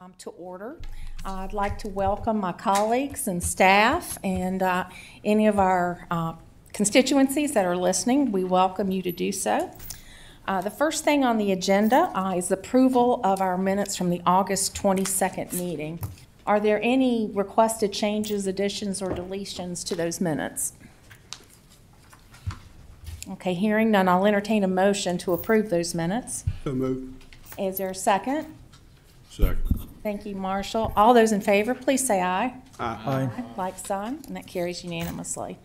um, to order. I'd like to welcome my colleagues and staff and uh, any of our uh, constituencies that are listening. We welcome you to do so. Uh, The first thing on the agenda uh, is approval of our minutes from the August 22nd meeting. Are there any requested changes, additions, or deletions to those minutes? Okay, hearing none, I'll entertain a motion to approve those minutes. So moved. Is there a second? Second. Thank you, Marshall. All those in favor, please say aye. Aye. Like sign, and that carries unanimously.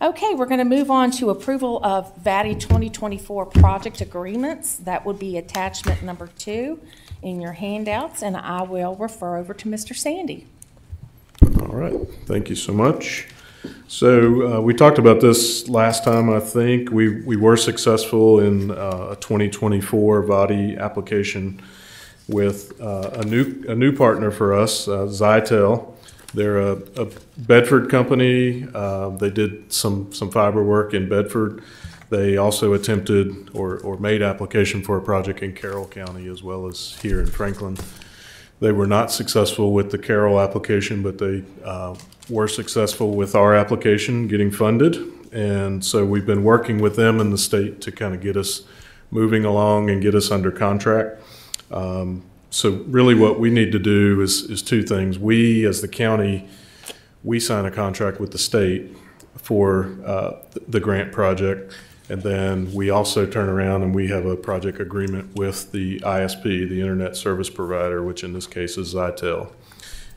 Okay, we're going to move on to approval of VATI 2024 project agreements. That would be attachment number two in your handouts, and I will refer over to Mr. Sandy. All right, thank you so much. So uh, we talked about this last time, I think. We, we were successful in uh, a 2024 VATI application with uh, a new, a new partner for us, uh, Zytel. They're a, a Bedford company. Uh, They did some, some fiber work in Bedford. They also attempted or, or made application for a project in Carroll County as well as here in Franklin. They were not successful with the Carroll application, but they uh, were successful with our application getting funded. And so we've been working with them and the state to kind of get us moving along and get us under contract. Um, So really what we need to do is, is two things. We, as the county, we sign a contract with the state for uh, the grant project. And then we also turn around and we have a project agreement with the ISP, the Internet Service Provider, which in this case is Zytel.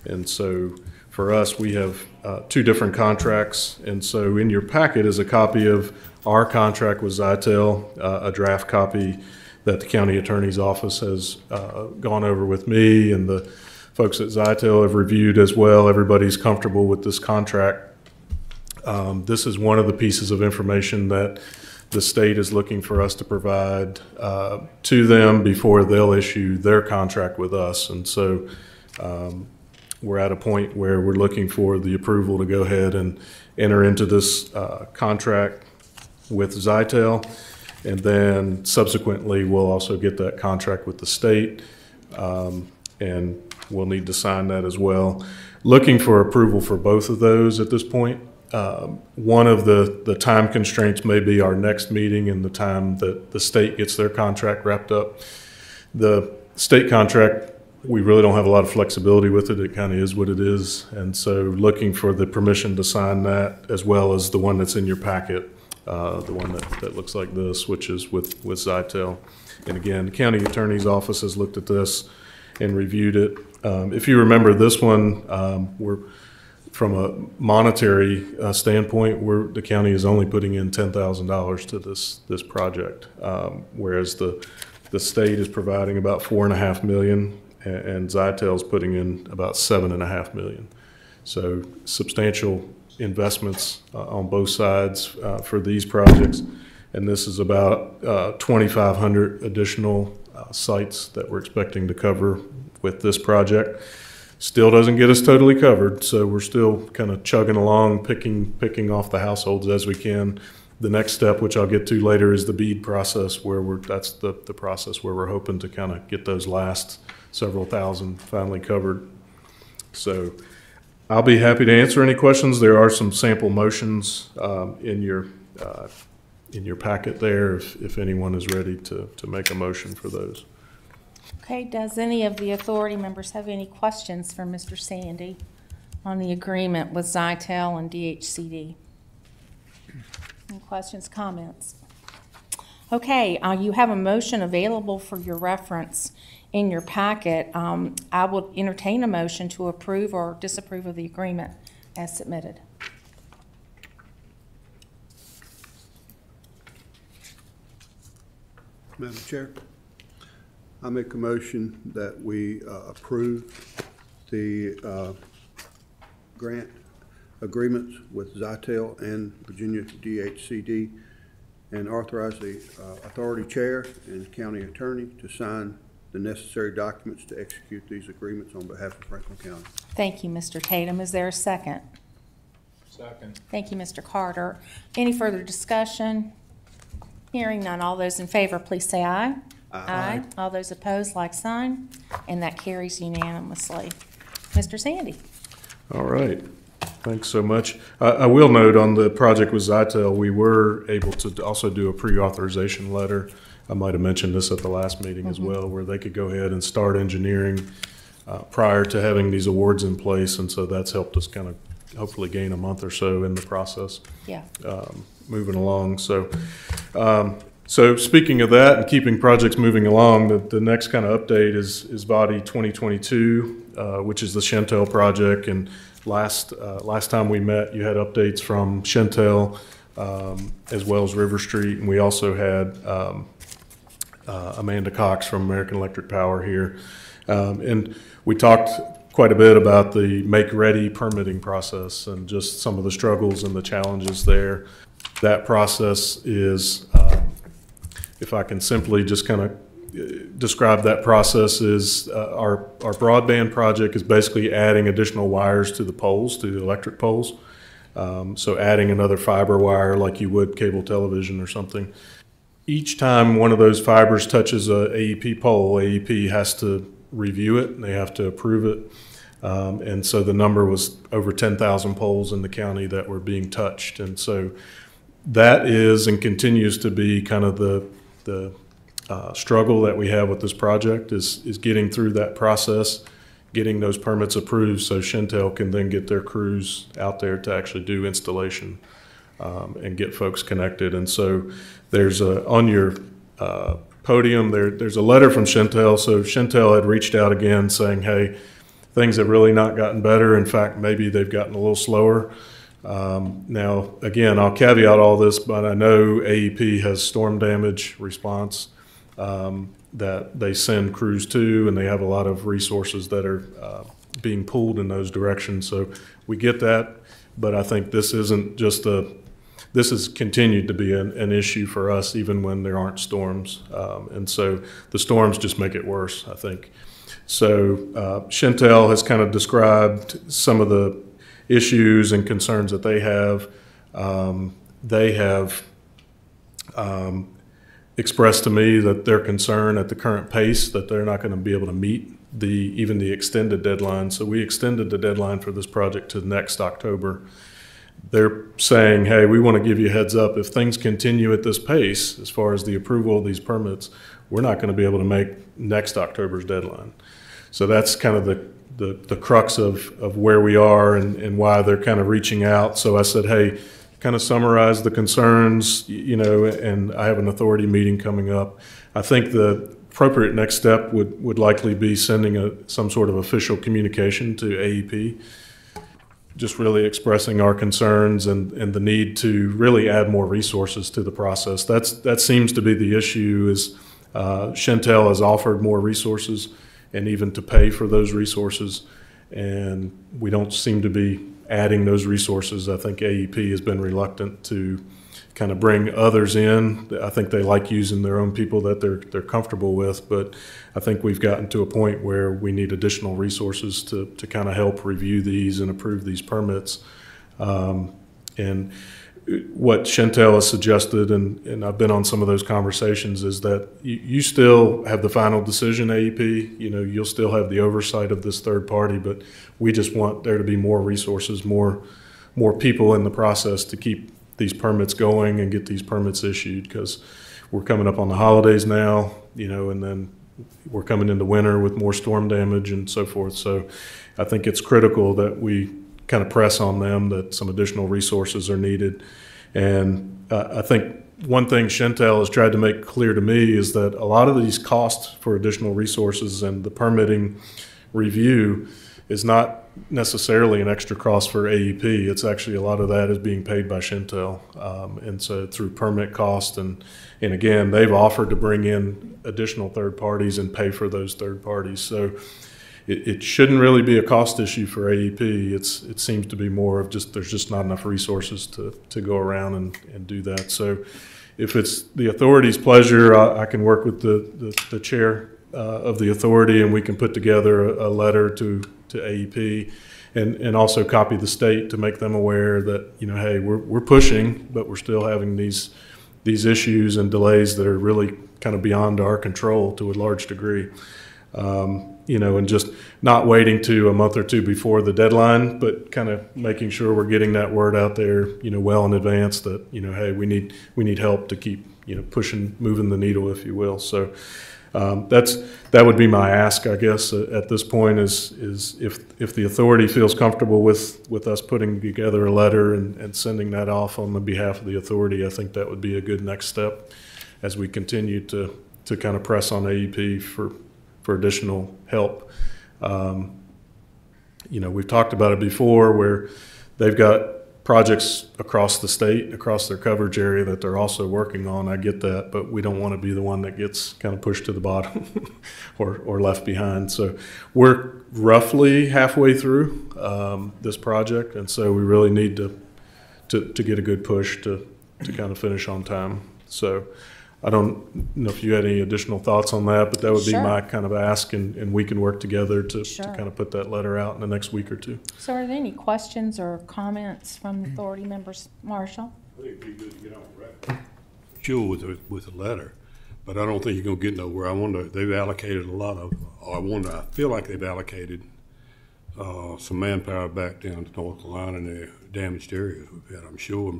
And so for us, we have uh, two different contracts. And so in your packet is a copy of our contract with Zytel, uh, a draft copy that the county attorney's office has uh, gone over with me and the folks at Zytel have reviewed as well. Everybody's comfortable with this contract. Um, This is one of the pieces of information that the state is looking for us to provide uh, to them before they'll issue their contract with us. And so um, we're at a point where we're looking for the approval to go ahead and enter into this uh, contract with Zytel. And then subsequently, we'll also get that contract with the state. um, And we'll need to sign that as well. Looking for approval for both of those at this point. Um, One of the, the time constraints may be our next meeting and the time that the state gets their contract wrapped up. The state contract, we really don't have a lot of flexibility with it. It kind of is what it is. And so looking for the permission to sign that as well as the one that's in your packet, uh, the one that, that looks like this, which is with, with Zytel. And again, the county attorney's office has looked at this and reviewed it. Um, If you remember this one, um, we're, from a monetary uh, standpoint, we're, the county is only putting in ten thousand dollars to this, this project. Um, Whereas the, the state is providing about four and a half million, a- and Zytel's putting in about seven and a half million. So substantial investments uh, on both sides uh, for these projects. And this is about uh, 2,500 additional sites that we're expecting to cover with this project. Still doesn't get us totally covered, so we're still kind of chugging along, picking, picking off the households as we can. The next step, which I'll get to later, is the BEAD process, where we're, that's the, the process where we're hoping to kind of get those last several thousand finally covered. So I'll be happy to answer any questions. There are some sample motions um, in your, uh, in your packet there, if, if anyone is ready to, to make a motion for those. Okay, does any of the authority members have any questions for Mr. Sandy on the agreement with Zytel and DHCD? Any questions, comments? Okay, uh, you have a motion available for your reference in your packet. Um, I will entertain a motion to approve or disapprove of the agreement as submitted. Madam Chair, I make a motion that we uh, approve the uh, grant agreements with Zytel and Virginia DHCD and authorize the uh, authority chair and county attorney to sign the necessary documents to execute these agreements on behalf of Franklin County. Thank you, Mr. Tatum. Is there a second? Second. Thank you, Mr. Carter. Any further discussion? Hearing none, all those in favor, please say aye. Aye. All those opposed, like sign, and that carries unanimously. Mr. Sandy? All right, thanks so much. I, I will note on the project with Zytel, we were able to also do a pre-authorization letter. I might have mentioned this at the last meeting as well, where they could go ahead and start engineering uh, prior to having these awards in place, and so that's helped us kind of hopefully gain a month or so in the process Yeah. um, moving along. So, um, so speaking of that and keeping projects moving along, the, the next kind of update is, is VATI 2022, uh, which is the Shentel project. And last, uh, last time we met, you had updates from Shentel, um, as well as River Street. And we also had, um, uh, Amanda Cox from American Electric Power here. Um, And we talked quite a bit about the make-ready permitting process and just some of the struggles and the challenges there. That process is, um, if I can simply just kind of describe that process, is uh, our our broadband project is basically adding additional wires to the poles, to the electric poles. Um, So adding another fiber wire like you would cable television or something each time one of those fibers touches a AEP pole, AEP has to review it, and they have to approve it. Um, and so the number was over 10,000 poles in the county that were being touched. And so that is and continues to be kind of the, the uh, struggle that we have with this project is, is getting through that process, getting those permits approved so Shentel can then get their crews out there to actually do installation um, and get folks connected. And so there's a, on your uh, podium, there, there's a letter from Shentel. So Shentel had reached out again saying, hey, things have really not gotten better. In fact, maybe they've gotten a little slower. Um, now, again, I'll caveat all this, but I know AEP has storm damage response um, that they send crews to, and they have a lot of resources that are uh, being pulled in those directions. So we get that, but I think this isn't just a this has continued to be an, an issue for us even when there aren't storms. Um, and so the storms just make it worse, I think. So uh, has kind of described some of the issues and concerns that they have. Um, they have um, expressed to me that their concern at the current pace that they're not going to be able to meet the even the extended deadline. So we extended the deadline for this project to next October they're saying, hey, we want to give you a heads up. If things continue at this pace, as far as the approval of these permits, we're not going to be able to make next October's deadline. So that's kind of the, the, the crux of, of where we are and, and why they're kind of reaching out. So I said, hey, kind of summarize the concerns, you know, and I have an authority meeting coming up. I think the appropriate next step would, would likely be sending a, some sort of official communication to AEP just really expressing our concerns and, and the need to really add more resources to the process. That's, that seems to be the issue is uh, Shentel has offered more resources and even to pay for those resources. And we don't seem to be adding those resources. I think AEP has been reluctant to kind of bring others in. I think they like using their own people that they're, they're comfortable with, but I think we've gotten to a point where we need additional resources to, to kind of help review these and approve these permits. Um, and what Shentel has suggested, and, and I've been on some of those conversations, is that you, you still have the final decision, AEP. You know, you'll still have the oversight of this third party, but we just want there to be more resources, more, more people in the process to keep these permits going and get these permits issued because we're coming up on the holidays now, you know, and then we're coming into winter with more storm damage and so forth. So I think it's critical that we kind of press on them that some additional resources are needed. And uh, I think one thing Shentel has tried to make clear to me is that a lot of these costs for additional resources and the permitting review is not necessarily an extra cost for AEP. It's actually a lot of that is being paid by Shentel. Um, and so through permit cost and, and again, they've offered to bring in additional third parties and pay for those third parties. So it, it shouldn't really be a cost issue for AEP. It's, it seems to be more of just, there's just not enough resources to, to go around and, and do that. So if it's the authority's pleasure, I, I can work with the, the, the chair uh, of the authority and we can put together a, a letter to, to AEP and, and also copy the state to make them aware that, you know, hey, we're, we're pushing, but we're still having these, these issues and delays that are really kind of beyond our control to a large degree. Um, you know, and just not waiting to a month or two before the deadline, but kind of making sure we're getting that word out there, you know, well in advance that, you know, hey, we need, we need help to keep, you know, pushing, moving the needle, if you will. So, um, that's, that would be my ask, I guess, at, at this point is, is if, if the authority feels comfortable with, with us putting together a letter and, and sending that off on the behalf of the authority, I think that would be a good next step as we continue to, to kind of press on AEP for, for additional help. Um, You know, we've talked about it before where they've got projects across the state, across their coverage area that they're also working on. I get that, but we don't want to be the one that gets kind of pushed to the bottom or, or left behind. So we're roughly halfway through um, this project, and so we really need to, to, to get a good push to, to kind of finish on time. So I don't know if you had any additional thoughts on that, but that would be my kind of ask, and, and we can work together to, to kind of put that letter out in the next week or two. So are there any questions or comments from the authority members? Marshall? I think it'd be good to get on record. Sure with a, with a letter, but I don't think you're gonna get nowhere. I wonder, they've allocated a lot of, or I wonder, I feel like they've allocated, uh, some manpower back down to North Carolina in the damaged areas we've had. I'm sure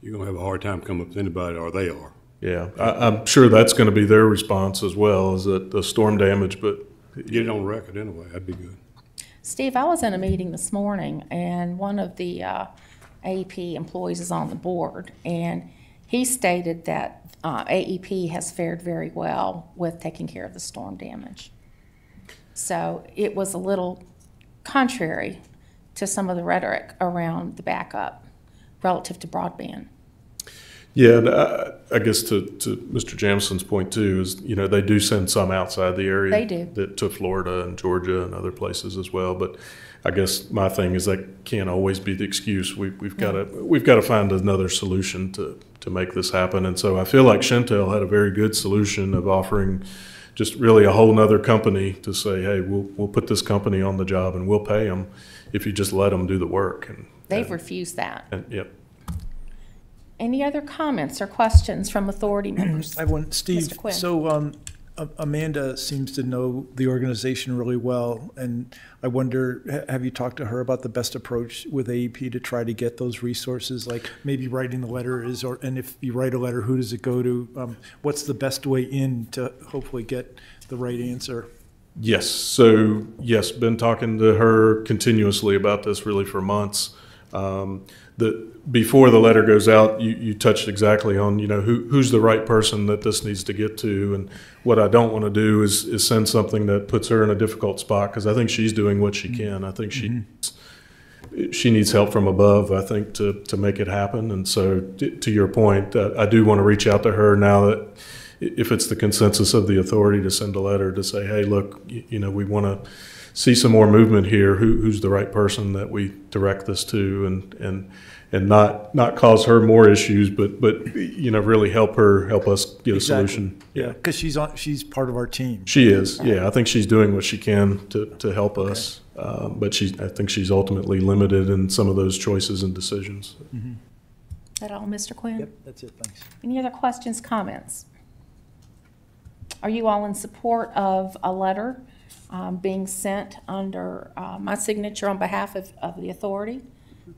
you're gonna have a hard time coming up with anybody, or they are. Yeah, I, I'm sure that's going to be their response as well, is that the storm damage, but Get it on record anyway, that'd be good. Steve, I was in a meeting this morning, and one of the uh, AEP employees is on the board, and he stated that uh, AEP has fared very well with taking care of the storm damage. So it was a little contrary to some of the rhetoric around the backup relative to broadband. Yeah, and I, I guess to, to Mr. Jameson's point too, is, you know, they do send some outside the area. They do. That, to Florida and Georgia and other places as well, but I guess my thing is that can't always be the excuse. We, we've got to, we've got to find another solution to, to make this happen. And so I feel like Shentel had a very good solution of offering just really a whole nother company to say, hey, we'll, we'll put this company on the job and we'll pay them if you just let them do the work. And, They've refused that. and, yep. Any other comments or questions from authority members? I have one, Steve. Mr. Quinn. So um, A- Amanda seems to know the organization really well, and I wonder, have you talked to her about the best approach with AEP to try to get those resources? Like maybe writing the letter is, or and if you write a letter, who does it go to? Um, What's the best way in to hopefully get the right answer? Yes. So, yes, been talking to her continuously about this really for months. Um, the, before the letter goes out, you, you touched exactly on, you know, who, who's the right person that this needs to get to. And what I don't want to do is, is send something that puts her in a difficult spot because I think she's doing what she can. I think she, she needs help from above, I think, to, to make it happen. And so, t- to your point, uh, I do want to reach out to her now that if it's the consensus of the authority to send a letter to say, hey, look, you, you know, we want to see some more movement here. Who, who's the right person that we direct this to, and and and not not cause her more issues, but but you know, really help her help us get a Exactly. solution. Yeah, because she's on, she's part of our team. She is, yeah. I think she's doing what she can to, to help us, uh, but she, I think she's ultimately limited in some of those choices and decisions. Is that all, Mr. Quinn? Yep, that's it, thanks. Any other questions, comments? Are you all in support of a letter um, being sent under uh, my signature on behalf of, of the authority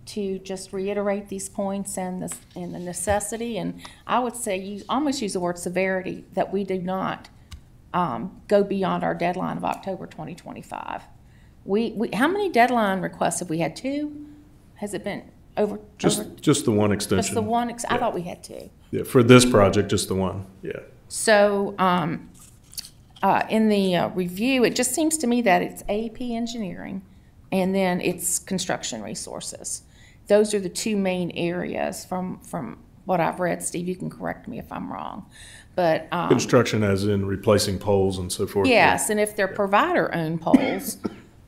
to just reiterate these points and the, and the necessity? And I would say, you almost use the word severity, that we do not um, go beyond our deadline of October 2025. We, we, how many deadline requests have we had? Two? Has it been over? over- Just, just the one extension. Just the one, ex- I thought we had two. Yeah, for this project, just the one, yeah. So, um, uh, in the uh, review, it just seems to me that it's AEP engineering and then it's construction resources. Those are the two main areas from, from what I've read. Steve, you can correct me if I'm wrong. But, um, Construction as in replacing poles and so forth. yes, and if they're provider-owned poles,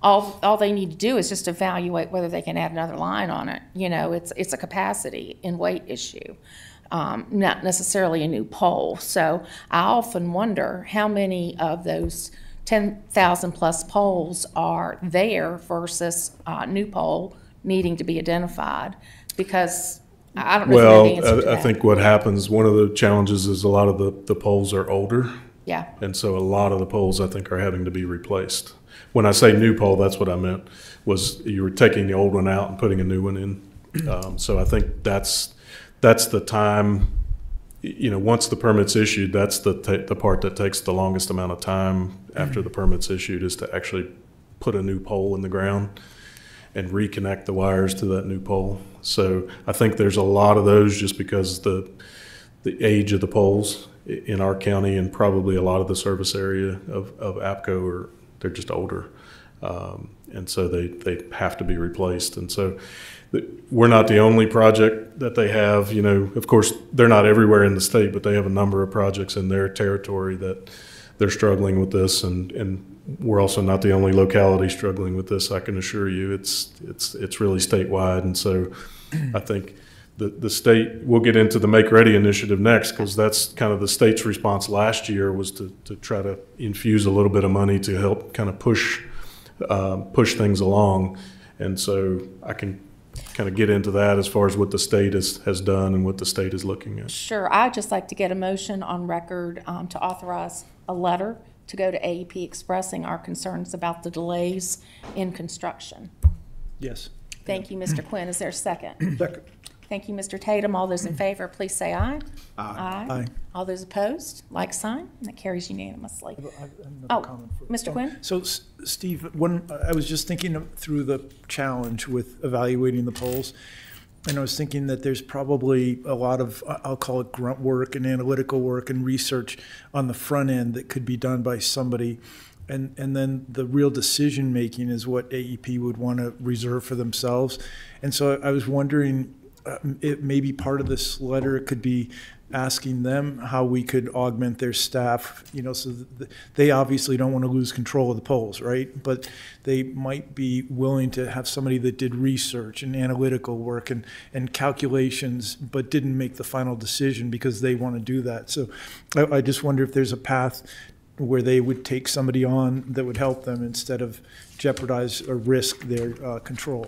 all, all they need to do is just evaluate whether they can add another line on it. You know, it's, it's a capacity and weight issue, um, not necessarily a new pole. So I often wonder how many of those ten thousand plus poles are there versus, uh, new pole needing to be identified. Because I don't know if know Well, I, I think what happens, one of the challenges is a lot of the, the poles are older. Yeah, And so a lot of the poles, I think, are having to be replaced. When I say new pole, that's what I meant, was you were taking the old one out and putting a new one in. Um, so I think that's, that's the time, you know, once the permit's issued, that's the, the part that takes the longest amount of time after the permit's issued is to actually put a new pole in the ground and reconnect the wires to that new pole. So I think there's a lot of those just because the, the age of the poles in our county and probably a lot of the service area of, of APCO are, they're just older. Um, and so they, they have to be replaced. And so the- we're not the only project that they have, you know, of course, they're not everywhere in the state, but they have a number of projects in their territory that they're struggling with this and, and we're also not the only locality struggling with this, I can assure you. It's, it's, it's really statewide. And so I think the, the state, we'll get into the Make Ready initiative next because that's kind of the state's response last year was to, to try to infuse a little bit of money to help kind of push, um, push things along. And so I can kind of get into that as far as what the state has, has done and what the state is looking at. sure. I'd just like to get a motion on record um, to authorize a letter to go to AEP expressing our concerns about the delays in construction. Yes. Thank you, Mr. Quinn. Is there a second? Second. Thank you, Mr. Tatum. All those in favor, please say aye. Aye. Aye. All those opposed, like sign. That carries unanimously. I have another Oh, comment for- Mr. Quinn? Oh, so, S- Steve, when, I was just thinking through the challenge with evaluating the poles, and I was thinking that there's probably a lot of, I'll call it grunt work and analytical work and research on the front end that could be done by somebody. And, and then the real decision-making is what AEP would want to reserve for themselves. And so I was wondering, it may be part of this letter, it could be asking them how we could augment their staff, you know, so that they obviously don't want to lose control of the poles, right? But they might be willing to have somebody that did research and analytical work and, and calculations, but didn't make the final decision because they want to do that. So I, I just wonder if there's a path where they would take somebody on that would help them instead of jeopardize or risk their uh, control.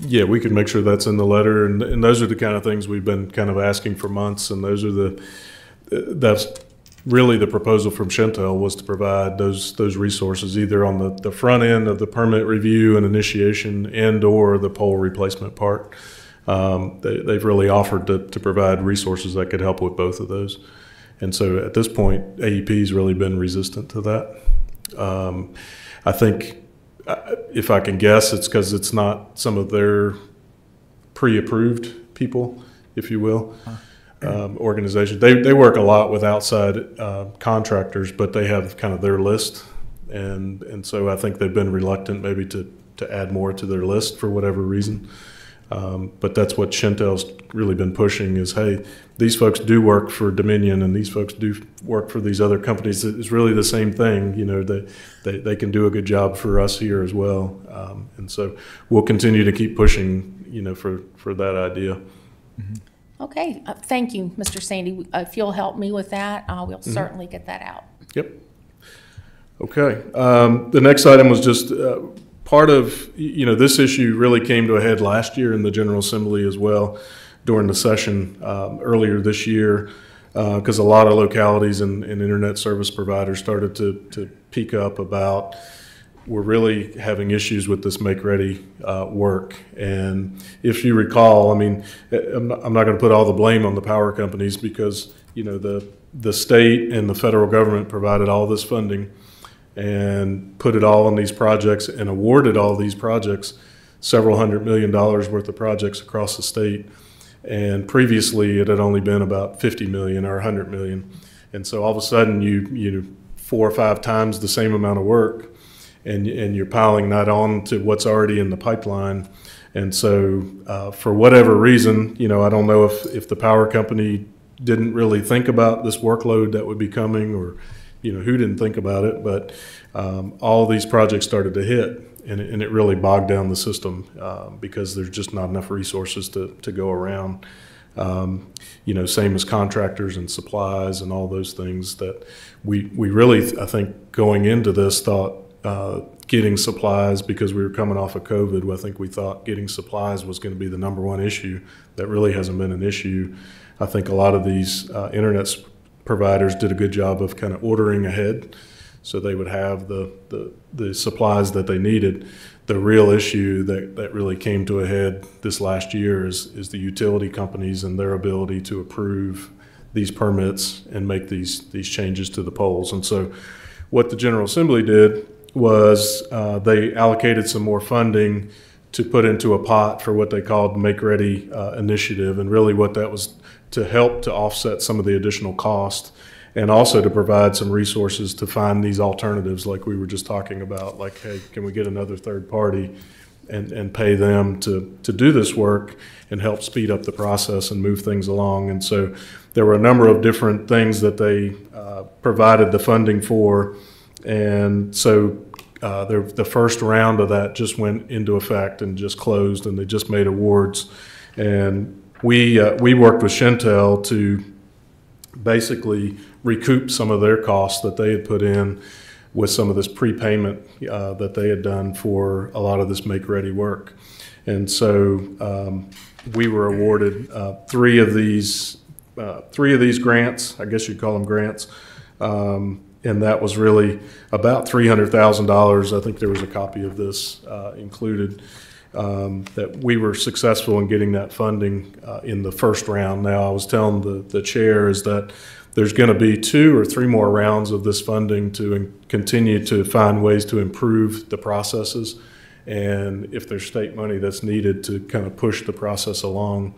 Yeah, we could make sure that's in the letter, and, and those are the kind of things we've been kind of asking for months, and those are the, that's really the proposal from Shentel was to provide those, those resources either on the, the front end of the permit review and initiation and/or the pole replacement part. Um, they, they've really offered to, to provide resources that could help with both of those. And so at this point, AEP's really been resistant to that. Um, I think, if I can guess, it's because it's not some of their pre-approved people, if you will, um, organizations. They, they work a lot with outside uh, contractors, but they have kind of their list. And, and so I think they've been reluctant maybe to, to add more to their list for whatever reason. Um, but that's what Shentel's really been pushing is, hey, these folks do work for Dominion and these folks do work for these other companies. It's really the same thing, you know, they, they, they can do a good job for us here as well. Um, and so we'll continue to keep pushing, you know, for, for that idea. Okay, uh, thank you, Mr. Sandy. Uh, If you'll help me with that, I will certainly get that out. Yep. Okay. Um, the next item was just, uh, part of, you know, this issue really came to a head last year in the General Assembly as well during the session, um, earlier this year. Uh, cause a lot of localities and, and internet service providers started to, to peak up about, we're really having issues with this make ready uh, work. And if you recall, I mean, I'm not, not going to put all the blame on the power companies because you know the the state and the federal government provided all this funding and put it all on these projects and awarded all these projects, several hundred million dollars worth of projects across the state. And previously, it had only been about 50 million or 100 million. And so all of a sudden, you you know, four or five times the same amount of work and, and you're piling that on to what's already in the pipeline. And so, uh, for whatever reason, you know, I don't know if, if the power company didn't really think about this workload that would be coming or, you know, who didn't think about it, but um, all these projects started to hit and it, and it really bogged down the system uh, because there's just not enough resources to, to go around. Um, you know, same as contractors and supplies and all those things that we, we really, I think, going into this thought uh, getting supplies because we were coming off of COVID. I think we thought getting supplies was going to be the number one issue. That really hasn't been an issue. I think a lot of these uh, internet providers did a good job of kind of ordering ahead so they would have the, the, the supplies that they needed. The real issue that, that really came to a head this last year is, is the utility companies and their ability to approve these permits and make these, these changes to the poles. And so what the General Assembly did was uh, they allocated some more funding to put into a pot for what they called Make Ready uh, Initiative. And really what that was to help to offset some of the additional cost and also to provide some resources to find these alternatives like we were just talking about, like, hey, can we get another third party and, and pay them to, to do this work and help speed up the process and move things along. And so there were a number of different things that they uh, provided the funding for. And so uh, the, the first round of that just went into effect and just closed, and they just made awards. And we, uh, we worked with Shentel to basically recoup some of their costs that they had put in with some of this prepayment uh, that they had done for a lot of this make-ready work. And so um, we were awarded uh, three of these, uh, three of these grants, I guess you'd call them grants. Um, And that was really about $300,000. I think there was a copy of this uh, included um, that we were successful in getting that funding uh, in the first round. Now, I was telling the, the chair is that there's going to be two or three more rounds of this funding to in- continue to find ways to improve the processes. And if there's state money that's needed to kind of push the process along,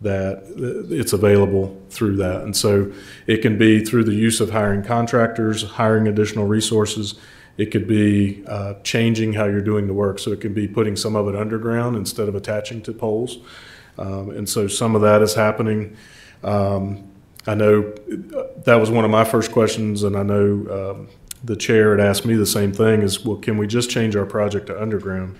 that uh, it's available through that. And so it can be through the use of hiring contractors, hiring additional resources. It could be uh, changing how you're doing the work. So it could be putting some of it underground instead of attaching to poles. Um, and so some of that is happening. Um, I know uh, that was one of my first questions, and I know um, the chair had asked me the same thing: is well, can we just change our project to underground?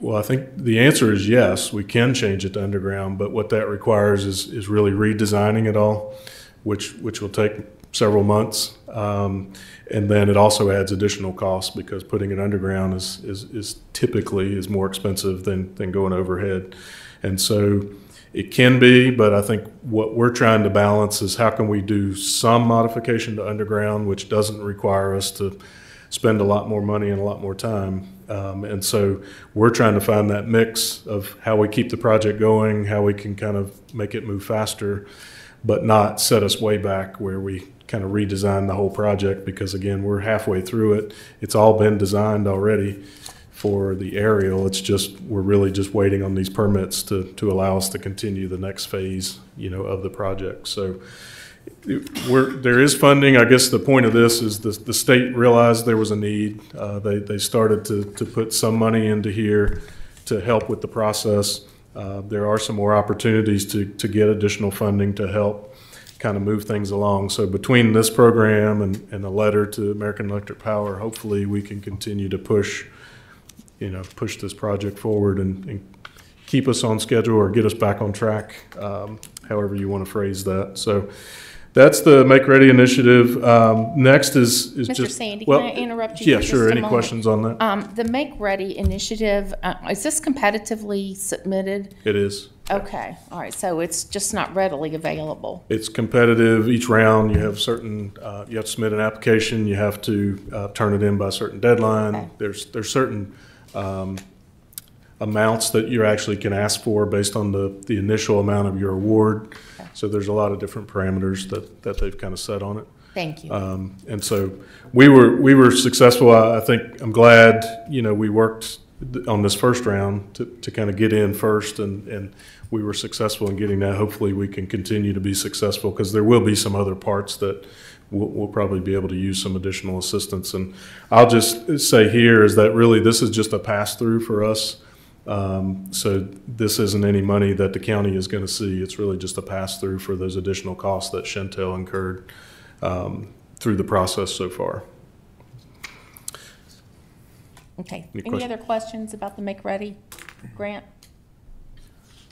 Well, I think the answer is yes, we can change it to underground, but what that requires is, is really redesigning it all, which, which will take several months. Um, and then it also adds additional costs because putting it underground is, is, is typically is more expensive than, than going overhead. And so it can be, but I think what we're trying to balance is how can we do some modification to underground, which doesn't require us to spend a lot more money and a lot more time. Um, and so we're trying to find that mix of how we keep the project going, how we can kind of make it move faster, but not set us way back where we kind of redesign the whole project because again, we're halfway through it. It's all been designed already for the aerial. It's just, we're really just waiting on these permits to, to allow us to continue the next phase, you know, of the project. So we're, there is funding. I guess the point of this is the, the state realized there was a need. Uh, they, they started to, to put some money into here to help with the process. Uh, there are some more opportunities to, to get additional funding to help kind of move things along. So between this program and, and a letter to American Electric Power, hopefully we can continue to push, you know, push this project forward and, and keep us on schedule or get us back on track, um, however you want to phrase that. So that's the Make Ready initiative. Um, next is, is Mr. just. Sandy, well, can I interrupt you Yeah, for just sure. a Any moment? questions on that? Um, the Make Ready initiative, uh, is this competitively submitted? It is. Okay, all right, so it's just not readily available. It's competitive. Each round, you have certain, uh, you have to submit an application, you have to uh, turn it in by a certain Okay. deadline. There's, there's certain um, amounts that you actually can ask for based on the, the initial amount of your award. So there's a lot of different parameters that, that they've kind of set on it. Thank you. Um, And so we were, we were successful. I I think, I'm glad, you know, we worked on this first round to, to kind of get in first and, and we were successful in getting that. Hopefully, we can continue to be successful because there will be some other parts that we'll, we'll probably be able to use some additional assistance. And I'll just say here is that really this is just a pass-through for us. Um, So this isn't any money that the county is going to see. It's really just a pass-through for those additional costs that Shentel incurred um, through the process so far. Okay, any any other questions about the Make Ready grant?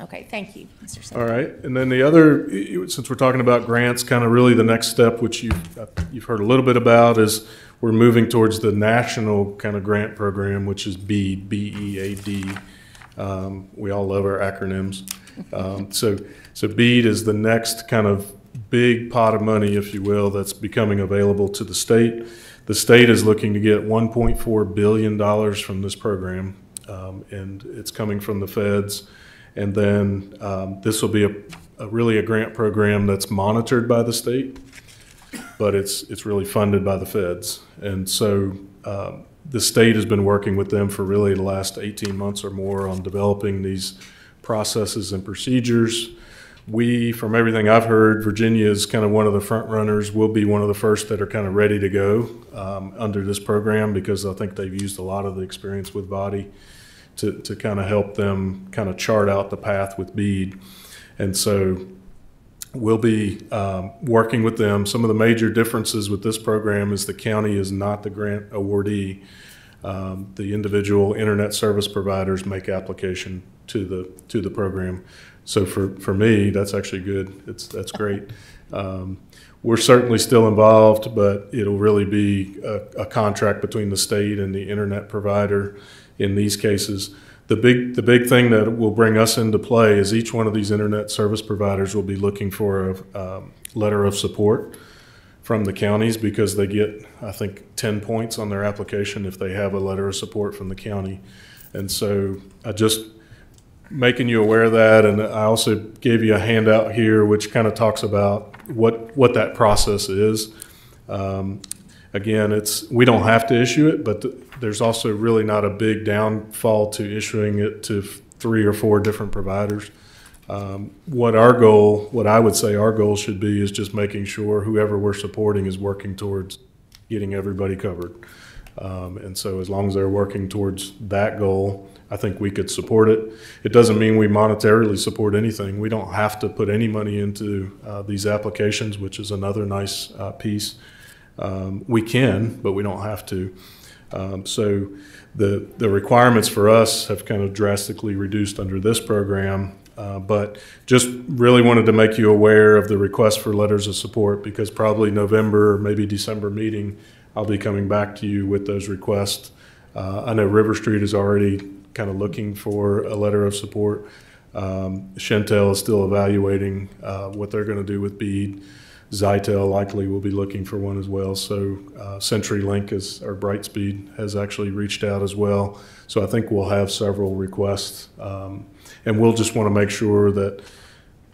Okay, thank you, Mr. All right, and then the other, since we're talking about grants, kind of really the next step, which you've, you've heard a little bit about, is we're moving towards the national kind of grant program, which is BEAD, B-E-A-D. Um, we all love our acronyms. Um, so, so BEAD is the next kind of big pot of money, if you will, that's becoming available to the state. The state is looking to get $1.4 billion from this program, um, and it's coming from the feds. And then um, this will be a, a really a grant program that's monitored by the state, but it's it's really funded by the feds. And so um, the state has been working with them for really the last 18 months or more on developing these processes and procedures. We, from everything I've heard, Virginia is kind of one of the front runners. We'll be one of the first that are kind of ready to go um, under this program because I think they've used a lot of the experience with VATI to, to kind of help them kind of chart out the path with BEAD. And so we'll be um, working with them. Some of the major differences with this program is the county is not the grant awardee. Um, the individual internet service providers make application to the to the program. So for, for me, that's actually good. It's that's great. Um, we're certainly still involved, but it'll really be a, a contract between the state and the internet provider in these cases. The big, the big thing that will bring us into play is each one of these internet service providers will be looking for a um, letter of support from the counties because they get, I think, 10 points on their application if they have a letter of support from the county. And so I just making you aware of that, and I also gave you a handout here which kind of talks about what, what that process is. Um, Again, it's, we don't have to issue it, but th- there's also really not a big downfall to issuing it to three or four different providers. Um, What our goal, what I would say our goal should be is just making sure whoever we're supporting is working towards getting everybody covered. Um, And so as long as they're working towards that goal, I think we could support it. It doesn't mean we monetarily support anything. We don't have to put any money into uh, these applications, which is another nice uh, piece. Um, we can, but we don't have to. Um, so the the requirements for us have kind of drastically reduced under this program. Uh, but just really wanted to make you aware of the request for letters of support because probably November or maybe December meeting, I'll be coming back to you with those requests. Uh, I know River Street is already kind of looking for a letter of support. Um, Shentel is still evaluating uh, what they're going to do with BEAD. Zytel likely will be looking for one as well. So uh, CenturyLink is, or Brightspeed has actually reached out as well. So I think we'll have several requests. Um, and we'll just want to make sure that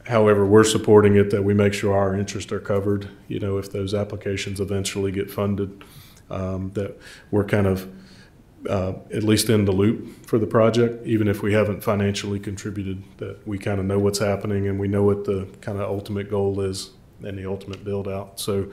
however we're supporting it, that we make sure our interests are covered. You know, if those applications eventually get funded, um, that we're kind of uh, at least in the loop for the project, even if we haven't financially contributed, that we kind of know what's happening and we know what the kind of ultimate goal is and the ultimate build out. So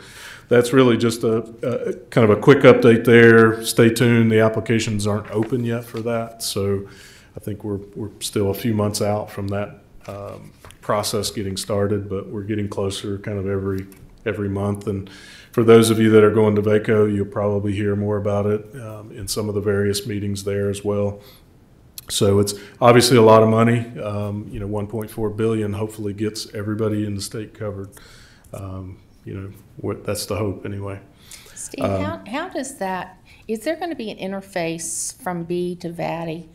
that's really just a, a kind of a quick update there. Stay tuned. The applications aren't open yet for that. So I think we're, we're still a few months out from that um, process getting started, but we're getting closer kind of every every month. And for those of you that are going to VACO, you'll probably hear more about it um, in some of the various meetings there as well. So it's obviously a lot of money. Um, you know, 1.4 billion hopefully gets everybody in the state covered. Um, you know, what, that's the hope anyway. Steve, how, how does that, is there going to be an interface from B to VATI?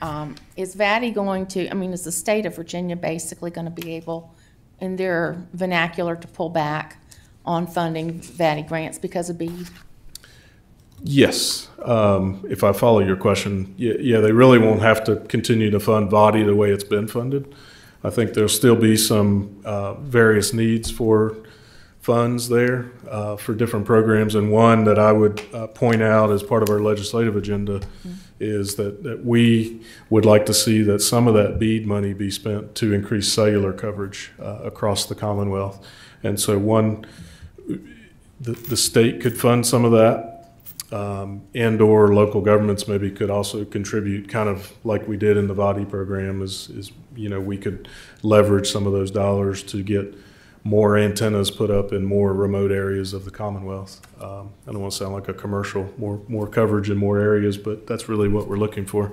Um, Is VATI going to, I mean, is the state of Virginia basically going to be able, in their vernacular, to pull back on funding VATI grants because of B? Yes, um, if I follow your question, yeah, yeah, they really won't have to continue to fund VATI the way it's been funded. I think there'll still be some uh, various needs for funds there uh, for different programs. And one that I would uh, point out as part of our legislative agenda is that, that we would like to see that some of that BEAD money be spent to increase cellular coverage uh, across the Commonwealth. And so one, the, the state could fund some of that um, and/or local governments maybe could also contribute, kind of like we did in the VATI program, is, is, you know, we could leverage some of those dollars to get more antennas put up in more remote areas of the Commonwealth. Um, I don't want to sound like a commercial, more, more coverage in more areas, but that's really what we're looking for.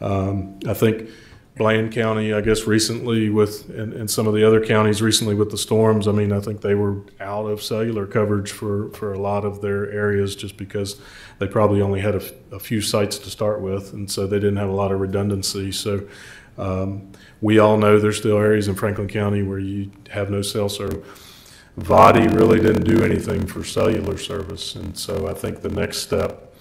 Um, I think Bland County, I guess recently with, and, and some of the other counties recently with the storms, I mean, I think they were out of cellular coverage for, for a lot of their areas just because they probably only had a, few sites to start with, and so they didn't have a lot of redundancy. So um, we all know there's still areas in Franklin County where you have no cell service. VATI really didn't do anything for cellular service, and so I think the next step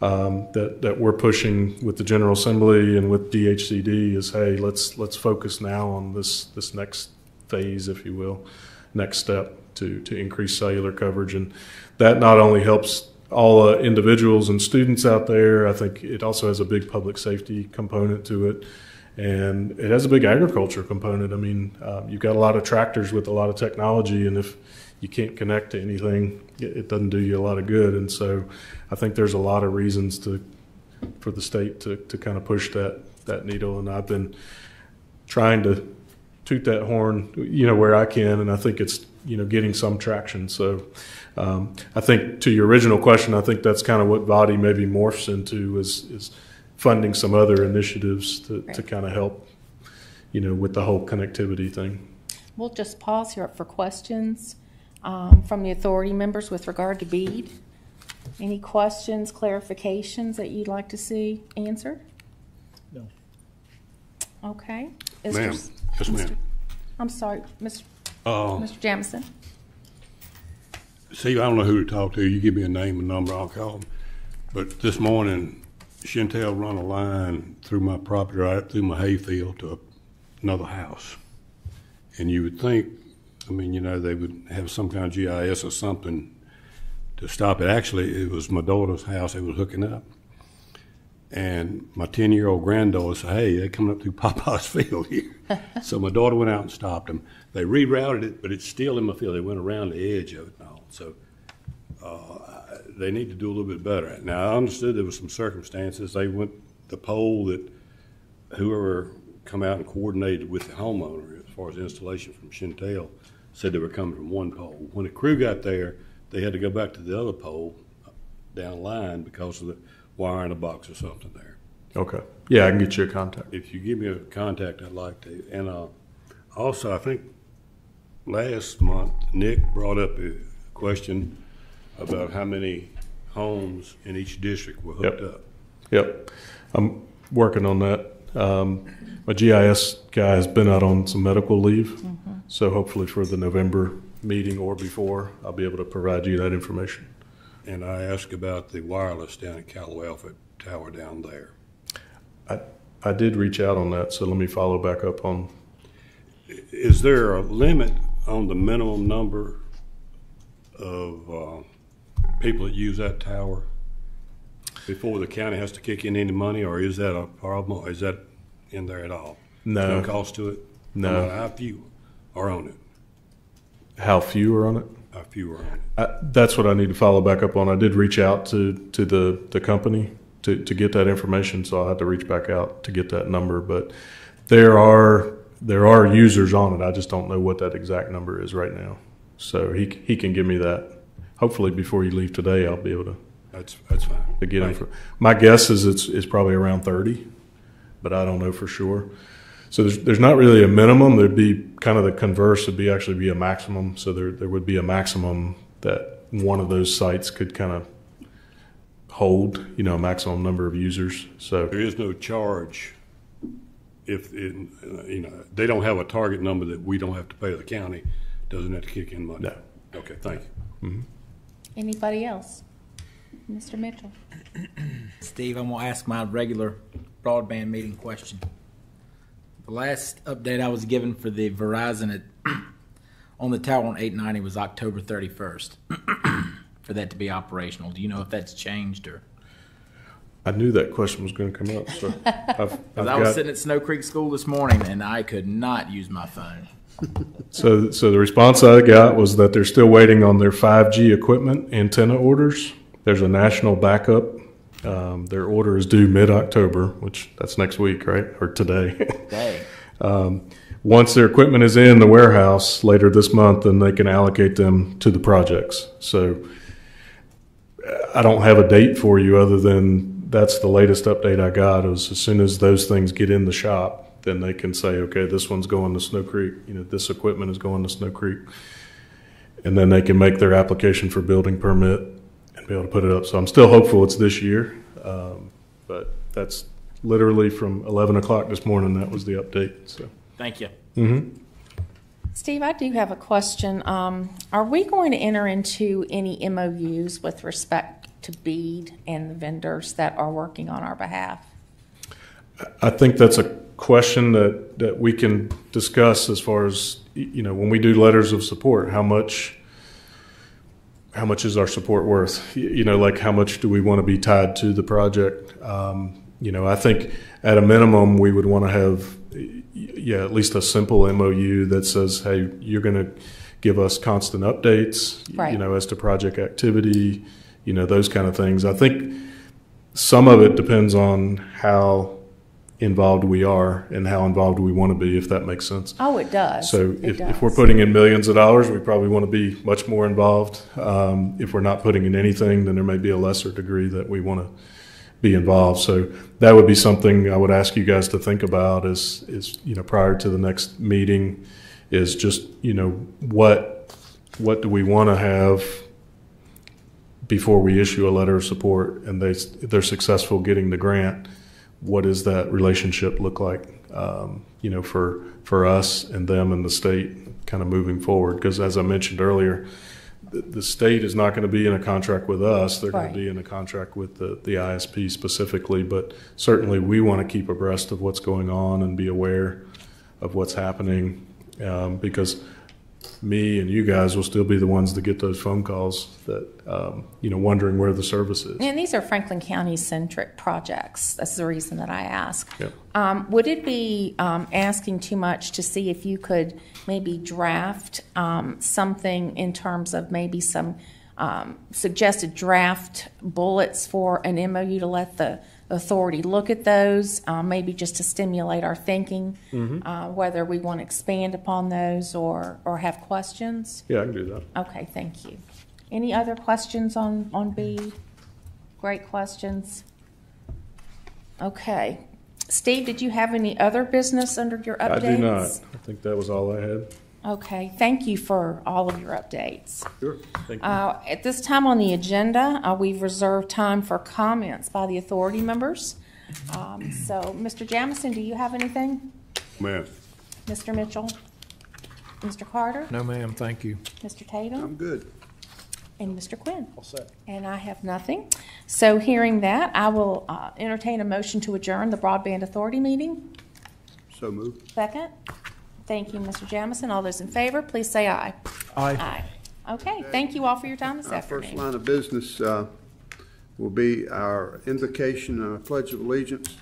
um, that, that we're pushing with the General Assembly and with DHCD is, hey, let's, let's focus now on this, this next phase, if you will, next step to, to increase cellular coverage. And that not only helps all uh, individuals and students out there, I think it also has a big public safety component to it. And it has a big agriculture component. I mean, uh, you've got a lot of tractors with a lot of technology, and if you can't connect to anything, it, doesn't do you a lot of good. And so I think there's a lot of reasons to, for the state to, to kind of push that, that needle. And I've been trying to toot that horn, you know, where I can, and I think it's, you know, getting some traction. So um, I think to your original question, I think that's kind of what VATI maybe morphs into is, is funding some other initiatives to, to kind of help, you know, with the whole connectivity thing. We'll just pause here for questions um, from the authority members with regard to BEAD. Any questions, clarifications that you'd like to see answered? No. Okay. Is Ma'am, yes, ma'am. I'm sorry, Mr. Uh, Mr. Jamison. See, I don't know who to talk to. You give me a name and number, I'll call them. But this morning, Shentel run a line through my property, right through my hayfield to another house. And you would think, I mean, you know, they would have some kind of GIS or something to stop it. Actually, it was my daughter's house they was hooking up. And my 10 year old granddaughter said, Hey, they're coming up through Papa's field here. so my daughter went out and stopped them. They rerouted it, but it's still in my field. They went around the edge of it and all. So uh, they need to do a little bit better. Now, I understood there was some circumstances. They went, the pole that whoever come out and coordinated with the homeowner as far as installation from Shentel said they were coming from one pole. When the crew got there, they had to go back to the other pole down the line because of the wire in a box or something there. Okay. Yeah, I can get you a contact. If you give me a contact, I'd like to. And uh, also, I think last month, Nick brought up a question about how many homes in each district were hooked Yep. up. Yep, I'm working on that. Um, my GIS guy has been out on some medical leave, so hopefully for the November meeting or before, I'll be able to provide you that information. And I asked about the wireless down at Cal Alpha Tower down there. I, I did reach out on that, so let me follow back up on, Is there a limit on the minimum number of uh, people that use that tower before the county has to kick in any money, or is that a problem, or is that in there at all? No. No cost to it? No. Matter How few are on it? how few are on it. How few are on it? I, that's what I need to follow back up on. I did reach out to, to the, the company to, to get that information, so I'll have to reach back out to get that number. But there are there are users on it. I just don't know what that exact number is right now. So he he can give me that. Hopefully before you leave today, I'll be able to, That's, that's fine. to get Thank info. My guess is it's it's probably around thirty, but I don't know for sure. So there's there's not really a minimum. There'd be kind of the converse would be actually be a maximum. So there there would be a maximum that one of those sites could kind of hold, you know, a maximum number of users. So There is no charge if, it, uh, you know, they don't have a target number that we don't have to pay the county, doesn't have to kick in money? No. Okay, thank you. Anybody else? Mr. Mitchell? Steve, I'm gonna ask my regular broadband meeting question. The last update I was given for the Verizon at, on the tower on eight ninety was October thirty-first. For that to be operational. Do you know if that's changed or? I knew that question was going to come up. So I've, I've I was got, sitting at Snow Creek School this morning and I could not use my phone. so so the response I got was that they're still waiting on their 5G equipment antenna orders. There's a national backup. Um, their order is due mid-October, which that's next week, right, or today. Dang. Once their equipment is in the warehouse later this month, then they can allocate them to the projects. So I don't have a date for you other than that's the latest update I got is as soon as those things get in the shop, then they can say, okay, this one's going to Snow Creek, you know, this equipment is going to Snow Creek. And then they can make their application for building permit be able to put it up. So I'm still hopeful it's this year. Um, But that's literally from 11 o'clock this morning, that was the update, so. Thank you. Hmm. Steve, I do have a question. Um, Are we going to enter into any MOUs with respect to BEAD and the vendors that are working on our behalf? I think that's a question that, that we can discuss as far as, you know, when we do letters of support, how much, how much is our support worth? You know, like how much do we want to be tied to the project? Um, you know, I think at a minimum, we would want to have, yeah, at least a simple MOU that says, hey, you're going to give us constant updates, Right. you know, as to project activity, you know, those kind of things. I think some of it depends on how involved we are and how involved we want to be, if that makes sense. Oh, it does. So It if, if we're putting in millions of dollars, we probably want to be much more involved. Um, if we're not putting in anything, then there may be a lesser degree that we want to be involved. So that would be something I would ask you guys to think about is, is, you know, prior to the next meeting, is just, you know, what, what do we want to have before we issue a letter of support and they, they're successful getting the grant? What does that relationship look like, um, you know, for, for us and them and the state kind of moving forward? Because as I mentioned earlier, the, the state is not going to be in a contract with us. They're going to be in a contract with the, the ISP specifically, but certainly we want to keep abreast of what's going on and be aware of what's happening. Um, because me and you guys will still be the ones that get those phone calls that, um, you know, wondering where the service is. And these are Franklin County centric projects. That's the reason that I ask. Yep. Um, would it be um, asking too much to see if you could maybe draft um, something in terms of maybe some um, suggested draft bullets for an MOU to let the authority look at those, um, maybe just to stimulate our thinking, uh, whether we want to expand upon those or, or have questions? Yeah, I can do that. Okay, thank you. Any other questions on, on B? Great questions. Okay. Steve, did you have any other business under your updates? I do not. I think that was all I had. Okay, thank you for all of your updates. Sure. Thank you. Uh, At this time on the agenda, uh, we've reserved time for comments by the authority members. Um, So, Mr. Jamison, do you have anything? Man, Mr. Mitchell? Mr. Carter? No, ma'am, thank you. Mr. Tatum? I'm good. And Mr. Quinn? All set. And I have nothing. So hearing that, I will uh, entertain a motion to adjourn the Broadband Authority meeting. So moved. Second. Thank you, Mr. Jamison. All those in favor, please say aye. Aye. Aye. Okay, thank you all for your time this Our first line of business uh, will be our invocation and our pledge of allegiance.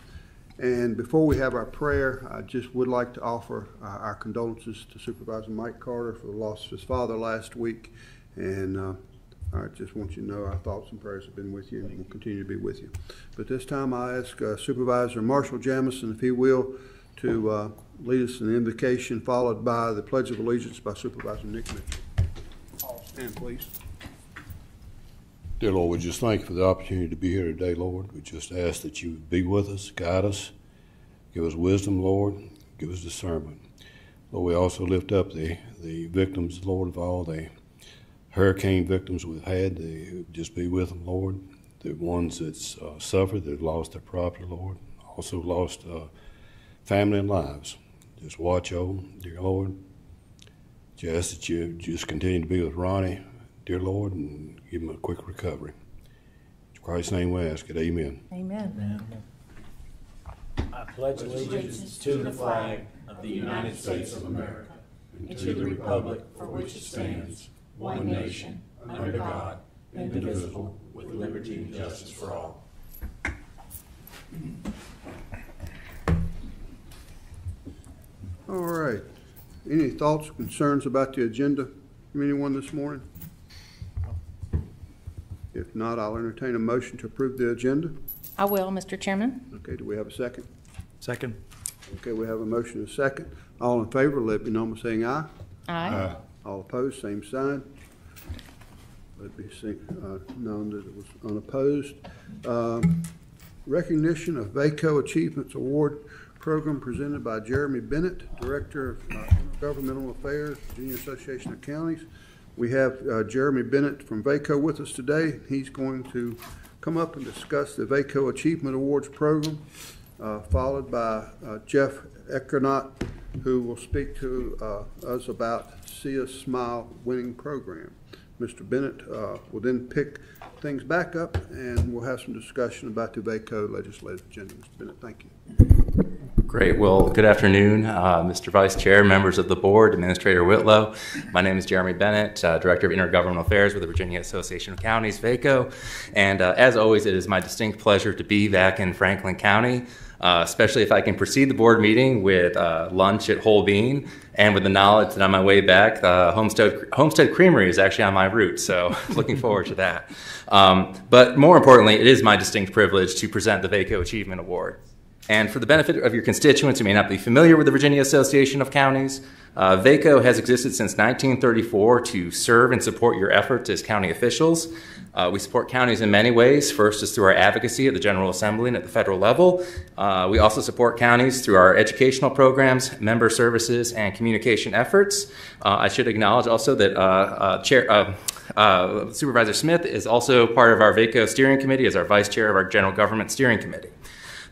And before we have our prayer, I just would like to offer uh, our condolences to Supervisor Mike Carter for the loss of his father last week. And uh, I just want you to know our thoughts and prayers have been with you and will continue to be with you. But this time I ask uh, Supervisor Marshall Jamison, if he will, to uh, lead us in the invocation, followed by the pledge of allegiance by Supervisor Nick Mitchell. All Stand, please. dear Lord, we just thank you for the opportunity to be here today, Lord. We just ask that you be with us, guide us, give us wisdom, Lord, give us discernment. Lord, we also lift up the, the victims, Lord, of all the hurricane victims we've had. They, just be with them, Lord. The ones that's uh, suffered, that lost their property, Lord, also lost uh, family and lives. Just watch over, dear Lord. Just that you just continue to be with Ronnie, dear Lord, and give him a quick recovery. In Christ's name we ask it. Amen. Amen. I pledge allegiance to the flag of the United States of America and to the republic for which it stands, one nation, under God, indivisible, with liberty and justice for all. All right. Any thoughts or concerns about the agenda from anyone this morning? If not, I'll entertain a motion to approve the agenda. I will, Mr. Chairman. Okay, do we have a second? Second. Okay, we have a motion and a second. All in favor, let me know by saying aye. Aye. All opposed, same sign. Let me see, uh, known that it was unopposed. Um, Recognition of VACO Achievements Award program presented by Jeremy Bennett, Director of uh, Governmental Affairs, Virginia Association of Counties. We have uh, Jeremy Bennett from VACO with us today. He's going to come up and discuss the VACO Achievement Awards Program, uh, followed by uh, Jeff Eckernott, who will speak to uh, us about See Smile winning program. Mr. Bennett uh, will then pick things back up, and we'll have some discussion about the VACO legislative agenda. Mr. Bennett, thank you. Great. Well, good afternoon, uh, Mr. Vice Chair, members of the board, Administrator Whitlow. My name is Jeremy Bennett, uh, Director of Intergovernmental Affairs with the Virginia Association of Counties, VACO. And uh, as always, it is my distinct pleasure to be back in Franklin County. Uh, especially if I can precede the board meeting with uh, lunch at Whole Bean and with the knowledge that on my way back, the Homestead, Homestead Creamery is actually on my route. So looking forward to that. Um, but more importantly, it is my distinct privilege to present the VACO Achievement Award. And for the benefit of your constituents who may not be familiar with the Virginia Association of Counties, uh, VACO has existed since 1934 to serve and support your efforts as county officials. Uh, we support counties in many ways. First is through our advocacy at the General Assembly and at the federal level. Uh, we also support counties through our educational programs, member services, and communication efforts. Uh, I should acknowledge also that uh, uh, Chair, Supervisor Smith is also part of our VACO steering committee as our vice chair of our general government steering committee.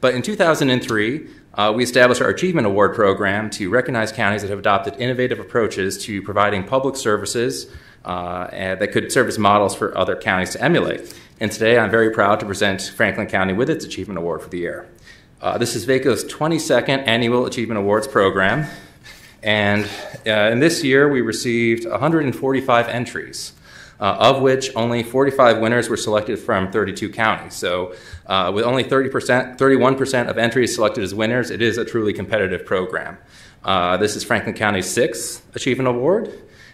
But in 2003, uh, we established our Achievement Award program to recognize counties that have adopted innovative approaches to providing public services uh, that could serve as models for other counties to emulate. And today I'm very proud to present Franklin County with its Achievement Award for the year. Uh, this is VACO's 22nd Annual Achievement Awards program. And uh, in this year, we received 145 entries. Uh, of which only 45 winners were selected from 32 counties. So, uh, with only 30%, 31% of entries selected as winners, it is a truly competitive program. Uh, this is Franklin County's sixth Achievement Award,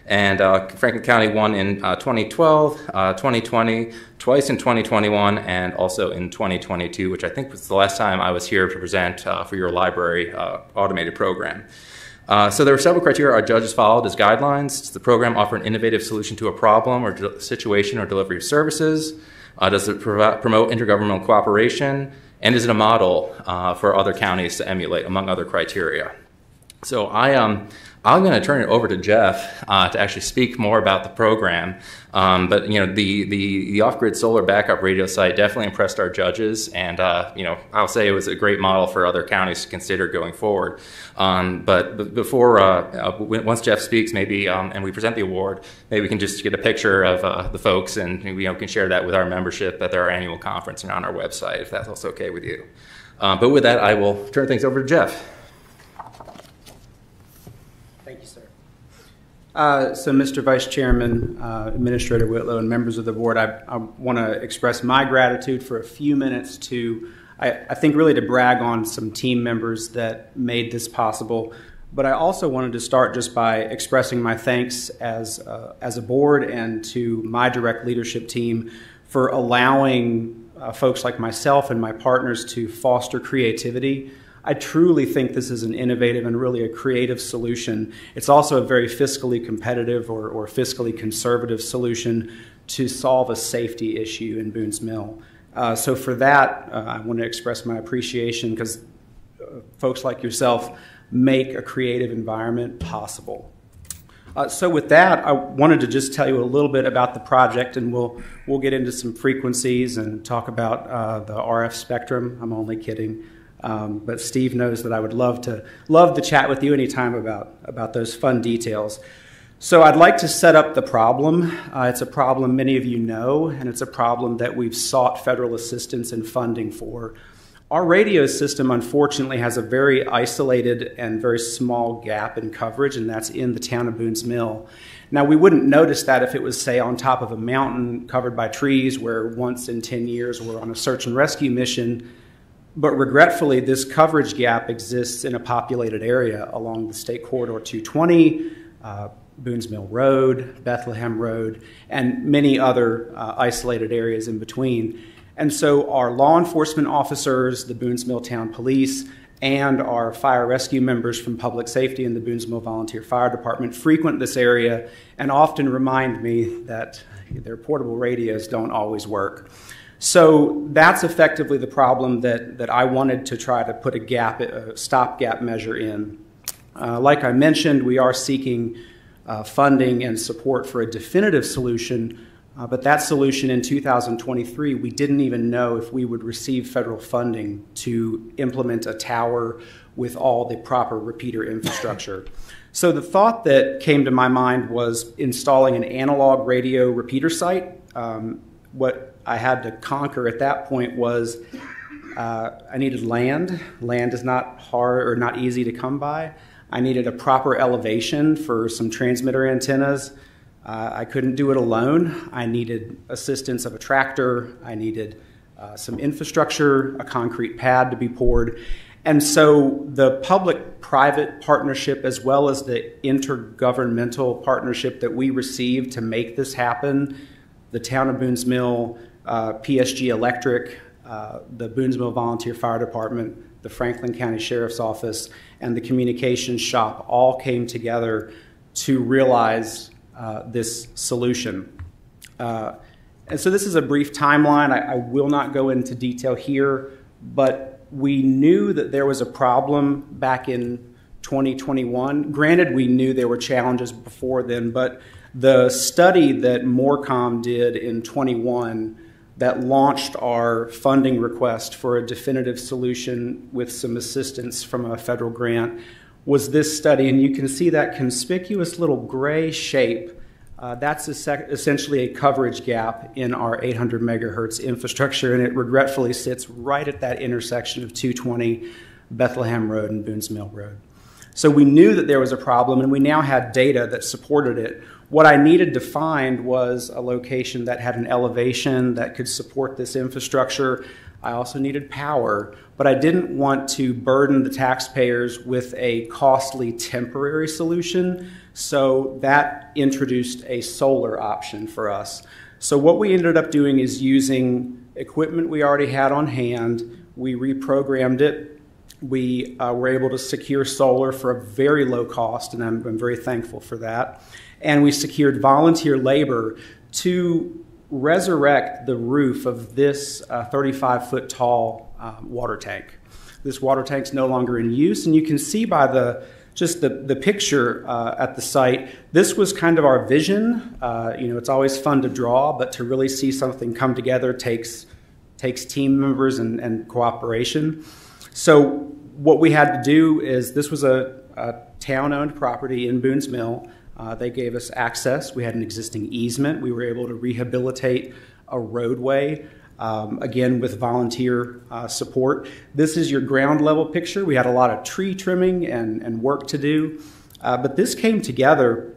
and uh, Franklin County won in uh, 2012, 2020, uh, twice in 2021, and also in 2022, which I think was the last time I was here to present for your library automated program. Uh, so there are several criteria our judges followed as guidelines. Does the program offer an innovative solution to a problem or situation or delivery of services? Uh, does it promote intergovernmental cooperation? And is it a model uh, for other counties to emulate, among other criteria? So I, um, I'm going to turn it over to Jeff uh, to actually speak more about the program. Um, but you know, the, the, the off-grid solar backup radio site definitely impressed our judges, and uh, you know, I'll say it was a great model for other counties to consider going forward. Um, but before, uh, uh once Jeff speaks, maybe um, and we present the award, maybe we can just get a picture of uh, the folks, and you know, can share that with our membership at our annual conference and on our website, if that's also okay with you. Um, but with that, I will turn things over to Jeff. Uh, so, Mr. Vice Chairman, uh, Administrator Whitlow, and members of the board, I, I want to express my gratitude for a few minutes to, I, I, think, really to brag on some team members that made this possible. But I also wanted to start just by expressing my thanks as, uh, as a board and to my direct leadership team for allowing uh, folks like myself and my partners to foster creativity I truly think this is an innovative and really a creative solution. It's also a very fiscally competitive or, or fiscally conservative solution to solve a safety issue in Boone's Mill. Uh, so for that, uh, I want to express my appreciation because uh, folks like yourself make a creative environment possible. Uh, so with that, I wanted to just tell you a little bit about the project, and we'll we'll get into some frequencies and talk about uh, the RF spectrum. I'm only kidding. Um, but Steve knows that I would love to love to chat with you anytime about about those fun details. So I'd like to set up the problem. Uh, it's a problem many of you know, and it's a problem that we've sought federal assistance and funding for. Our radio system, unfortunately, has a very isolated and very small gap in coverage, and that's in the town of Boone's Mill. Now, we wouldn't notice that if it was, say, on top of a mountain covered by trees, where once in 10 years we're on a search and rescue mission but regretfully, this coverage gap exists in a populated area along the State Corridor 220, uh, Boones Mill Road, Bethlehem Road, and many other uh, isolated areas in between. And so our law enforcement officers, the Boones Mill Town Police, and our fire rescue members from public safety and the Boones Mill Volunteer Fire Department frequent this area and often remind me that their portable radios don't always work. So that's effectively the problem that, that I wanted to try to put a gap, a stopgap measure in. Uh, like I mentioned, we are seeking uh, funding and support for a definitive solution, uh, but that solution in 2023, we didn't even know if we would receive federal funding to implement a tower with all the proper repeater infrastructure. So the thought that came to my mind was installing an analog radio repeater site. Um, what I had to conquer at that point was uh, I needed land. Land is not hard or not easy to come by. I needed a proper elevation for some transmitter antennas. Uh, I couldn't do it alone. I needed assistance of a tractor. I needed uh, some infrastructure, a concrete pad to be poured. And so the public private partnership, as well as the intergovernmental partnership that we received to make this happen, the town of Boones Mill, uh, PSG Electric, uh, the Boones Mill Volunteer Fire Department, the Franklin County Sheriff's Office, and the communications shop all came together to realize uh, this solution. Uh, and so this is a brief timeline. I, I, will not go into detail here, but we knew that there was a problem back in 2021. Granted, we knew there were challenges before then, but the study that Morcom did in 21 that launched our funding request for a definitive solution with some assistance from a federal grant was this study. And you can see that conspicuous little gray shape. Uh, that's essentially a coverage gap in our 800 megahertz infrastructure, and it regretfully sits right at that intersection of 220 Bethlehem Road and Boones Mill Road. So we knew that there was a problem, and we now had data that supported it. What I needed to find was a location that had an elevation that could support this infrastructure. I also needed power, but I didn't want to burden the taxpayers with a costly temporary solution. So that introduced a solar option for us. So what we ended up doing is using equipment we already had on hand. We reprogrammed it. We uh, were able to secure solar for a very low cost, and I'm, I'm very thankful for that and we secured volunteer labor to resurrect the roof of this 35 uh, foot tall um, water tank. This water tank's no longer in use, and you can see by the just the, the picture uh, at the site, this was kind of our vision. Uh, you know, it's always fun to draw, but to really see something come together takes, takes team members and, and cooperation. So what we had to do is this was a, a town-owned property in Boones Mill. Uh, they gave us access. We had an existing easement. We were able to rehabilitate a roadway, um, again, with volunteer uh, support. This is your ground level picture. We had a lot of tree trimming and, and work to do, uh, but this came together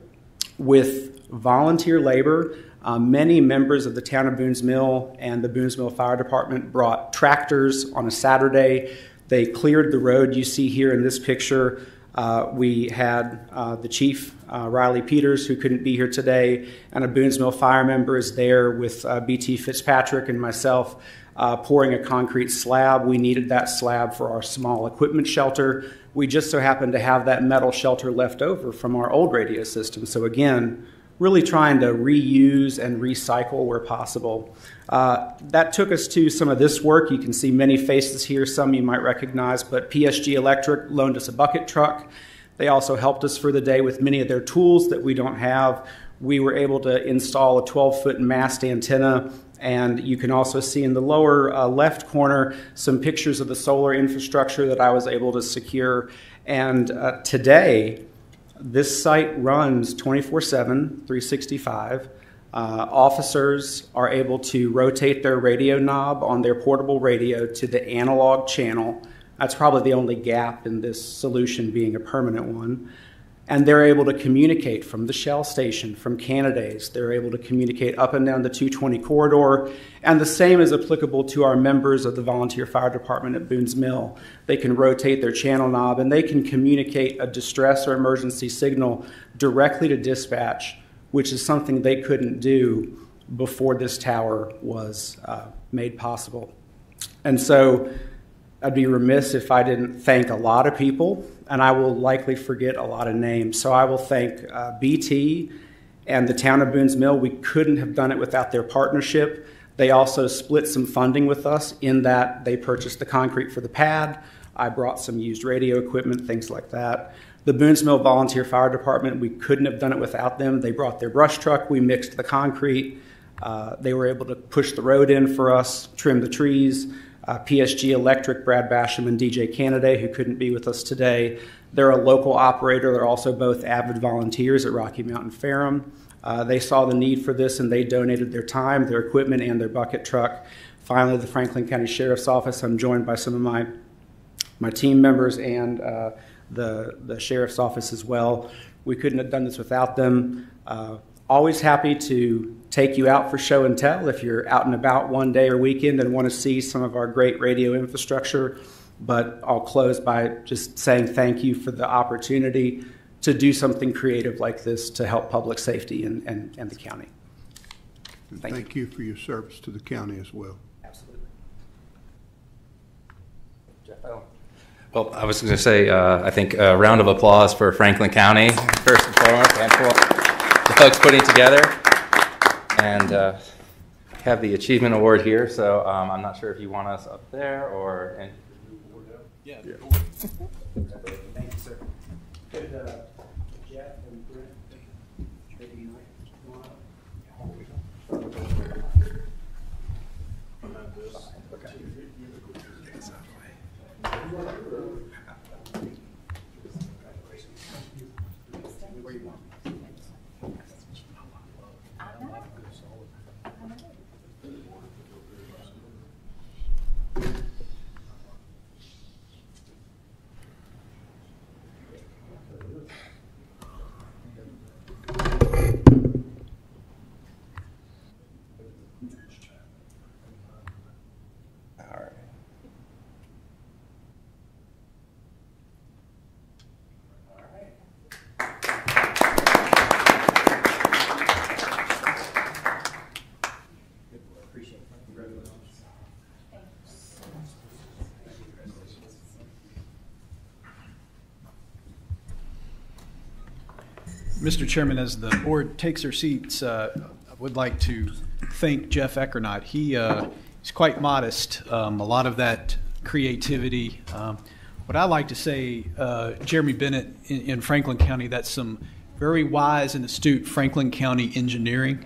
with volunteer labor. Uh, many members of the town of Boones Mill and the Boones Mill Fire Department brought tractors on a Saturday. They cleared the road you see here in this picture. Uh, we had uh, the chief, uh, Riley Peters, who couldn't be here today, and a Boones Mill fire member is there with uh, BT Fitzpatrick and myself uh, pouring a concrete slab. We needed that slab for our small equipment shelter. We just so happened to have that metal shelter left over from our old radio system. So, again, really trying to reuse and recycle where possible. Uh, that took us to some of this work. You can see many faces here, some you might recognize, but PSG Electric loaned us a bucket truck. They also helped us for the day with many of their tools that we don't have. We were able to install a 12 foot mast antenna, and you can also see in the lower uh, left corner some pictures of the solar infrastructure that I was able to secure. And uh, today, this site runs 24 7, 365. Uh, officers are able to rotate their radio knob on their portable radio to the analog channel. That's probably the only gap in this solution being a permanent one. And they're able to communicate from the Shell station, from Canadace. They're able to communicate up and down the 220 corridor. And the same is applicable to our members of the Volunteer Fire Department at Boones Mill. They can rotate their channel knob and they can communicate a distress or emergency signal directly to dispatch which is something they couldn't do before this tower was uh, made possible. And so I'd be remiss if I didn't thank a lot of people, and I will likely forget a lot of names. So I will thank uh, BT and the town of Boones Mill. We couldn't have done it without their partnership. They also split some funding with us in that they purchased the concrete for the pad. I brought some used radio equipment, things like that. The Boones Mill Volunteer Fire Department, we couldn't have done it without them. They brought their brush truck, we mixed the concrete. Uh, they were able to push the road in for us, trim the trees. Uh, PSG Electric, Brad Basham and DJ Canaday, who couldn't be with us today. They're a local operator. They're also both avid volunteers at Rocky Mountain Ferrum. Uh, they saw the need for this and they donated their time, their equipment, and their bucket truck. Finally, the Franklin County Sheriff's Office. I'm joined by some of my my team members and uh, the the sheriff's office as well. We couldn't have done this without them. Uh, always happy to take you out for show and tell if you're out and about one day or weekend and want to see some of our great radio infrastructure. But I'll close by just saying thank you for the opportunity to do something creative like this to help public safety and, and, and the county. And Thank Thank you for your service to the county as well. Absolutely. Jeff, Well, I was going to say, uh, I think a round of applause for Franklin County, first and foremost, and for the folks putting together. And uh, have the Achievement Award here, so um, I'm not sure if you want us up there or. and- Thank you, sir. Could uh, Mr. Chairman, as the board takes their seats, uh, I would like to thank Jeff Eckernott. He uh, is quite modest. Um, A lot of that creativity. um, What I like to say, uh, Jeremy Bennett in in Franklin County, that's some very wise and astute Franklin County engineering,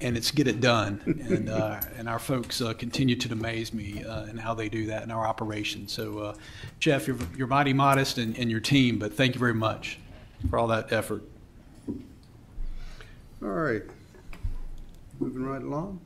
and it's get it done. And uh, and our folks uh, continue to amaze me uh, in how they do that in our operations. So uh, Jeff, you're you're mighty modest and and your team, but thank you very much for all that effort. All right. Moving right along.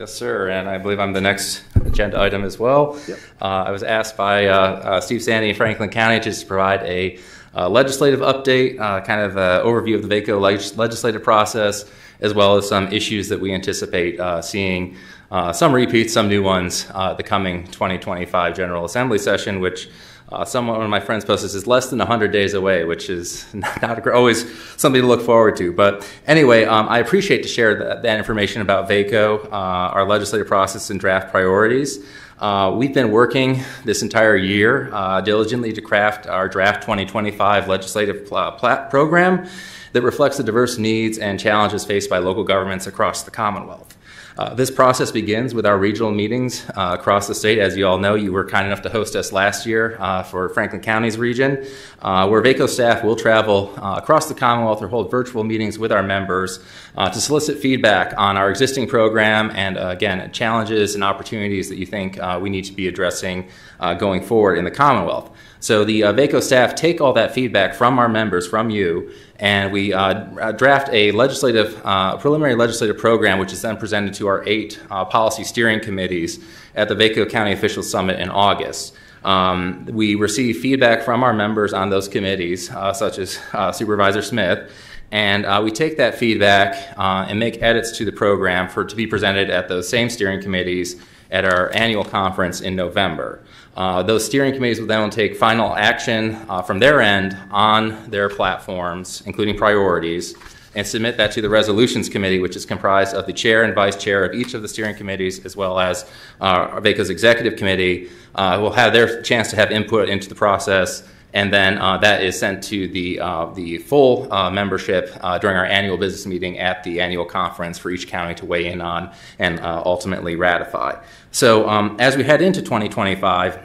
Yes, sir, and I believe I'm the next agenda item as well. Yep. Uh, I was asked by uh, uh, Steve Sandy in Franklin County just to provide a uh, legislative update, uh, kind of an overview of the VACO leg- legislative process, as well as some issues that we anticipate uh, seeing, uh, some repeats, some new ones, uh, the coming 2025 General Assembly session, which uh, someone, one of my friends posted, is less than 100 days away, which is not always something to look forward to. But anyway, um, I appreciate to share that, that information about VACO, uh, our legislative process and draft priorities. Uh, we've been working this entire year uh, diligently to craft our draft 2025 legislative pl- plat- program that reflects the diverse needs and challenges faced by local governments across the Commonwealth. Uh, this process begins with our regional meetings uh, across the state. As you all know, you were kind enough to host us last year uh, for Franklin County's region, uh, where VACO staff will travel uh, across the Commonwealth or hold virtual meetings with our members uh, to solicit feedback on our existing program and, again, challenges and opportunities that you think we need to be addressing uh, going forward in the Commonwealth. So the uh, VACO staff take all that feedback from our members, from you, and we uh, draft a legislative, uh, preliminary legislative program, which is then presented to our eight uh, policy steering committees at the VACO County Officials Summit in August. Um, we receive feedback from our members on those committees, uh, such as uh, Supervisor Smith, and uh, we take that feedback uh, and make edits to the program for to be presented at those same steering committees at our annual conference in November. Uh, those steering committees will then take final action uh, from their end on their platforms, including priorities, and submit that to the resolutions committee, which is comprised of the chair and vice chair of each of the steering committees, as well as uh, VACO's executive committee, uh, will have their chance to have input into the process and then uh, that is sent to the, uh, the full uh, membership uh, during our annual business meeting at the annual conference for each county to weigh in on and ultimately ratify. So um, as we head into 2025,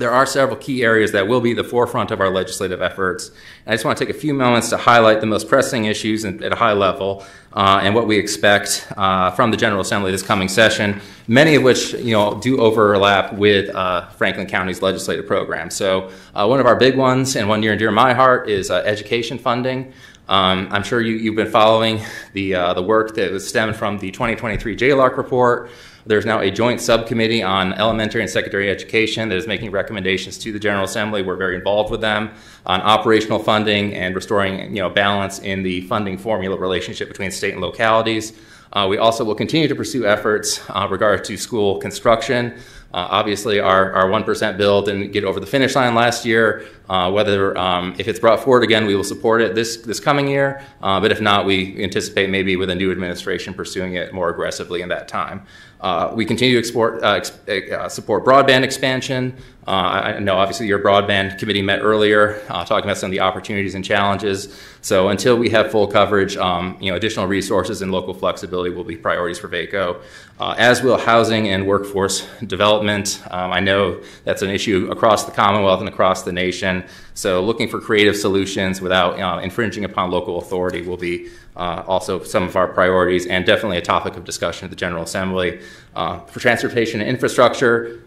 there are several key areas that will be the forefront of our legislative efforts. And I just want to take a few moments to highlight the most pressing issues at a high level uh, and what we expect uh, from the General Assembly this coming session, many of which you know, do overlap with uh, Franklin County's legislative program. So uh, one of our big ones and one near and dear to my heart is uh, education funding. Um, I'm sure you, have been following the, uh, the work that was stemmed from the 2023 JLARC report, there's now a joint subcommittee on elementary and secondary education that is making recommendations to the General Assembly. We're very involved with them on operational funding and restoring you know, balance in the funding formula relationship between state and localities. Uh, we also will continue to pursue efforts uh, regard to school construction. Uh, obviously, our, our 1% bill didn't get over the finish line last year. Uh, whether, um, if it's brought forward again, we will support it this, this coming year. Uh, but if not, we anticipate maybe with a new administration pursuing it more aggressively in that time. Uh, we continue to export, uh, uh, support broadband expansion. Uh, I know obviously your broadband committee met earlier talking about some of the opportunities and challenges. So until we have full coverage, um, you know, additional resources and local flexibility will be priorities for VACO. As will housing and workforce development. Um, I know that's an issue across the Commonwealth and across the nation. So looking for creative solutions without infringing upon local authority will be uh, also some of our priorities and definitely a topic of discussion at the General Assembly. Uh, for transportation and infrastructure,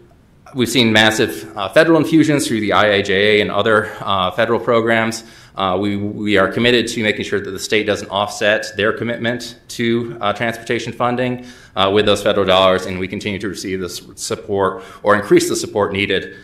we've seen massive uh, federal infusions through the IIJA and other uh, federal programs. Uh, we, we are committed to making sure that the state doesn't offset their commitment to uh, transportation funding with those federal dollars, and we continue to receive the support or increase the support needed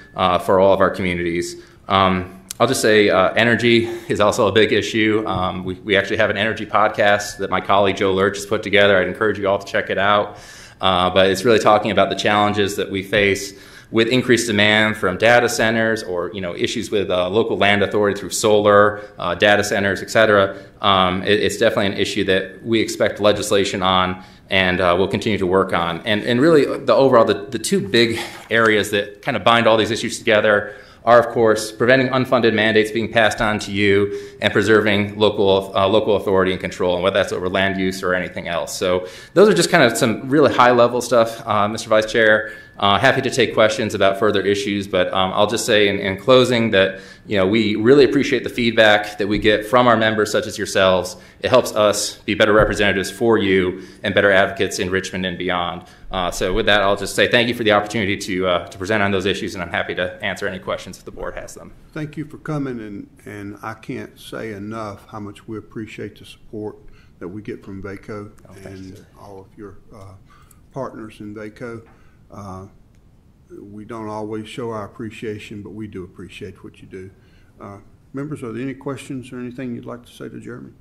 for all of our communities. Um, I'll just say uh, energy is also a big issue. Um, we, we actually have an energy podcast that my colleague Joe Lerch has put together. I'd encourage you all to check it out. Uh, but it's really talking about the challenges that we face with increased demand from data centers or you know issues with uh, local land authority through solar, uh, data centers, et cetera. Um, it, it's definitely an issue that we expect legislation on and uh, we'll continue to work on. And, and really, the overall, the, the two big areas that kind of bind all these issues together are, of course, preventing unfunded mandates being passed on to you and preserving local, uh, local authority and control, and whether that's over land use or anything else. So those are just kind of some really high level stuff, uh, Mr. Vice Chair. Uh, happy to take questions about further issues, but um, I'll just say in, in, closing that you know we really appreciate the feedback that we get from our members, such as yourselves. It helps us be better representatives for you and better advocates in Richmond and beyond. Uh, so with that, I'll just say thank you for the opportunity to uh, to present on those issues, and I'm happy to answer any questions if the board has them. Thank you for coming, and and I can't say enough how much we appreciate the support that we get from VACO oh, and you, all of your uh, partners in VACO. Uh, we don't always show our appreciation, but we do appreciate what you do. Uh, members, are there any questions or anything you'd like to say to Jeremy?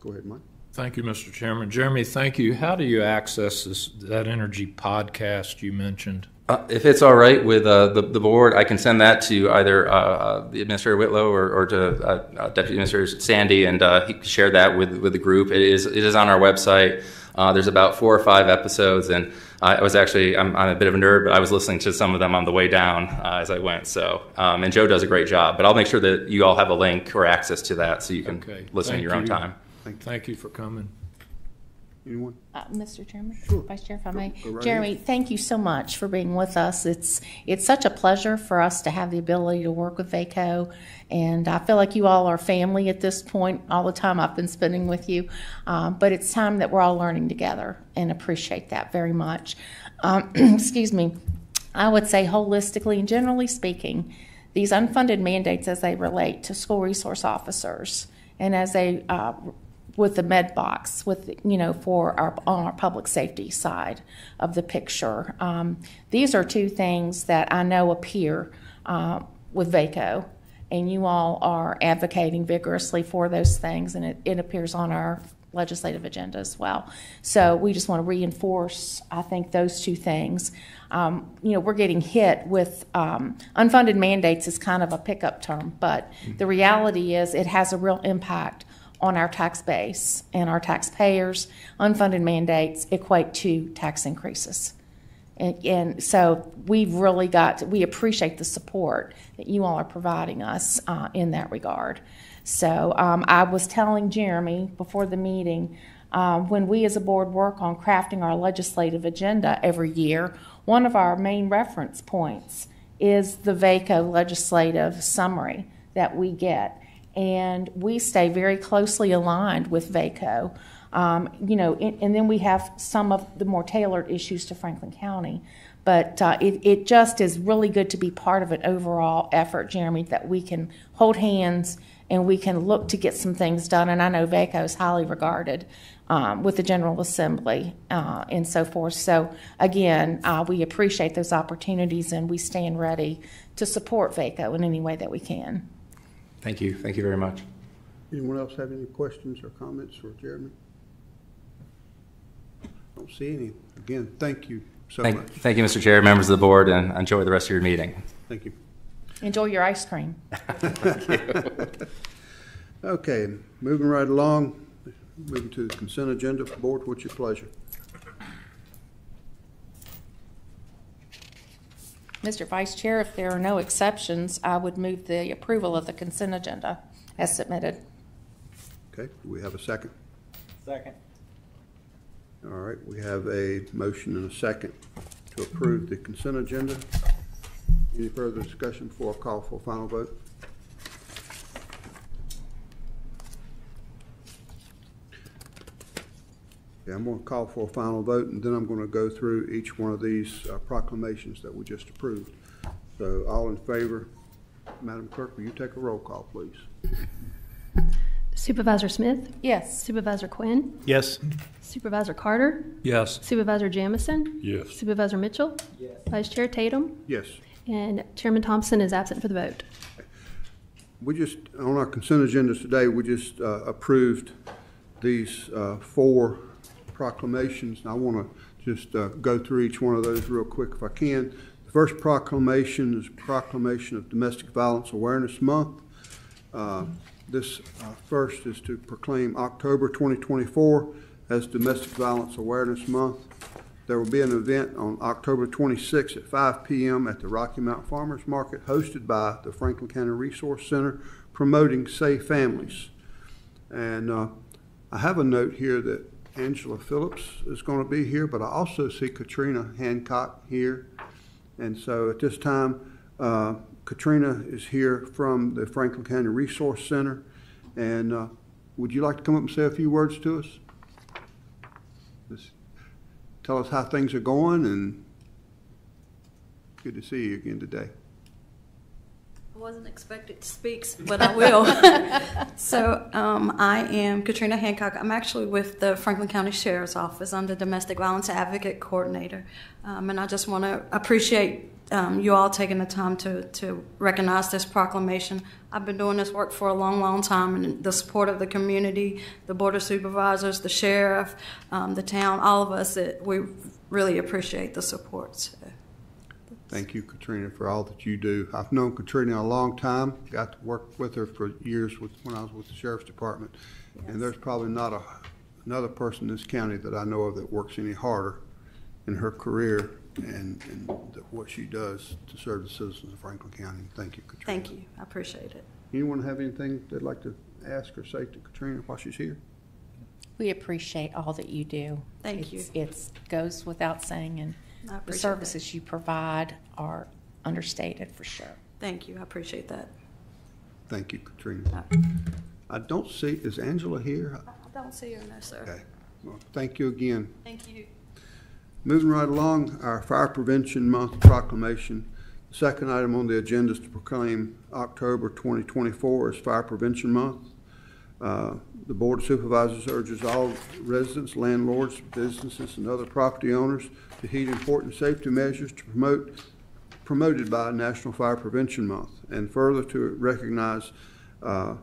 Go ahead, Mike. Thank you, Mr. Chairman. Jeremy, thank you. How do you access this that energy podcast you mentioned? Uh, if it's all right with uh, the, the board, I can send that to either uh, uh the Administrator Whitlow or, or to uh, uh, Deputy Administrator Sandy, and he can share that with, with the group. It is it is on our website. there's about four or five episodes, and I was actually, I'm, I'm, a bit of a nerd, but I was listening to some of them on the way down uh, as I went. So, um, and Joe does a great job, but I'll make sure that you all have a link or access to that so you can okay. listen Thank at your you. own time. Thank you. Thank you for coming. Anyone? Uh, Mr. Chairman, sure. Vice Chair, if I may. Right Jeremy, ahead. thank you so much for being with us. It's it's such a pleasure for us to have the ability to work with VACO, and I feel like you all are family at this point. All the time I've been spending with you, um, but it's time that we're all learning together, and appreciate that very much. Um, excuse me. I would say holistically and generally speaking, these unfunded mandates as they relate to school resource officers and as they uh, with the med box with you know for our on our public safety side of the picture um, these are two things that i know appear uh, with vaco and you all are advocating vigorously for those things and it, it appears on our legislative agenda as well. So we just want to reinforce i think those two things. Um, you know we're getting hit with um, unfunded mandates is kind of a pickup term but the reality is it has a real impact on our tax base and our taxpayers, unfunded mandates equate to tax increases. And, and so we've really got, we appreciate the support that you all are providing us uh, in that regard. So um, I was telling Jeremy before the meeting, um, when we as a board work on crafting our legislative agenda every year, one of our main reference points is the VACO legislative summary that we get. And we stay very closely aligned with VACO. Um, you know, and, and then we have some of the more tailored issues to Franklin County. But uh, it, it just is really good to be part of an overall effort, Jeremy, that we can hold hands and we can look to get some things done. And I know VACO is highly regarded um, with the General Assembly uh, and so forth. So again, uh, we appreciate those opportunities and we stand ready to support VACO in any way that we can. Thank you. Thank you very much. Anyone else have any questions or comments for Jeremy? Don't see any. Again, thank you so Thank, much. thank you, Mr. Chair, members of the board, and enjoy the rest of your meeting. Thank you. Enjoy your ice cream. Okay, moving right along, moving to the consent agenda. Board, what's your pleasure? Mr. Vice Chair, if there are no exceptions, I would move the approval of the consent agenda as submitted. Okay, do we have a second? Second. All right, we have a motion and a second to approve the consent agenda. Any further discussion before I call for a final vote? Okay, I'm going to call for a final vote, and then I'm going to go through each one of these uh, proclamations that we just approved. So all in favor, Madam Clerk, will you take a roll call, please? Supervisor Smith, Yes. Supervisor Quinn, Yes. Supervisor Carter, Yes. Supervisor Jamison, Yes. Supervisor Mitchell, Yes. Vice Chair Tatum, Yes. and Chairman Thompson is absent for the vote. We just, on our consent agenda today, we just uh, approved these uh, four proclamations. And I want to just uh, go through each one of those real quick if I can. The first proclamation is proclamation of Domestic Violence Awareness Month. Uh, This uh, first is to proclaim October 2024 as Domestic Violence Awareness Month. There will be an event on October 26th at 5 p.m. at the Rocky Mount Farmers Market hosted by the Franklin County Resource Center promoting safe families. And uh, I have a note here that Angela Phillips is going to be here, but I also see Katrina Hancock here. And so at this time, uh, Katrina is here from the Franklin County Resource Center. And uh, would you like to come up and say a few words to us? Tell us how things are going and good to see you again today. I wasn't expected to speak, but I will. so, um, I am Katrina Hancock. I'm actually with the Franklin County Sheriff's Office. I'm the Domestic Violence Advocate Coordinator. Um, and I just want to appreciate um, you all taking the time to, to recognize this proclamation. I've been doing this work for a long, long time, and the support of the community, the Board of Supervisors, the Sheriff, um, the town, all of us, it, we really appreciate the support. So. Thank you, Katrina, for all that you do. I've known Katrina a long time, got to work with her for years with, when I was with the Sheriff's Department. And there's probably not a, another person in this county that I know of that works any harder in her career and, and the- what she does to serve the citizens of Franklin County. Thank you, Katrina. Thank you. I appreciate it. Anyone have anything they'd like to ask or say to Katrina while she's here? We appreciate all that you do. Thank It's- It's, goes without saying, and the appreciate services you provide are understated for sure. Thank you. I appreciate that. Thank you, Katrina. Uh, I don't see, is Angela here? I don't see her, no, sir. Okay. Well, thank you again. Thank you. Moving right along, our Fire Prevention Month proclamation. The second item on the agenda is to proclaim October 2024 as Fire Prevention Month. Uh, The Board of Supervisors urges all residents, landlords, businesses, and other property owners to heed important safety measures to promote, promoted by National Fire Prevention Month, and further to recognize uh,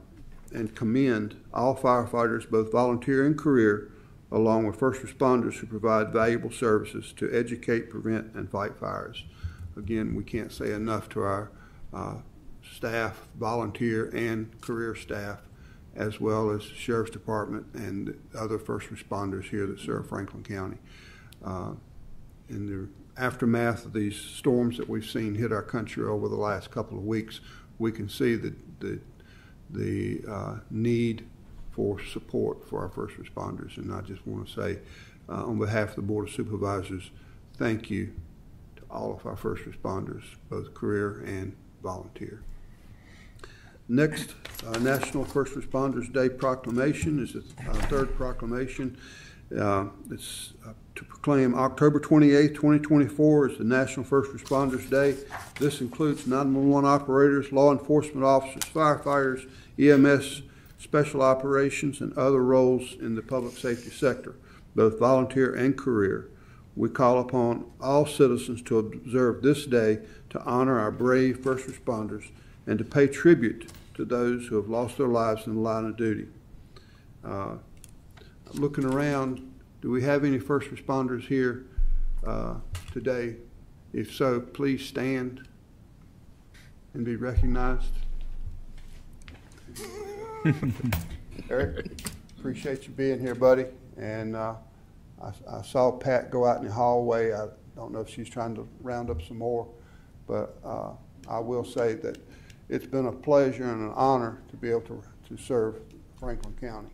and commend all firefighters, both volunteer and career, along with first responders who provide valuable services to educate, prevent, and fight fires. Again, we can't say enough to our uh, staff, volunteer and career staff, as well as Sheriff's Department and other first responders here that serve Franklin County. Uh, In the aftermath of these storms that we've seen hit our country over the last couple of weeks, we can see the, the, the uh, need for support for our first responders. And I just want to say, uh, on behalf of the Board of Supervisors, thank you to all of our first responders, both career and volunteer. Next, uh, National First Responders Day proclamation is the uh, third proclamation. Uh, It's uh, to proclaim October 28, 2024 as the National First Responders Day. This includes 911 operators, law enforcement officers, firefighters, EMS, special operations, and other roles in the public safety sector, both volunteer and career. We call upon all citizens to observe this day to honor our brave first responders and to pay tribute to those who have lost their lives in the line of duty. Uh, Looking around, do we have any first responders here uh, today? If so, please stand and be recognized. Eric, appreciate you being here, buddy. And uh, I, I saw Pat go out in the hallway. I don't know if she's trying to round up some more, but uh, I will say that it's been a pleasure and an honor to be able to, to serve Franklin County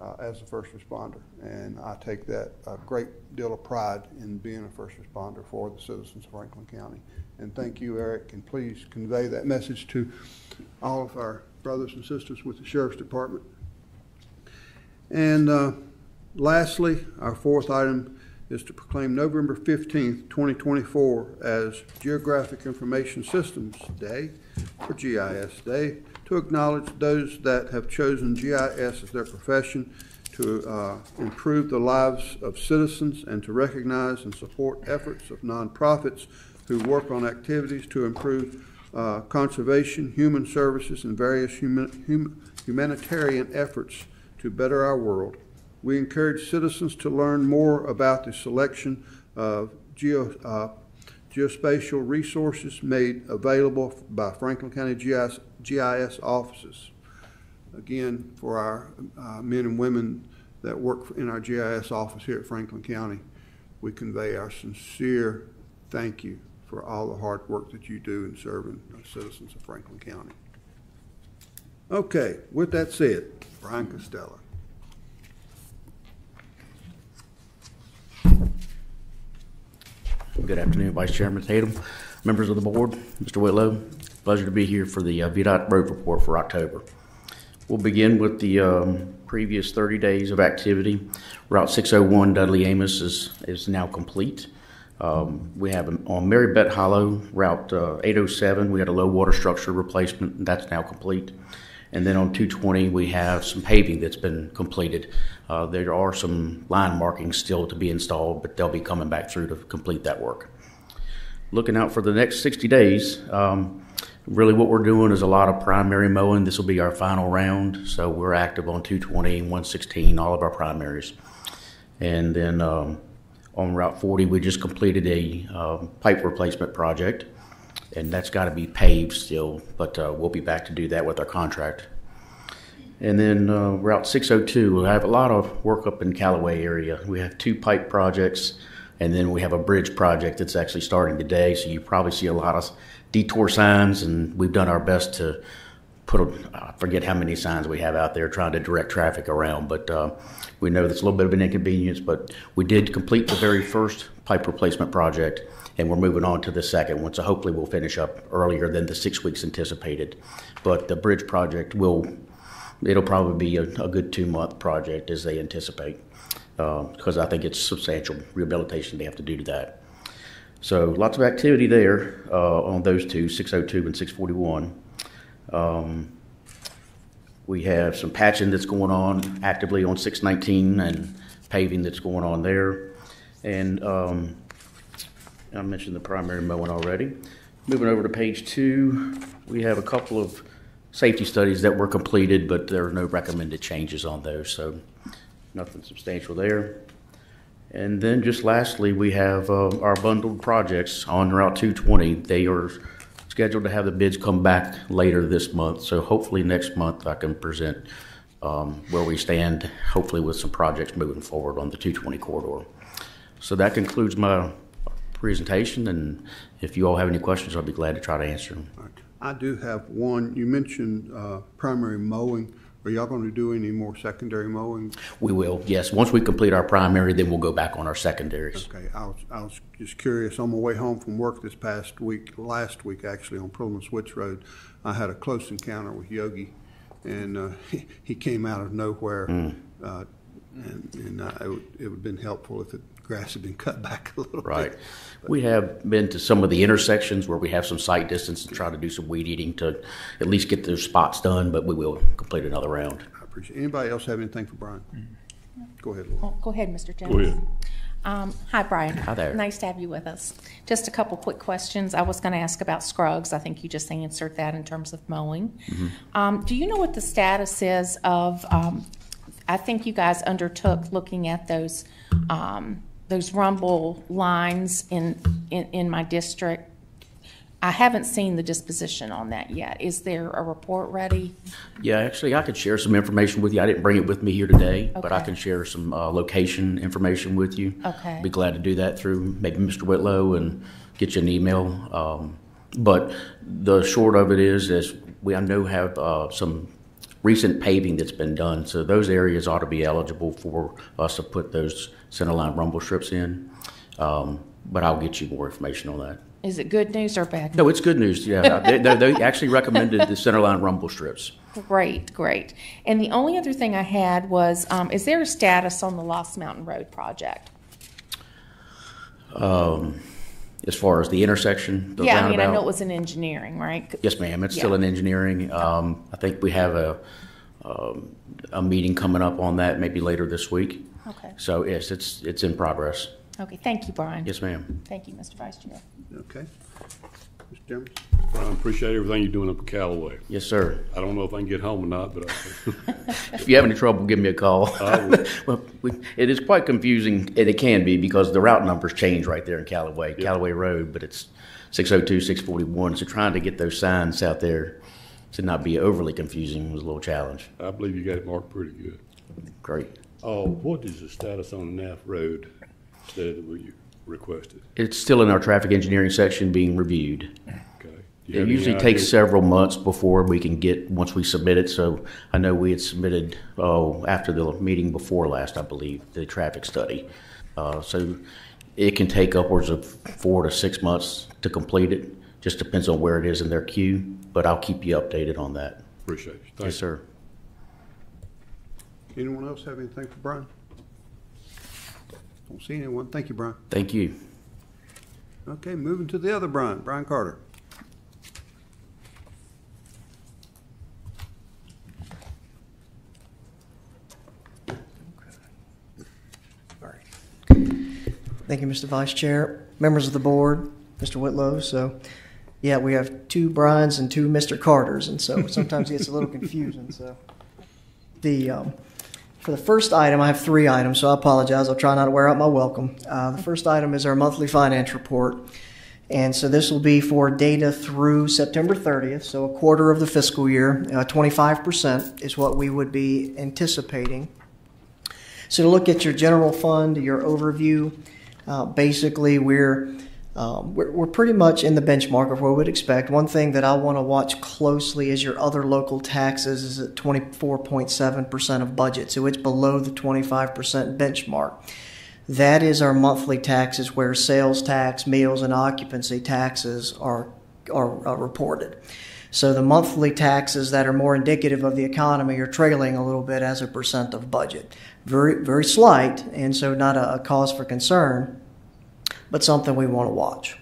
uh, as a first responder. And I take that a great deal of pride in being a first responder for the citizens of Franklin County. And thank you, Eric, and please convey that message to all of our brothers and sisters with the Sheriff's Department. And uh, lastly, our fourth item is to proclaim November 15th, 2024 as Geographic Information Systems Day, or GIS Day, to acknowledge those that have chosen GIS as their profession, to uh, improve the lives of citizens, and to recognize and support efforts of nonprofits who work on activities to improve uh, conservation, human services, and various human, hum, humanitarian efforts to better our world. We encourage citizens to learn more about the selection of geo, uh, geospatial resources made available by Franklin County GIS, GIS offices. Again, for our uh, men and women that work in our GIS office here at Franklin County, we convey our sincere thank you for all the hard work that you do in serving the citizens of Franklin County. Okay, with that said, Brian Costello. Good afternoon, Vice Chairman Tatum, members of the board, Mr. Whitlow. Pleasure to be here for the uh, VDOT road report for October. We'll begin with the um, previous 30 days of activity. Route 601 Dudley Amos is, is now complete. Um, we have on Mary Beth Hollow, Route uh, 807, we had a low water structure replacement, and that's now complete. And then on 220, we have some paving that's been completed. Uh, there are some line markings still to be installed, but they'll be coming back through to complete that work. Looking out for the next 60 days, um, really what we're doing is a lot of primary mowing. This will be our final round, so we're active on 220, 116, all of our primaries. And then um, on Route 40, we just completed a uh, pipe replacement project and that's got to be paved still, but uh, we'll be back to do that with our contract. And then uh, Route 602, we have a lot of work up in Callaway area. We have two pipe projects, and then we have a bridge project that's actually starting today. So you probably see a lot of detour signs, and we've done our best to put, a, I forget how many signs we have out there trying to direct traffic around, but uh, we know that's a little bit of an inconvenience, but we did complete the very first pipe replacement project and we're moving on to the second one. So hopefully we'll finish up earlier than the six weeks anticipated. But the bridge project will, it'll probably be a, a good two month project as they anticipate, because uh, I think it's substantial rehabilitation they have to do to that. So lots of activity there uh, on those two, 602 and 641. Um, we have some patching that's going on actively on 619 and paving that's going on there. And um, I mentioned the primary mowing already. Moving over to page two, we have a couple of safety studies that were completed, but there are no recommended changes on those, so nothing substantial there. And then just lastly, we have uh, our bundled projects on Route 220. They are scheduled to have the bids come back later this month, so hopefully next month I can present um, where we stand, hopefully with some projects moving forward on the 220 corridor. So that concludes my presentation, and if you all have any questions, I'll be glad to try to answer them. I do have one. You mentioned uh, primary mowing. Are y'all going to do any more secondary mowing? We will, yes. Once we complete our primary, then we'll go back on our secondaries. Okay, I was, I was just curious, on my way home from work this past week, last week actually, on Pullman Switch Road, I had a close encounter with Yogi, and uh, he, he came out of nowhere. Mm. Uh, and and uh, it would, it would have been helpful if the grass had been cut back a little Right. bit. We have been to some of the intersections where we have some sight distance and try to do some weed eating to at least get those spots done, but we will complete another round. I appreciate it. Anybody else have anything for Brian? Go ahead, Laura. Oh, Go ahead, Mr. Jones. Go ahead. Um, Hi, Brian. Hi there. Nice to have you with us. Just a couple quick questions. I was going to ask about Scruggs. I think you just answered that in terms of mowing. Mm-hmm. Um, Do you know what the status is of, um, I think you guys undertook looking at those, um, those rumble lines in, in in my district. I haven't seen the disposition on that yet. Is there a report ready? Yeah, actually, I could share some information with you. I didn't bring it with me here today, but I can share some uh, location information with you. Okay. Be glad to do that through maybe Mr. Whitlow and get you an email. Um, but the short of it is, is we I know have uh, some recent paving that's been done, so those areas ought to be eligible for us to put those centerline rumble strips in. Um, but I'll get you more information on that. Is it good news or bad? News? No, it's good news. Yeah, they, they, they actually recommended the centerline rumble strips. Great, great. And the only other thing I had was, um, is there a status on the Lost Mountain Road project? Um, as far as the intersection, the Yeah, I mean, I know it was in engineering, right? Yes, ma'am. It's still Yeah. in engineering. Um, I think we have a um, a meeting coming up on that maybe later this week. Okay. So yes, it's it's in progress. Okay, thank you, Brian. Yes, ma'am. Thank you, Mr. Vice Chair. Okay. Mr. Jones? Brian, appreciate everything you're doing up in Callaway. Yes, sir. I don't know if I can get home or not, but I, If you have any trouble, give me a call. I will. well, we, it is quite confusing, and it can be because the route numbers change right there in Callaway, Callaway Road, but it's 602, 641. So trying to get those signs out there to not be overly confusing was a little challenge. I believe you got it marked pretty good. Great. Oh, what is the status on Knapp Road that we requested? It's still in our traffic engineering section being reviewed. Okay. It have any usually takes several months before we can get, once we submit it, so I know we had submitted, oh, after the meeting before last, I believe, the traffic study. Uh, so it can take upwards of four to six months to complete it, just depends on where it is in their queue, but I'll keep you updated on that. Appreciate you. Thank Yes, sir. Anyone else have anything for Brian? Don't see anyone. Thank you, Brian. Thank you. Okay, moving to the other Brian, Brian Carter. Thank you, Mr. Vice Chair, members of the board, Mr. Whitlow. So, yeah, we have two Brians and two Mr. Carters, and so sometimes it gets a little confusing. So, the um, for the first item, I have three items, so I apologize. I'll try not to wear out my welcome. Uh, the first item is our monthly finance report, and so this will be for data through September 30th, so a quarter of the fiscal year. Uh, 25% is what we would be anticipating. So to look at your general fund, your overview, uh, basically we're, um, we're we're pretty much in the benchmark of what we'd expect. One thing that I want to watch closely is your other local taxes is at 24.7% of budget, so it's below the 25% benchmark. That is our monthly taxes where sales tax, meals, and occupancy taxes are are, are reported. So the monthly taxes that are more indicative of the economy are trailing a little bit as a percent of budget. Very, very slight, and so not a, a cause for concern, but something we want to watch.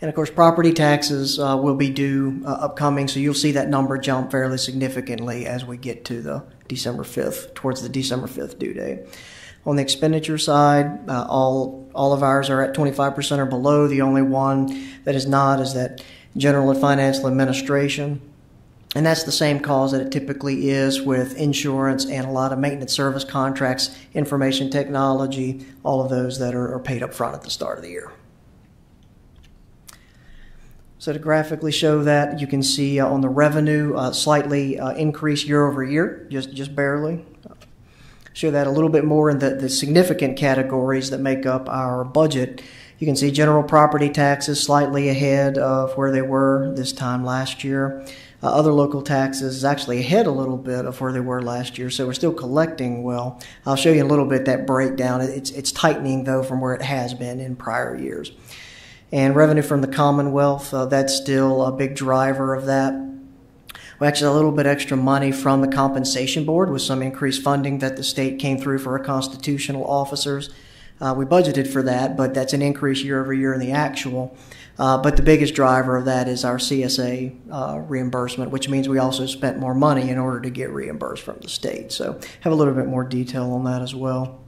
And of course, property taxes uh, will be due uh, upcoming, so you'll see that number jump fairly significantly as we get to the December 5th, towards the December 5th due date. On the expenditure side, uh, all all of ours are at 25% or below. The only one that is not is that general and financial administration. And that's the same cause that it typically is with insurance and a lot of maintenance service contracts, information technology, all of those that are, are paid up front at the start of the year. So to graphically show that, you can see uh, on the revenue uh, slightly uh, increase year over year, just just barely. Show that a little bit more in the, the significant categories that make up our budget. You can see general property taxes slightly ahead of where they were this time last year. Uh, other local taxes is actually ahead a little bit of where they were last year, so we're still collecting well. I'll show you a little bit that breakdown. It's, it's tightening, though, from where it has been in prior years. And revenue from the Commonwealth, uh, that's still a big driver of that. We actually a little bit extra money from the compensation board with some increased funding that the state came through for our constitutional officers. Uh, we budgeted for that, but that's an increase year over year in the actual. Uh, but the biggest driver of that is our CSA uh, reimbursement, which means we also spent more money in order to get reimbursed from the state. So have a little bit more detail on that as well.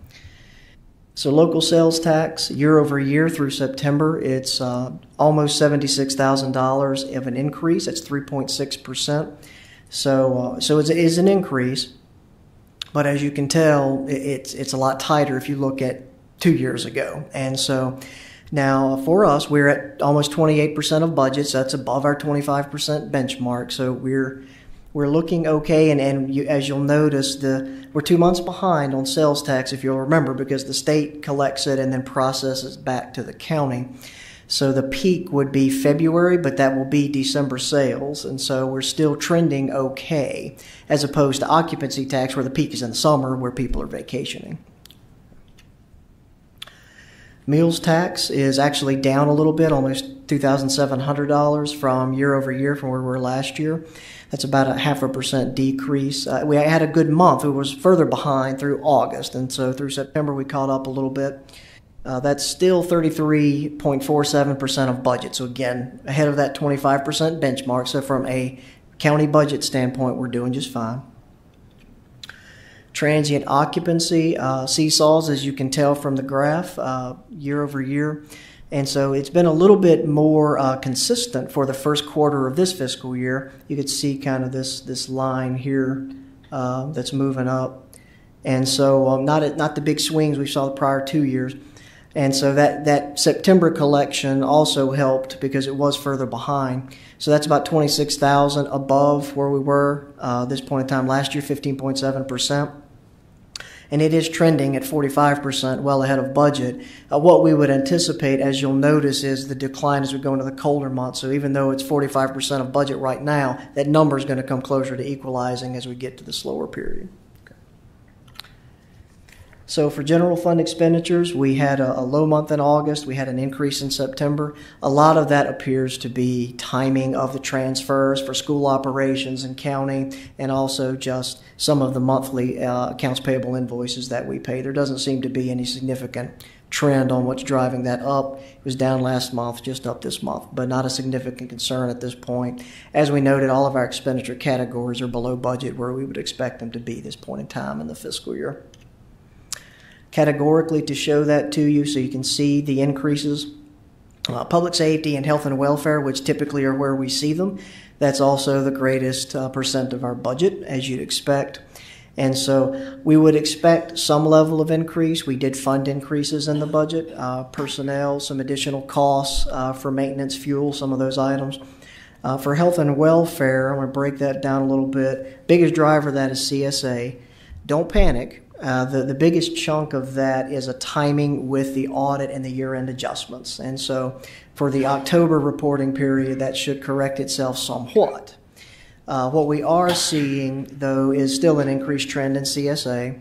So local sales tax year over year through September, it's uh, almost seventy-six thousand dollars of an increase. That's three point six percent. So uh, so it's, an increase, but as you can tell, it's it's a lot tighter if you look at two years ago. And so now for us, we're at almost twenty-eight percent of budget. So that's above our twenty-five percent benchmark. So we're we're looking okay, and, and you, as you'll notice, the we're two months behind on sales tax, if you'll remember, because the state collects it and then processes back to the county. So the peak would be February, but that will be December sales, and so we're still trending okay, as opposed to occupancy tax, where the peak is in the summer, where people are vacationing. Meals tax is actually down a little bit, almost $2,700 from year over year from where we were last year. That's about a half a percent decrease. Uh, we had a good month. It was further behind through August, and so through September we caught up a little bit. Uh, that's still 33.47% of budget. So again, ahead of that 25% benchmark. So from a county budget standpoint, we're doing just fine. Transient occupancy uh, seesaws, as you can tell from the graph, uh, year over year. And so it's been a little bit more uh, consistent for the first quarter of this fiscal year. You could see kind of this this line here uh, that's moving up, and so um, not not the big swings we saw the prior two years. And so that that September collection also helped because it was further behind. So that's about twenty six thousand above where we were uh, this point in time last year, fifteen point seven percent and it is trending at 45%, well ahead of budget. Uh, what we would anticipate, as you'll notice, is the decline as we go into the colder months. So even though it's 45% of budget right now, that number is going to come closer to equalizing as we get to the slower period. So for general fund expenditures, we had a, a, low month in August. We had an increase in September. A lot of that appears to be timing of the transfers for school operations and county, and also just some of the monthly uh, accounts payable invoices that we pay. There doesn't seem to be any significant trend on what's driving that up. It was down last month, just up this month, but not a significant concern at this point. As we noted, all of our expenditure categories are below budget where we would expect them to be this point in time in the fiscal year categorically to show that to you so you can see the increases. Uh, public safety and health and welfare, which typically are where we see them, that's also the greatest uh, percent of our budget, as you'd expect. And so we would expect some level of increase. We did fund increases in the budget, uh, personnel, some additional costs uh, for maintenance, fuel, some of those items. Uh, for health and welfare, I'm going to break that down a little bit. Biggest driver of that is CSA. Don't panic. Uh, the, the biggest chunk of that is a timing with the audit and the year end adjustments. And so for the October reporting period, that should correct itself somewhat. Uh, what we are seeing, though, is still an increased trend in CSA.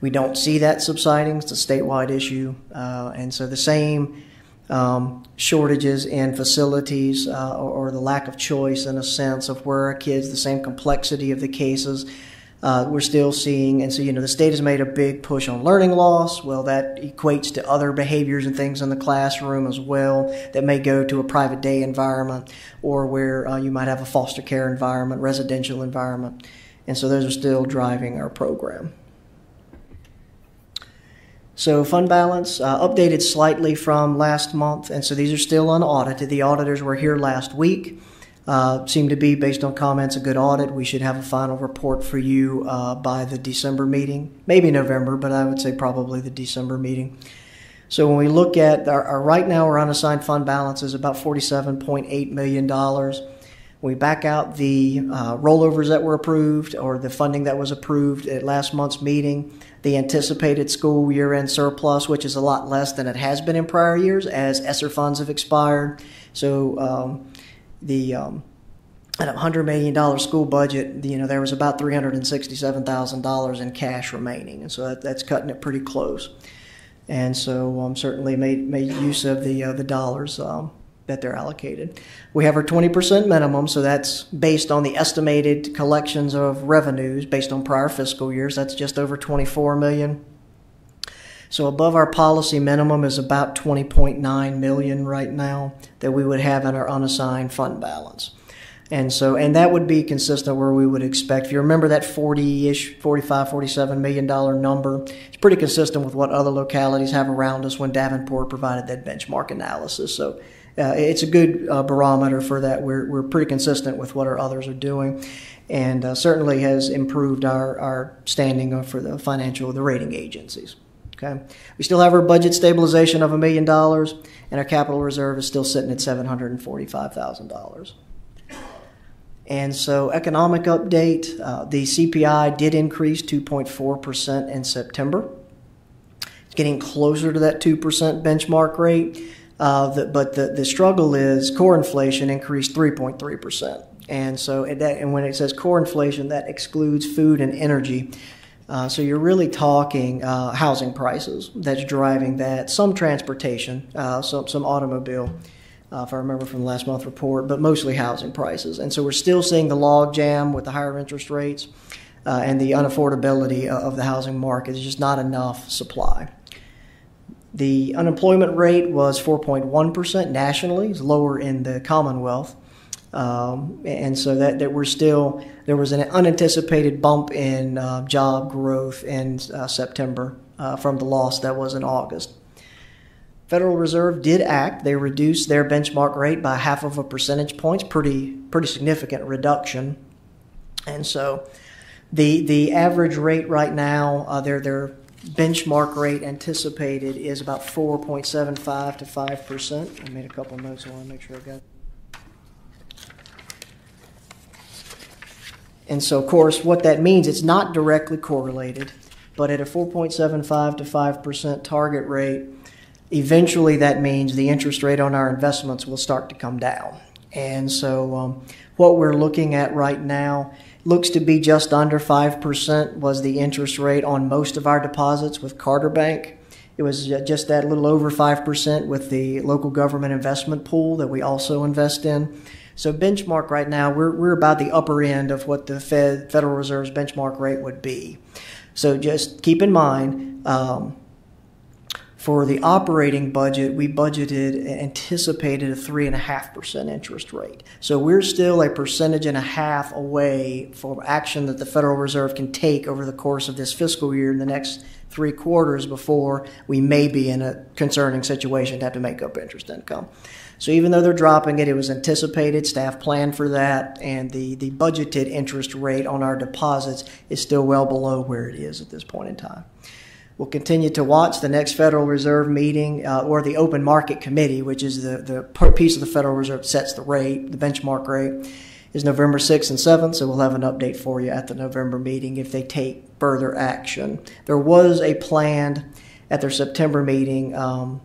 We don't see that subsiding. It's a statewide issue. Uh, and so the same um, shortages in facilities uh, or, or, the lack of choice, in a sense, of where our kids, the same complexity of the cases, uh, we're still seeing, and so you know, the state has made a big push on learning loss. Well, that equates to other behaviors and things in the classroom as well that may go to a private day environment or where uh, you might have a foster care environment, residential environment, and so those are still driving our program. So fund balance uh, updated slightly from last month, and so these are still unaudited. The auditors were here last week uh, seemed to be, based on comments, a good audit. We should have a final report for you uh, by the December meeting, maybe November, but I would say probably the December meeting. So when we look at our, our right now, our unassigned fund balance is about $47.8 million. We back out the uh, rollovers that were approved or the funding that was approved at last month's meeting, the anticipated school year end surplus, which is a lot less than it has been in prior years as ESSER funds have expired. So um, the um, at a hundred million dollar school budget, you know, there was about three hundred and sixty-seven thousand dollars in cash remaining, and so that, that's cutting it pretty close. And so, um, certainly made made use of the uh, the dollars um, that they're allocated. We have our twenty percent minimum, so that's based on the estimated collections of revenues based on prior fiscal years. That's just over twenty-four million. So above our policy minimum is about 20.9 million right now that we would have in our unassigned fund balance. And so, and that would be consistent where we would expect. If you remember that 40-ish, 45, 47 million dollar number, it's pretty consistent with what other localities have around us when Davenport provided that benchmark analysis. So uh, it's a good uh, barometer for that. We're, we're pretty consistent with what our others are doing and uh, certainly has improved our, our standing for the financial, the rating agencies. Okay. We still have our budget stabilization of a million dollars, and our capital reserve is still sitting at $745,000. And so, economic update uh, the CPI did increase 2.4% in September. It's getting closer to that 2% benchmark rate. Uh, the, but the, the struggle is core inflation increased 3.3%. And so, and, that, and when it says core inflation, that excludes food and energy. Uh, so you're really talking uh, housing prices that's driving that. Some transportation, uh, some some automobile, uh, if I remember from the last month report, but mostly housing prices. And so we're still seeing the log jam with the higher interest rates uh, and the unaffordability of the housing market. There's just not enough supply. The unemployment rate was 4.1% nationally, it's lower in the Commonwealth. Um, and so that, that we're still, there was an unanticipated bump in uh, job growth in uh, September uh, from the loss that was in August. Federal Reserve did act. They reduced their benchmark rate by half of a percentage points, pretty pretty significant reduction. And so, the the average rate right now, uh, their their benchmark rate anticipated is about 4.75 to 5 percent. I made a couple notes. I want to make sure I got. And so, of course, what that means, it's not directly correlated, but at a 4.75 to 5% target rate, eventually that means the interest rate on our investments will start to come down. And so, um, what we're looking at right now looks to be just under 5% was the interest rate on most of our deposits with Carter Bank. It was just that little over 5% with the local government investment pool that we also invest in. So benchmark right now, we're, we're about the upper end of what the Fed, Federal Reserve's benchmark rate would be. So just keep in mind, um, for the operating budget, we budgeted, anticipated a 3.5% interest rate. So we're still a percentage and a half away from action that the Federal Reserve can take over the course of this fiscal year in the next three quarters before we may be in a concerning situation to have to make up interest income. So even though they're dropping it, it was anticipated, staff planned for that, and the, the budgeted interest rate on our deposits is still well below where it is at this point in time. We'll continue to watch the next Federal Reserve meeting uh, or the Open Market Committee, which is the, the piece of the Federal Reserve that sets the rate, the benchmark rate, is November 6th and 7th, so we'll have an update for you at the November meeting if they take further action. There was a planned at their September meeting um,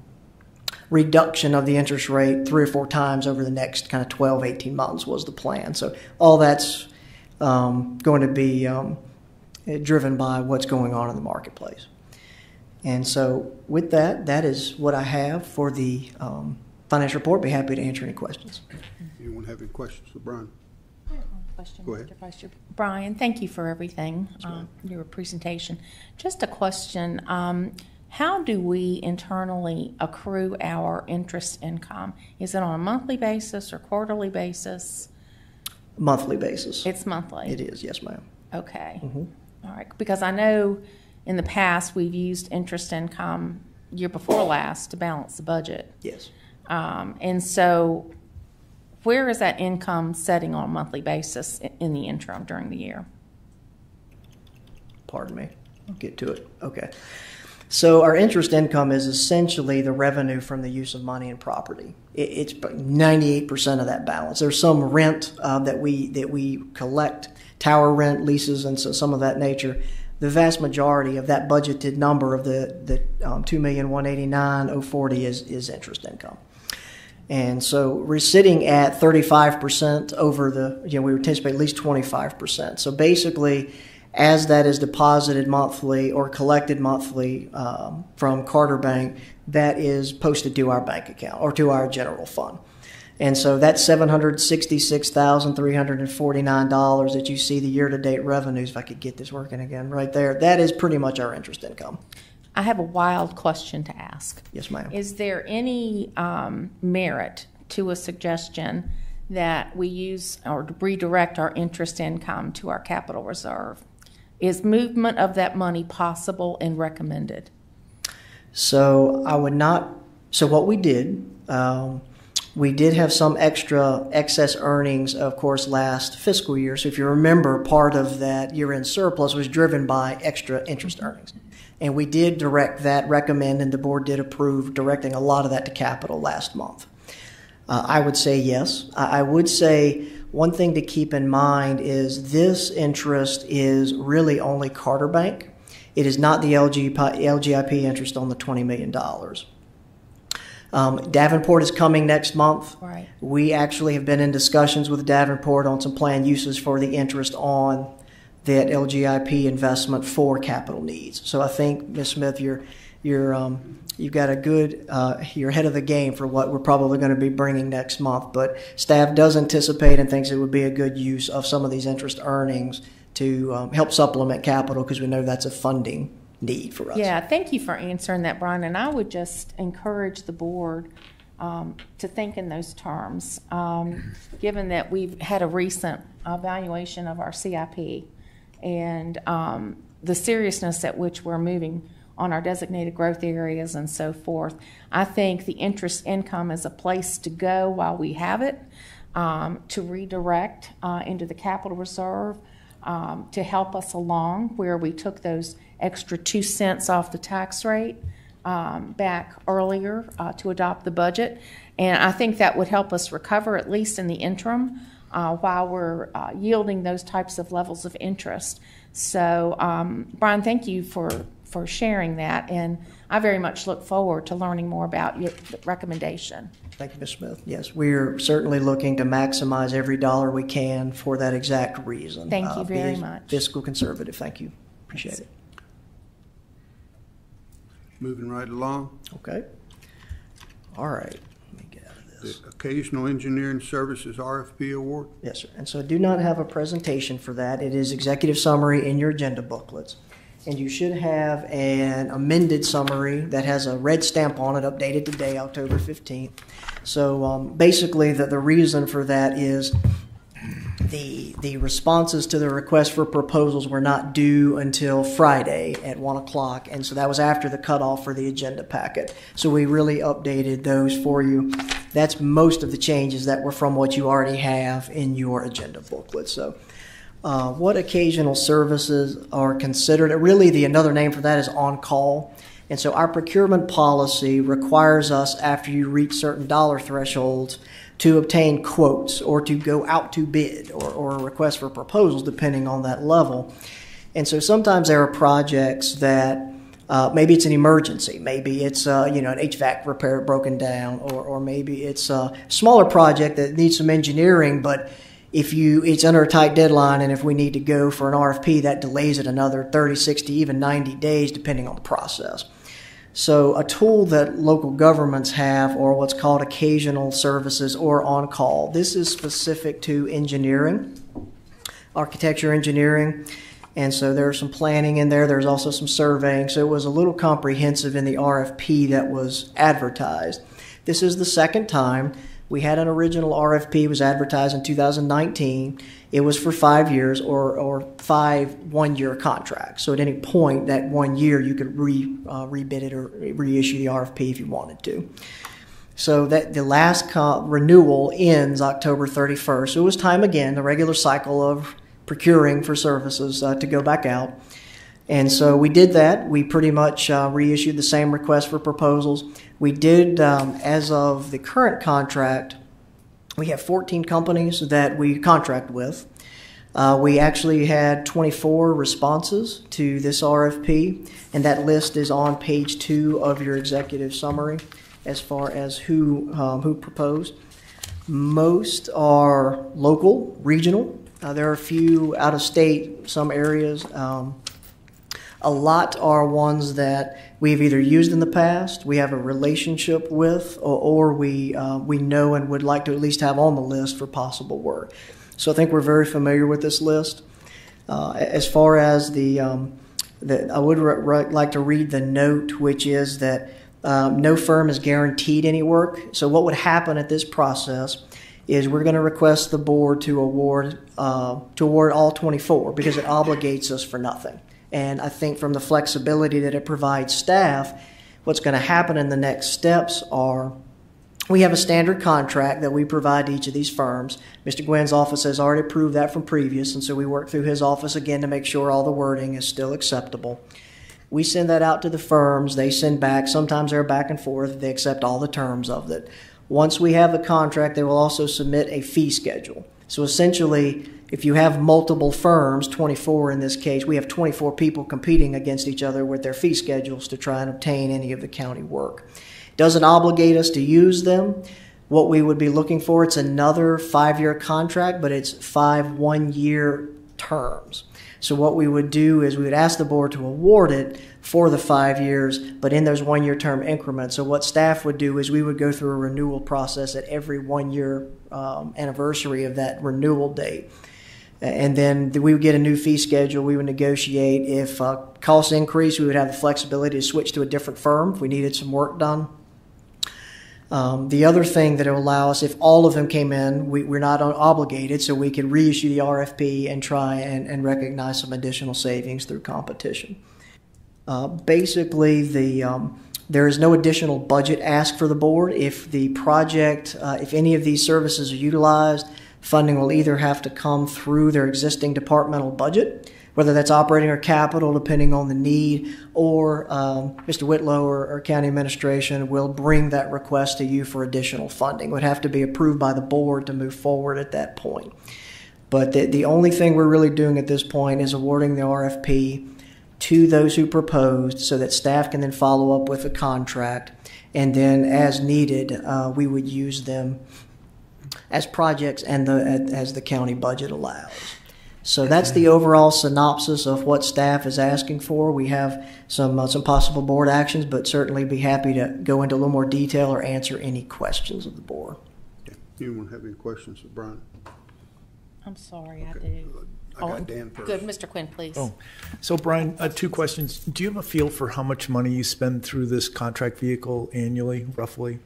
reduction of the interest rate three or four times over the next kind of 12, 18 months was the plan. So all that's um, going to be um, driven by what's going on in the marketplace. And so with that, that is what I have for the um, financial report. Be happy to answer any questions. Anyone have any questions for Brian? Question, Go ahead. Mr. Vice Chair. Brian, thank you for everything, um, your presentation. Just a question. Um, how do we internally accrue our interest income? Is it on a monthly basis or quarterly basis? Monthly basis. It's monthly. It is, yes, ma'am. Okay. Mhm. All right. Because I know in the past we've used interest income year before last to balance the budget. Yes. Um, and so, where is that income setting on a monthly basis in the interim during the year? Pardon me. I'll get to it. Okay. So our interest income is essentially the revenue from the use of money and property. It's 98% of that balance. There's some rent uh, that we that we collect, tower rent, leases, and so some of that nature. The vast majority of that budgeted number of the the um, two million one eighty nine oh forty is is interest income. And so we're sitting at 35% over the, you know, we anticipate at least 25%. So basically, as that is deposited monthly or collected monthly um, from Carter Bank, that is posted to our bank account or to our general fund. And so that $766,349 that you see the year to date revenues, if I could get this working again right there, that is pretty much our interest income. I have a wild question to ask. Yes, ma'am. Is there any um, merit to a suggestion that we use or redirect our interest income to our capital reserve? Is movement of that money possible and recommended? So I would not. So what we did, um, we did have some extra excess earnings, of course, last fiscal year. So if you remember, part of that year-end surplus was driven by extra interest earnings. And we did direct that, recommend, and the board did approve directing a lot of that to capital last month. Uh, I would say yes. I, I would say one thing to keep in mind is this interest is really only Carter Bank. It is not the LG, LGIP interest on the $20 million. Um, Davenport is coming next month. Right. We actually have been in discussions with Davenport on some planned uses for the interest on that LGIP investment for capital needs. So I think, Ms. Smith, you're, you're, um, you've got a good, uh, you're ahead of the game for what we're probably going to be bringing next month. But staff does anticipate and thinks it would be a good use of some of these interest earnings to um, help supplement capital because we know that's a funding need for us. Yeah, thank you for answering that, Brian. And I would just encourage the board um, to think in those terms, um, given that we've had a recent evaluation of our CIP and um, the seriousness at which we're moving on our designated growth areas and so forth. I think the interest income is a place to go while we have it um, to redirect uh, into the capital reserve um, to help us along where we took those extra two cents off the tax rate um, back earlier uh, to adopt the budget. And I think that would help us recover, at least in the interim, uh, while we're uh, yielding those types of levels of interest. So, um, Brian, thank you for, for sharing that. And I very much look forward to learning more about your recommendation. Thank you, Ms. Smith. Yes, we're certainly looking to maximize every dollar we can for that exact reason. Thank you Uh, very much. Fiscal conservative. Thank you. Appreciate it. Moving right along. Okay. All right. Let me get out of this. The Occasional Engineering Services RFP Award. Yes, sir. And so I do not have a presentation for that. It is executive summary in your agenda booklets. And you should have an amended summary that has a red stamp on it, updated today, October 15th. So um, basically, the, the reason for that is the, the responses to the request for proposals were not due until Friday at 1 o'clock. And so that was after the cutoff for the agenda packet. So we really updated those for you. That's most of the changes that were from what you already have in your agenda booklet. So uh, what occasional services are considered? Really, the another name for that is on call. And so our procurement policy requires us, after you reach certain dollar thresholds, to obtain quotes or to go out to bid or, or request for proposals, depending on that level. And so sometimes there are projects that uh, maybe it's an emergency, maybe it's uh, you know an HVAC repair broken down, or, or maybe it's a smaller project that needs some engineering, but if you it's under a tight deadline and if we need to go for an RFP that delays it another 30, 60, even 90 days depending on the process. So a tool that local governments have or what's called occasional services or on call. This is specific to engineering, architecture engineering. And so there's some planning in there. There's also some surveying. So it was a little comprehensive in the RFP that was advertised. This is the second time we had an original RFP was advertised in 2019. It was for five years or, or five one-year contracts. So at any point that one year, you could re uh, rebid it or reissue the RFP if you wanted to. So that the last renewal ends October 31st. So it was time again, the regular cycle of procuring for services uh, to go back out. And so we did that. We pretty much uh, reissued the same request for proposals. We did, um, as of the current contract, we have 14 companies that we contract with. Uh, we actually had 24 responses to this RFP, and that list is on page two of your executive summary as far as who, um, who proposed. Most are local, regional. Uh, there are a few out of state, some areas. Um, a lot are ones that we've either used in the past, we have a relationship with, or, or we, uh, we know and would like to at least have on the list for possible work. So I think we're very familiar with this list. Uh, as far as the, um, the I would like to read the note, which is that um, no firm is guaranteed any work. So what would happen at this process is we're going to request the board to award uh, to award all 24 because it obligates us for nothing. And I think from the flexibility that it provides staff, what's going to happen in the next steps are we have a standard contract that we provide to each of these firms. Mr. Guynn's office has already approved that from previous, and so we work through his office again to make sure all the wording is still acceptable. We send that out to the firms. They send back. Sometimes they're back and forth. They accept all the terms of it. Once we have the contract, they will also submit a fee schedule. So essentially, if you have multiple firms, 24 in this case, we have 24 people competing against each other with their fee schedules to try and obtain any of the county work. Doesn't obligate us to use them. What we would be looking for, it's another five year contract, but it's five one year terms. So what we would do is we would ask the board to award it for the five years, but in those one year term increments. So what staff would do is we would go through a renewal process at every one year um, anniversary of that renewal date. And then we would get a new fee schedule. We would negotiate. If uh, costs increase, we would have the flexibility to switch to a different firm if we needed some work done. Um, the other thing that it will allow us, if all of them came in, we, we're not obligated, so we could reissue the RFP and try and, and recognize some additional savings through competition. Uh, basically, the um, there is no additional budget asked for the board. If the project, uh, if any of these services are utilized, funding will either have to come through their existing departmental budget whether that's operating or capital, depending on the need, or um, Mr. Whitlow or, or, county administration will bring that request to you for additional funding. It would have to be approved by the board to move forward at that point. But the, the only thing we're really doing at this point is awarding the RFP to those who proposed so that staff can then follow up with a contract. And then, as needed, uh, we would use them as projects and the, as the county budget allows. So that's the overall synopsis of what staff is asking for. We have some uh, some possible board actions, but certainly be happy to go into a little more detail or answer any questions of the board. Okay. Anyone have any questions for Brian? I'm sorry, I Okay. do. I got Oh, Dan first. Good, Mr. Quinn, please. Oh, so Brian, uh, two questions. Do you have a feel for how much money you spend through this contract vehicle annually, roughly?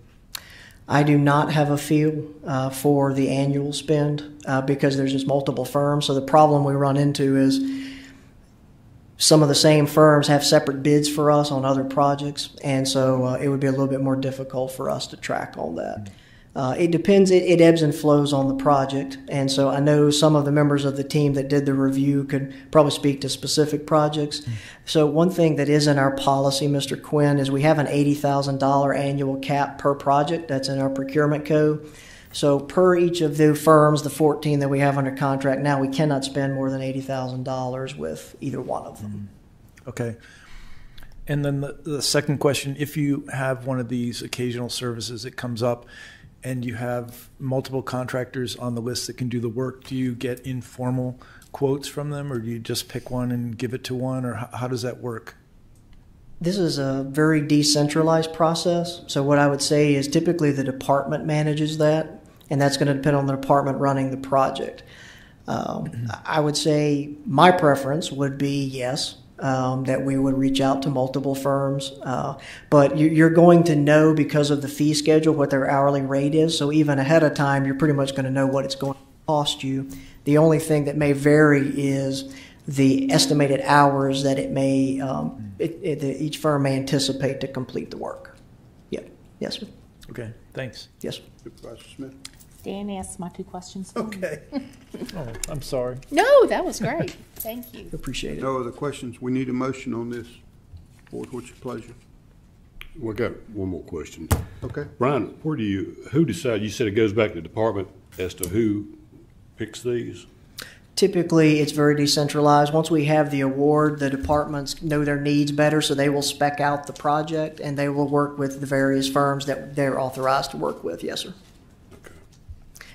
I do not have a feel uh, for the annual spend uh, because there's just multiple firms. So the problem we run into is some of the same firms have separate bids for us on other projects, and so uh, it would be a little bit more difficult for us to track all that. Uh, it depends. It, it ebbs and flows on the project, and so I know some of the members of the team that did the review could probably speak to specific projects. So one thing that is in our policy, Mr. Quinn, is we have an eighty thousand dollar annual cap per project. That's in our procurement code. So per each of the firms, the fourteen that we have under contract now, we cannot spend more than eighty thousand dollars with either one of them. Okay. And then the, the second question, if you have one of these occasional services that comes up and you have multiple contractors on the list that can do the work, do you get informal quotes from them or do you just pick one and give it to one or how, does that work? This is a very decentralized process. So, what I would say is typically the department manages that, and that's going to depend on the department running the project. Um, I would say my preference would be yes, um, that we would reach out to multiple firms. Uh, but you, you're going to know because of the fee schedule what their hourly rate is. So even ahead of time, you're pretty much going to know what it's going to cost you. The only thing that may vary is the estimated hours that it may um, it, it, that each firm may anticipate to complete the work. Yeah. Yes, sir. Okay, thanks. Yes. Supervisor Smith? Dan asked my two questions. for me. Okay. Oh, I'm sorry. No, that was great. Thank you. Appreciate it. No other questions? We need a motion on this. Board, what's your pleasure? We got one more question. Okay. Brian, where do you, who decide, you said it goes back to the department as to who picks these? Typically, it's very decentralized. Once we have the award, the departments know their needs better, so they will spec out the project and they will work with the various firms that they're authorized to work with. Yes, sir.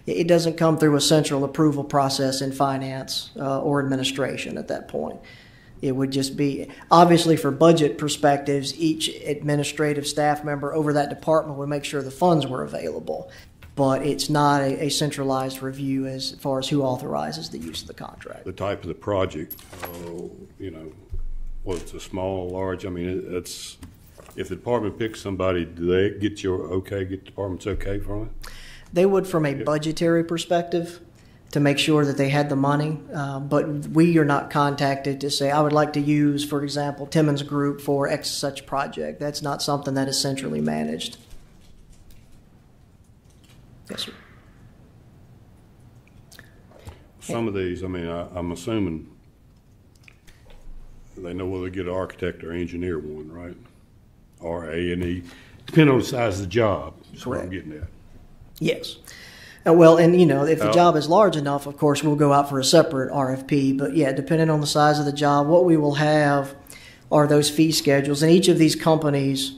It doesn't come through a central approval process in finance uh, or administration at that point. It would just be, obviously, for budget perspectives, each administrative staff member over that department would make sure the funds were available. But it's not a, a centralized review as far as who authorizes the use of the contract. The type of the project, uh, you know, whether it's a small or large, I mean, it- it's, if the department picks somebody, do they get your okay, get the department's okay from it? They would from a budgetary perspective to make sure that they had the money, uh, but we are not contacted to say, I would like to use, for example, Timmons Group for X such project. That's not something that is centrally managed. Yes, sir. Some of these, I mean, I, I'm assuming they know whether to get an architect or engineer one, right? Or A and E, depending on the size of the job, is what I'm getting at. Yes. Uh, well, and you know, if the Oh. job is large enough, of course, we'll go out for a separate RFP. But yeah, depending on the size of the job, what we will have are those fee schedules, and each of these companies,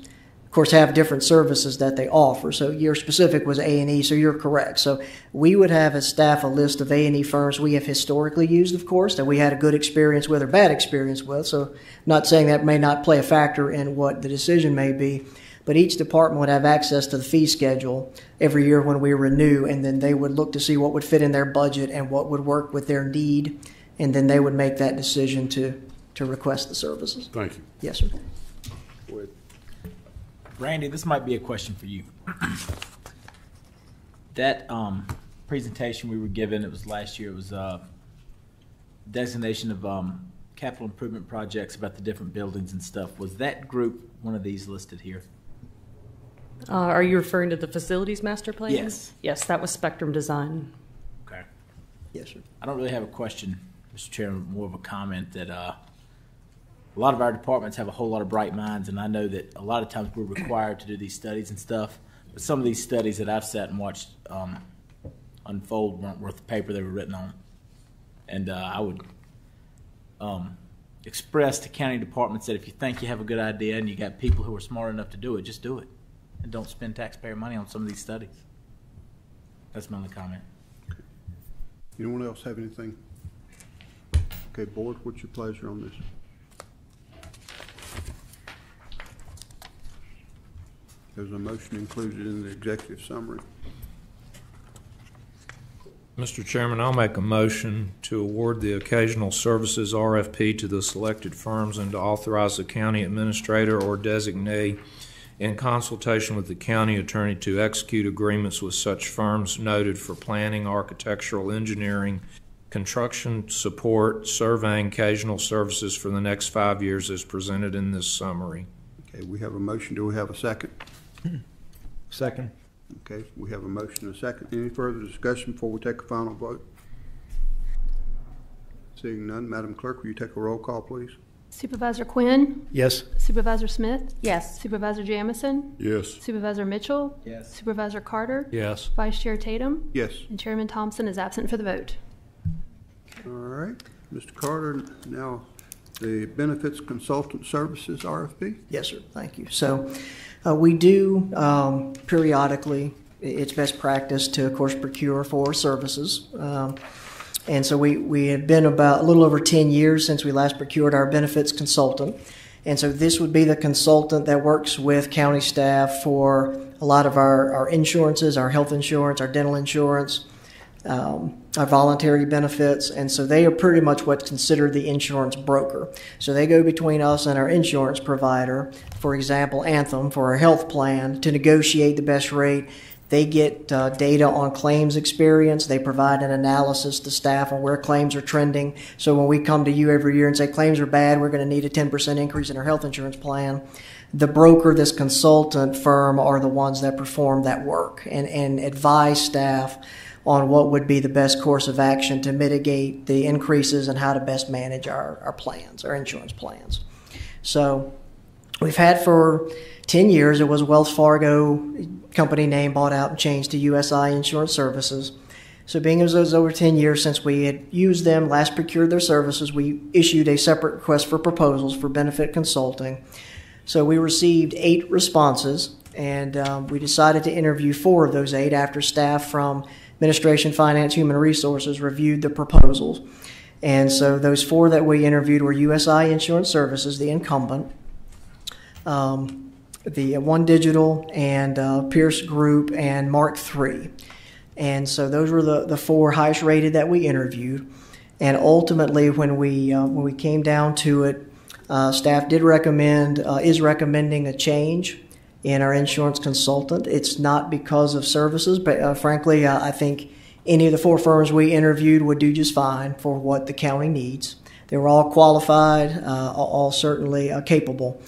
of course, have different services that they offer. So your specific was A and E, so you're correct. So we would have as staff a list of A and E firms we have historically used, of course, that we had a good experience with or bad experience with. So not saying that may not play a factor in what the decision may be. But each department would have access to the fee schedule every year when we renew, and then they would look to see what would fit in their budget and what would work with their need, and then they would make that decision to, to request the services. Thank you. Yes, sir. Randy, this might be a question for you. That um, presentation we were given, it was last year, it was uh, designation of um, capital improvement projects about the different buildings and stuff. Was that group one of these listed here? Uh, are you referring to the facilities master plan? Yes. Yes, that was Spectrum Design. Okay. Yes, sir. I don't really have a question, Mr. Chairman, more of a comment that uh, a lot of our departments have a whole lot of bright minds, and I know that a lot of times we're required to do these studies and stuff. But some of these studies that I've sat and watched um, unfold weren't worth the paper they were written on. And uh, I would um, express to county departments that if you think you have a good idea and you got people who are smart enough to do it, just do it, and don't spend taxpayer money on some of these studies. That's my only comment. Anyone else have anything? Okay, board, what's your pleasure on this? There's a motion included in the executive summary. Mr. Chairman, I'll make a motion to award the occasional services RFP to the selected firms and to authorize the county administrator or designee in consultation with the county attorney to execute agreements with such firms noted for planning, architectural, engineering, construction support, surveying, occasional services for the next five years as presented in this summary. Okay, we have a motion. Do we have a second? Second. Okay, we have a motion and a second. Any further discussion before we take a final vote? Seeing none, Madam Clerk, will you take a roll call, please? Supervisor Quinn? Yes. Supervisor Smith? Yes. Supervisor Jamison? Yes. Supervisor Mitchell? Yes. Supervisor Carter? Yes. Vice Chair Tatum? Yes. And Chairman Thompson is absent for the vote. All right, Mr. Carter, now the Benefits Consultant Services RFP? Yes, sir. Thank you. So uh, we do um, periodically, it's best practice to, of course, procure for services. Um, and so we, we had been about a little over 10 years since we last procured our benefits consultant. And so this would be the consultant that works with county staff for a lot of our, our insurances, our health insurance, our dental insurance, um, our voluntary benefits, and so they are pretty much what's considered the insurance broker. So they go between us and our insurance provider, for example, Anthem, for our health plan, to negotiate the best rate. They get uh, data on claims experience. They provide an analysis to staff on where claims are trending. So when we come to you every year and say claims are bad, we're going to need a 10% increase in our health insurance plan. the broker, this consultant firm, are the ones that perform that work and, and advise staff on what would be the best course of action to mitigate the increases and how to best manage our, our plans, our insurance plans. So we've had for 10 years, it was Wells Fargo company name bought out and changed to USI Insurance Services. So being it was over 10 years since we had used them, last procured their services, we issued a separate request for proposals for benefit consulting. So we received eight responses, and um, we decided to interview four of those eight after staff from Administration, Finance, Human Resources reviewed the proposals. And so those four that we interviewed were USI Insurance Services, the incumbent, um, the OneDigital, and uh, Pierce Group, and Mark III. And so those were the, the four highest rated that we interviewed. And ultimately, when we uh, when we came down to it, uh, staff did recommend uh, is recommending a change in our insurance consultant. It's not because of services, but uh, frankly, uh, I think any of the four firms we interviewed would do just fine for what the county needs. They were all qualified, all certainly capable.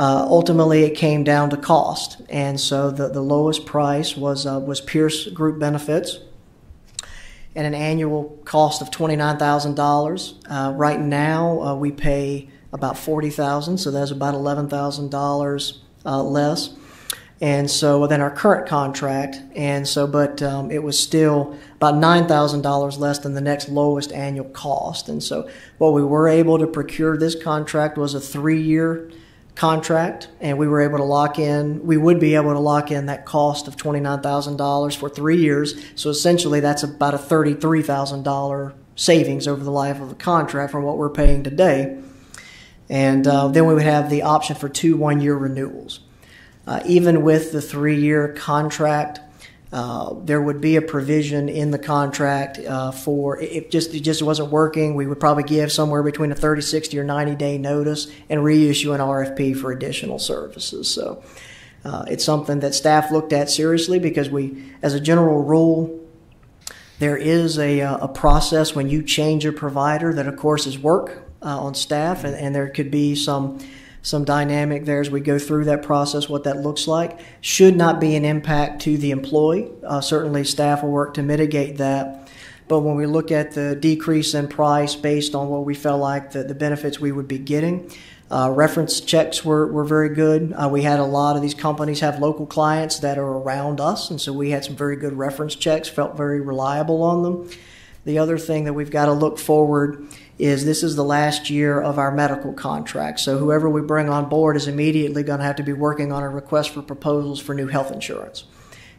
Uh, ultimately, it came down to cost, and so the, the lowest price was uh, was Pierce Group Benefits, and an annual cost of twenty nine thousand dollars. Right now, we pay about forty thousand, so that's about eleven thousand dollars uh, less. And so then our current contract, and so but um, it was still about nine thousand dollars less than the next lowest annual cost. And so what we were able to procure this contract was a three-year contract, and we were able to lock in. We would be able to lock in that cost of twenty nine thousand dollars for three years. So essentially, that's about a thirty three thousand dollar savings over the life of the contract from what we're paying today. And uh, then we would have the option for two one year renewals. Uh, even with the three year contract, uh, there would be a provision in the contract uh, for if just it just wasn't working, we would probably give somewhere between a 30, 60, or 90 day notice and reissue an RFP for additional services. So uh, it's something that staff looked at seriously because we, as a general rule, there is a, uh, a process when you change a provider that, of course, is work uh, on staff, and, and there could be some some dynamic there as we go through that process, what that looks like. Should not be an impact to the employee. Uh, certainly, staff will work to mitigate that. But when we look at the decrease in price based on what we felt like the, the benefits we would be getting, uh, reference checks were, were very good. Uh, we had a lot of these companies have local clients that are around us, and so we had some very good reference checks, felt very reliable on them. The other thing that we've got to look forward is this is the last year of our medical contract. So whoever we bring on board is immediately going to have to be working on a request for proposals for new health insurance.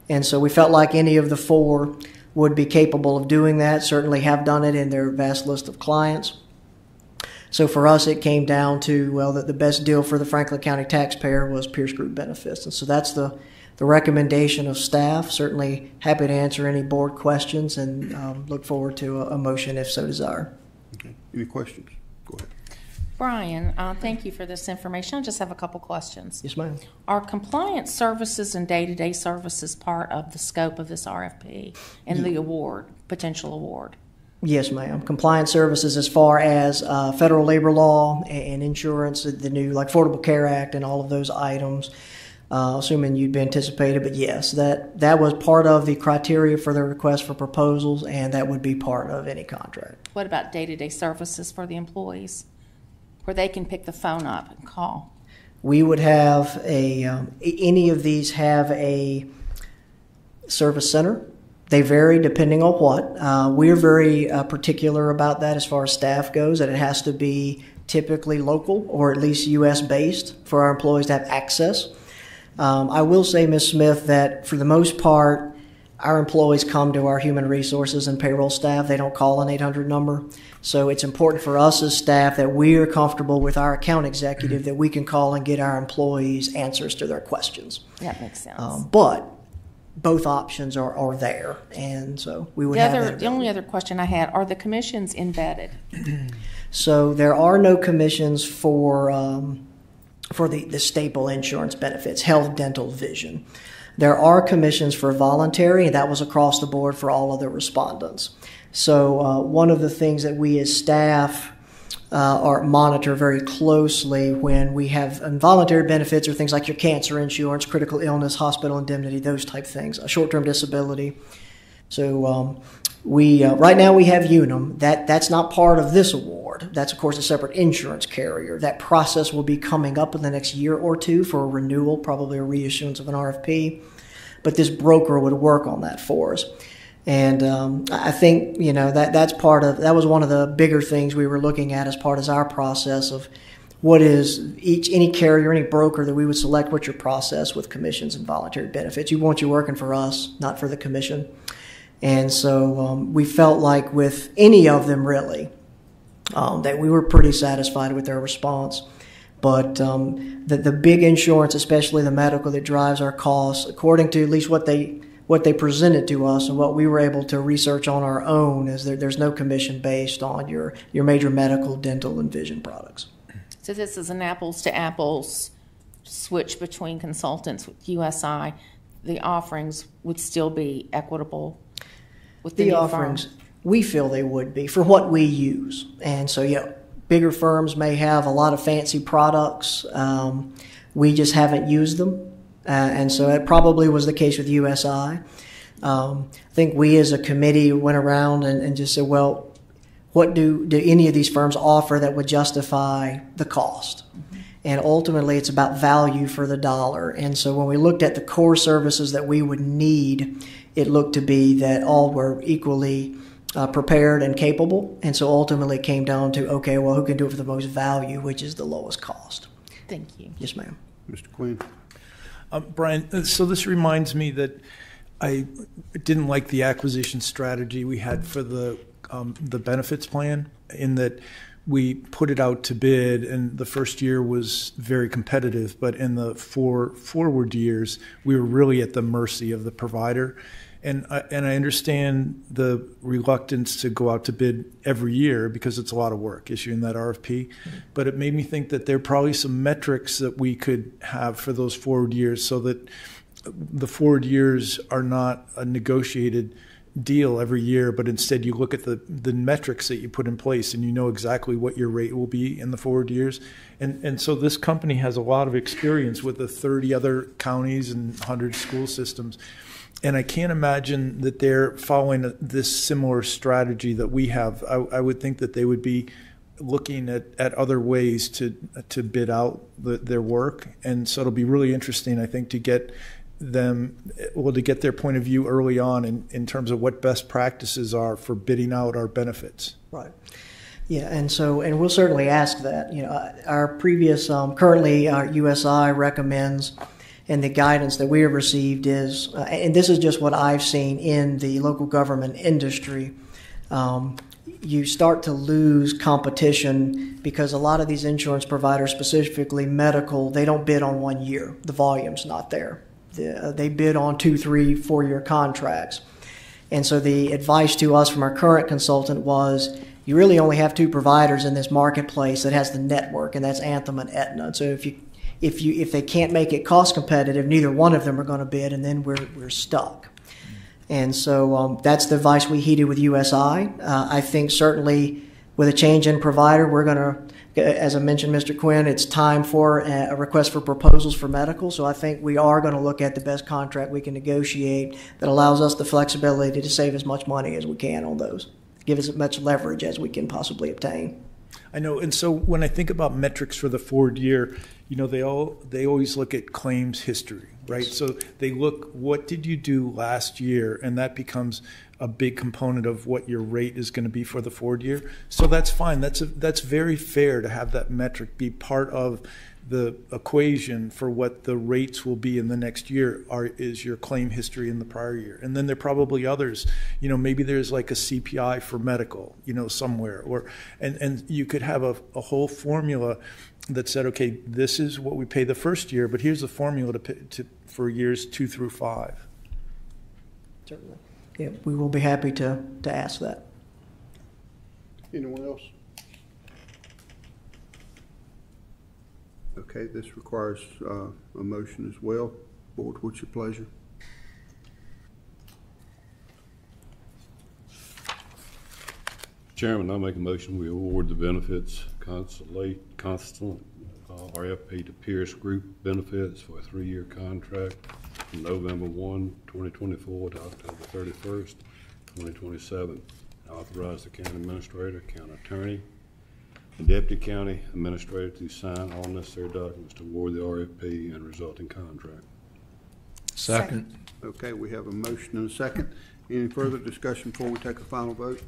And so we felt like any of the four would be capable of doing that, certainly have done it in their vast list of clients. So for us, it came down to, well, that the best deal for the Franklin County taxpayer was Pierce Group Benefits. And so that's the, the recommendation of staff. Certainly happy to answer any board questions and um, look forward to a, a motion if so desired. Okay. Any questions? Go ahead. Brian, uh, thank you for this information. I just have a couple questions. Yes, ma'am. Are compliance services and day-to-day services part of the scope of this RFP and the award, potential award? Yes, ma'am. Compliance services as far as uh, federal labor law and insurance, the new like Affordable Care Act and all of those items. Uh, assuming you'd be anticipated, but yes, that that was part of the criteria for the request for proposals, and that would be part of any contract. What about day-to-day services for the employees, where they can pick the phone up and call? We would have a um, any of these have a service center. They vary depending on what. Uh, we're very uh, particular about that as far as staff goes, that it has to be typically local or at least U.S. based for our employees to have access. Um, I will say, Ms. Smith, that for the most part, our employees come to our human resources and payroll staff. They don't call an 800 number. So it's important for us as staff that we are comfortable with our account executive that we can call and get our employees answers to their questions. That makes sense. Um, but both options are, are there, and so we would the have other, that the only other question I had: Are the commissions embedded? So there are no commissions for um, for the, the staple insurance benefits, health, dental, vision. There are commissions for voluntary, and that was across the board for all of the respondents. So uh, one of the things that we as staff uh, are monitor very closely when we have involuntary benefits or things like your cancer insurance, critical illness, hospital indemnity, those type things, uh, short-term disability. So um, we uh, right now we have Unum. That that's not part of this award. That's of course a separate insurance carrier. That process will be coming up in the next year or two for a renewal, probably a reissuance of an RFP. But this broker would work on that for us. And um, I think you know that that's part of that was one of the bigger things we were looking at as part of our process of what is each any carrier, any broker that we would select. What's your process with commissions and voluntary benefits? You want you working for us, not for the commission. And so um, we felt like with any of them really um, that we were pretty satisfied with their response. But um, the the big insurance, especially the medical, that drives our costs, according to at least what they what they presented to us and what we were able to research on our own is that there's no commission based on your, your major medical, dental, and vision products. So this is an apples to apples switch between consultants with USI. The offerings would still be equitable with the, The offerings, we feel they would be for what we use. And so, yeah, bigger firms may have a lot of fancy products. Um, we just haven't used them. Uh, and so it probably was the case with USI. Um, I think we as a committee went around and, and just said, well, what do, do any of these firms offer that would justify the cost? And ultimately, it's about value for the dollar. And so when we looked at the core services that we would need, it looked to be that all were equally uh, prepared and capable. And so ultimately, it came down to okay, well, who can do it for the most value, which is the lowest cost? Thank you. Yes, ma'am. Mr. Quinn? Um, Brian, uh, so this reminds me that I didn't like the acquisition strategy we had for the um, the benefits plan in that we put it out to bid and the first year was very competitive, but in the four forward years, we were really at the mercy of the provider. And I, and I understand the reluctance to go out to bid every year because it's a lot of work issuing that RFP. But it made me think that there are probably some metrics that we could have for those forward years so that the forward years are not a negotiated deal every year, but instead you look at the, the metrics that you put in place and you know exactly what your rate will be in the forward years. And, and so this company has a lot of experience with the 30 other counties and 100 school systems. And I can't imagine that they're following this similar strategy that we have. I, I would think that they would be looking at, at other ways to to bid out the, their work, and so it'll be really interesting, I think, to get them well to get their point of view early on in, in terms of what best practices are for bidding out our benefits. Right. Yeah, and so and we'll certainly ask that. You know, our previous um, currently our USI recommends, and the guidance that we have received is, uh, and this is just what I've seen in the local government industry. Um, you start to lose competition because a lot of these insurance providers, specifically medical, they don't bid on one year. The volume's not there. The, they bid on two, three, four year contracts. And so the advice to us from our current consultant was you really only have two providers in this marketplace that has the network, and that's Anthem and Aetna. So if you if you if they can't make it cost competitive, neither one of them are going to bid, and then we're we're stuck. And so um, that's the advice we heeded with USI. Uh, I think certainly with a change in provider, we're going to, as I mentioned, Mr. Quinn, it's time for a request for proposals for medical. So I think we are going to look at the best contract we can negotiate that allows us the flexibility to save as much money as we can on those, give us as much leverage as we can possibly obtain. I know, and so when I think about metrics for the forward year, you know, they all they always look at claims history, right? So they look, what did you do last year, and that becomes a big component of what your rate is going to be for the forward year. So that's fine. That's a, that's very fair to have that metric be part of the equation for what the rates will be in the next year are is your claim history in the prior year and then there are probably others you know maybe there's like a cpi for medical you know somewhere or and and you could have a, a whole formula that said okay this is what we pay the first year but here's the formula to, pay, to for years two through five certainly yeah we will be happy to to ask that anyone else Okay, this requires uh, a motion as well. Board, what's your pleasure? Chairman, I make a motion, we award the benefits constellate, constant, uh, RFP to Pierce Group Benefits for a three-year contract from November 1, 2024 to October thirty-first, twenty twenty-seven. Authorize the county administrator, county attorney, and deputy county administrator to sign all necessary documents to award the RFP and resulting contract. Second. Okay, we have a motion and a second. Any further discussion before we take a final vote?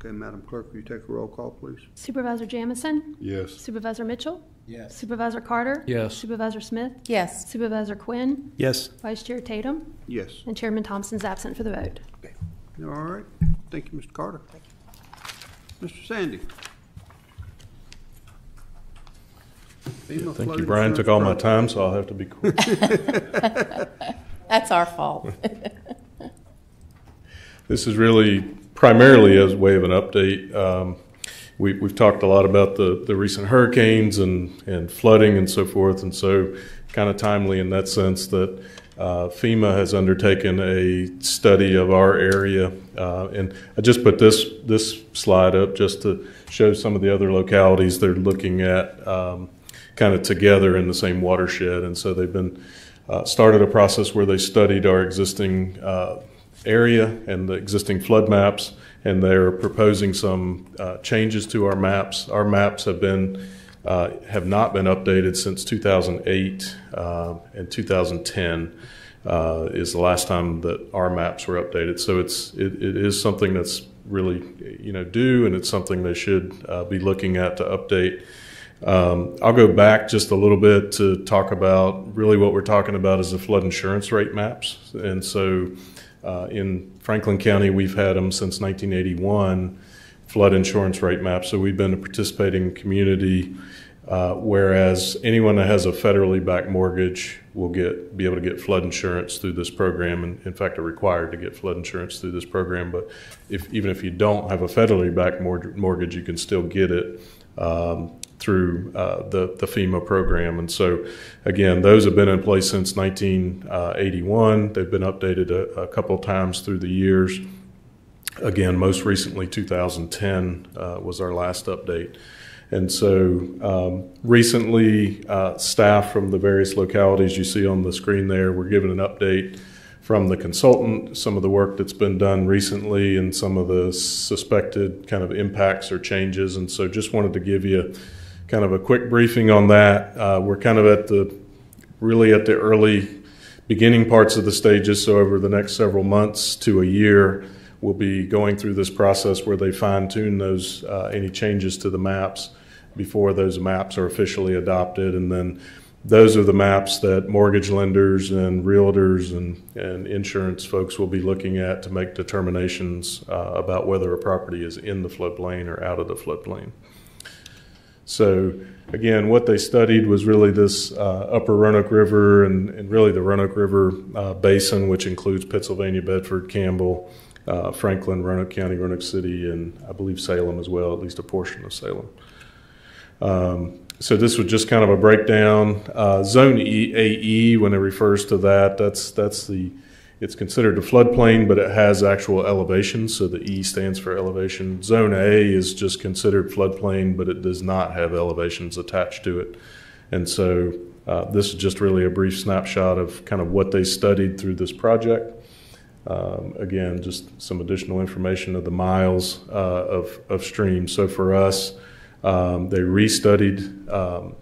Okay, Madam Clerk, will you take a roll call, please? Supervisor Jamison? Yes. Supervisor Mitchell? Yes. Supervisor Carter? Yes. Supervisor Smith? Yes. Supervisor Quinn? Yes. Vice Chair Tatum? Yes. And Chairman Thompson's absent for the vote. All right. Thank you, Mr. Carter. Thank you. Mr. Sandy. FEMA Thank flood you, Brian. insurance Took all my program. time, so I'll have to be quick. That's our fault. This is really primarily as a way of an update. Um, we, we've talked a lot about the, the recent hurricanes and, and flooding and so forth, and so kind of timely in that sense that uh, FEMA has undertaken a study of our area. Uh, and I just put this, this slide up just to show some of the other localities they're looking at um, kind of together in the same watershed. And so they've been uh, started a process where they studied our existing uh, area and the existing flood maps, and they're proposing some uh, changes to our maps. Our maps have been uh, have not been updated since 2008 uh, and 2010 uh, is the last time that our maps were updated. So it's it, it is something that's really you know due, and it's something they should uh, be looking at to update. Um, I'll go back just a little bit to talk about really what we're talking about is the flood insurance rate maps. And so uh, in Franklin County, we've had them since 1981, flood insurance rate maps. So we've been a participating community, uh, whereas anyone that has a federally backed mortgage will get be able to get flood insurance through this program, and in fact, are required to get flood insurance through this program. But if even if you don't have a federally backed mortgage, mortgage you can still get it. Um, through uh, the, the FEMA program. And so, again, those have been in place since 1981. They've been updated a, a couple times through the years. Again, most recently, 2010 uh, was our last update. And so, um, recently, uh, staff from the various localities you see on the screen there were given an update from the consultant, some of the work that's been done recently, and some of the suspected kind of impacts or changes. And so, just wanted to give you kind of a quick briefing on that. Uh, we're kind of at the really at the early beginning parts of the stages. So over the next several months to a year, we'll be going through this process where they fine tune those uh, any changes to the maps before those maps are officially adopted, and then those are the maps that mortgage lenders and realtors and, and insurance folks will be looking at to make determinations uh, about whether a property is in the floodplain or out of the floodplain. So again, what they studied was really this uh, upper Roanoke River and, and, really the Roanoke River uh, basin, which includes Pittsylvania, Bedford, Campbell, uh, Franklin, Roanoke County, Roanoke City, and I believe Salem as well, at least a portion of Salem. Um, so this was just kind of a breakdown. Uh, zone e, AE, when it refers to that, that's that's the it's considered a floodplain, but it has actual elevations. so the E stands for elevation. Zone A is just considered floodplain, but it does not have elevations attached to it. And so uh, this is just really a brief snapshot of kind of what they studied through this project. Um, again, just some additional information of the miles uh, of, of streams. So for us, um, they restudied um,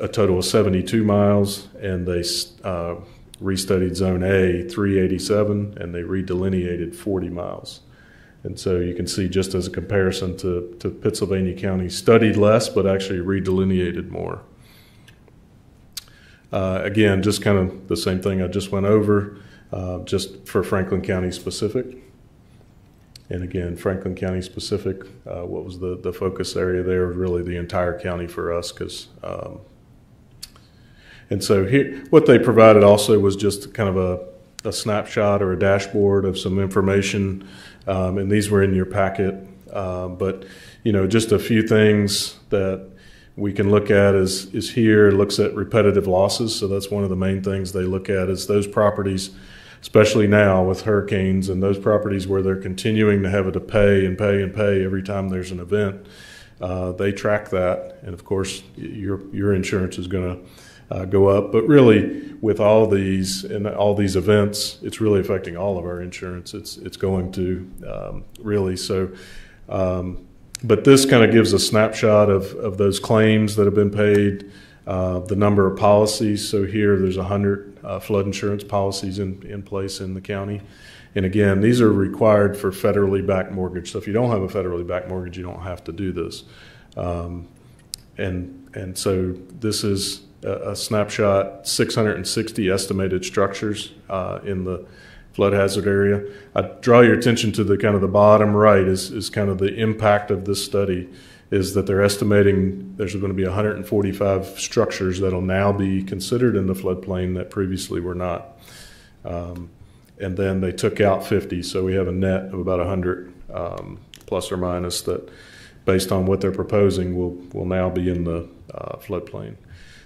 a total of 72 miles, and they uh, restudied Zone A 387 and they redelineated 40 miles. And so you can see just as a comparison to, to Pittsylvania County, studied less but actually redelineated more. Uh, again, just kind of the same thing I just went over, uh, just for Franklin County specific. And again, Franklin County specific, uh, what was the, the focus area there? Really the entire county for us because um, and so here, what they provided also was just kind of a, a snapshot or a dashboard of some information, um, and these were in your packet. Uh, but you know, just a few things that we can look at is is here. Looks at repetitive losses, so that's one of the main things they look at is those properties especially now with hurricanes and those properties where they're continuing to have to pay and pay and pay every time there's an event. Uh, they track that, and of course, your your insurance is going to uh, go up. But really, with all these and all these events, it's really affecting all of our insurance. It's it's going to um, really so. Um, but this kind of gives a snapshot of, of those claims that have been paid, uh, the number of policies. So here, there's 100 uh, flood insurance policies in, in place in the county. And again, these are required for federally backed mortgage. So if you don't have a federally backed mortgage, you don't have to do this. Um, and and so this is a, snapshot: 660 estimated structures uh, in the flood hazard area. I draw your attention to the kind of the bottom right is is kind of the impact of this study. Is that they're estimating there's going to be 145 structures that'll now be considered in the floodplain that previously were not. Um, and then they took out 50, so we have a net of about 100 um, plus or minus that, based on what they're proposing, will will now be in the uh, floodplain.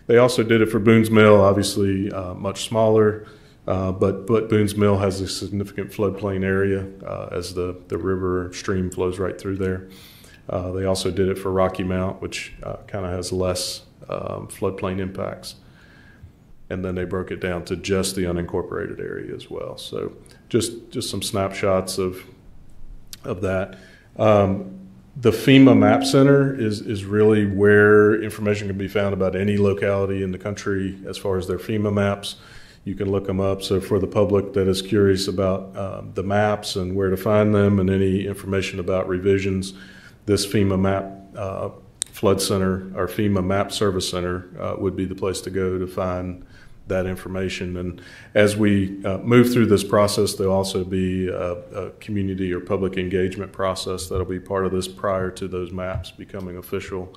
They also did it for Boones Mill, obviously uh, much smaller, uh, but but Boones Mill has a significant floodplain area uh, as the the river stream flows right through there. Uh, they also did it for Rocky Mount, which uh, kind of has less um, floodplain impacts and then they broke it down to just the unincorporated area as well. So just just some snapshots of of that. Um, the FEMA Map Center is is really where information can be found about any locality in the country as far as their FEMA maps. You can look them up. So for the public that is curious about um, the maps and where to find them and any information about revisions, this FEMA map uh, flood center or FEMA Map Service Center uh, would be the place to go to find that information. And as we uh, move through this process, there'll also be a, a, community or public engagement process that'll be part of this prior to those maps becoming official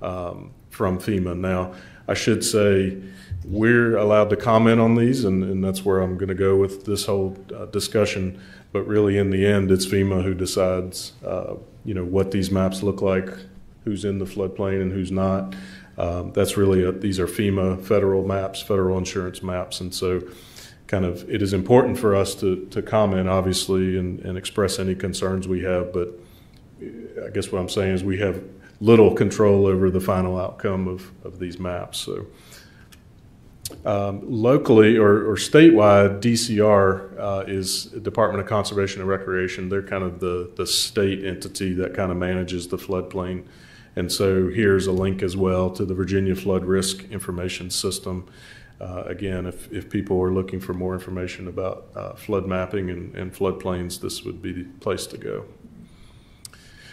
um, from FEMA. Now, I should say we're allowed to comment on these, and, and that's where I'm going to go with this whole uh, discussion. But really, in the end, it's FEMA who decides, uh, you know, what these maps look like, who's in the floodplain and who's not. Um, that's really a, these are FEMA federal maps, federal insurance maps, and so kind of it is important for us to to comment, obviously, and, and express any concerns we have. But I guess what I'm saying is we have little control over the final outcome of, of these maps. So um, locally or, or, statewide, DCR uh, is Department of Conservation and Recreation. They're kind of the, the state entity that kind of manages the floodplain. And so here's a link as well to the Virginia Flood Risk Information System. Uh, again, if, if people are looking for more information about uh, flood mapping and, and floodplains, this would be the place to go.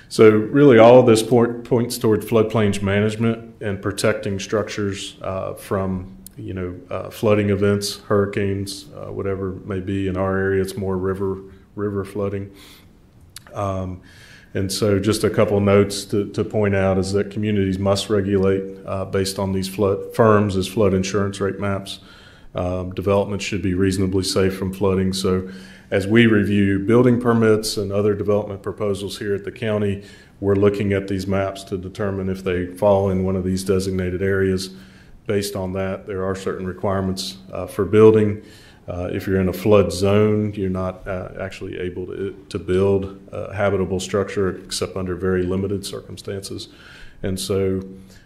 So really all of this point, points toward floodplains management and protecting structures uh, from you know uh, flooding events, hurricanes, uh, whatever may be. In our area, it's more river river flooding. Um, and so, just a couple notes to, to point out is that communities must regulate uh, based on these flood FIRMs as flood insurance rate maps. Um, development should be reasonably safe from flooding. So, as we review building permits and other development proposals here at the county, we're looking at these maps to determine if they fall in one of these designated areas. Based on that, there are certain requirements uh, for building. Uh, if you're in a flood zone, you're not uh, actually able to, to build a habitable structure except under very limited circumstances. And so,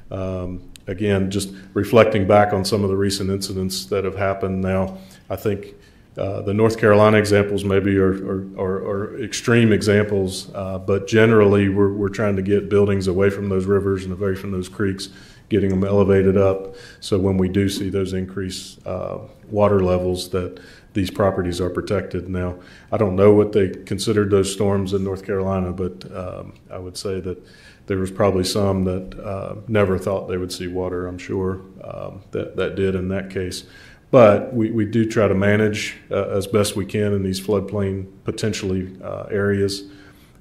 um, again, just reflecting back on some of the recent incidents that have happened now, I think uh, the North Carolina examples maybe are, are, are, are extreme examples, uh, but generally we're, we're trying to get buildings away from those rivers and away from those creeks getting them elevated up. So when we do see those increase, uh, water levels, that these properties are protected. Now, I don't know what they considered those storms in North Carolina, but um, I would say that there was probably some that uh, never thought they would see water. I'm sure um, that that did in that case. But we, we do try to manage uh, as best we can in these floodplain potentially uh, areas.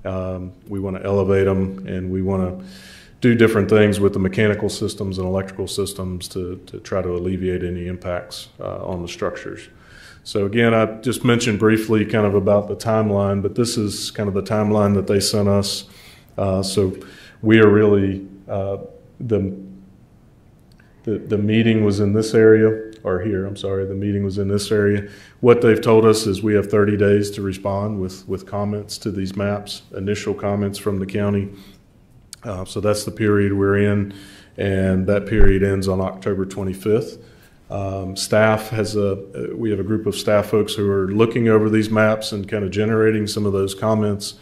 Um, we want to elevate them and we want to do different things with the mechanical systems and electrical systems to, to try to alleviate any impacts uh, on the structures. So again, I just mentioned briefly kind of about the timeline, but this is kind of the timeline that they sent us. Uh, so we are really, uh, the, the, the meeting was in this area or here, I'm sorry, the meeting was in this area. What they've told us is we have 30 days to respond with, with comments to these maps, initial comments from the county. Uh, so that's the period we're in, and that period ends on October 25th. Um, staff has a, uh, we have a group of staff folks who are looking over these maps and kind of generating some of those comments.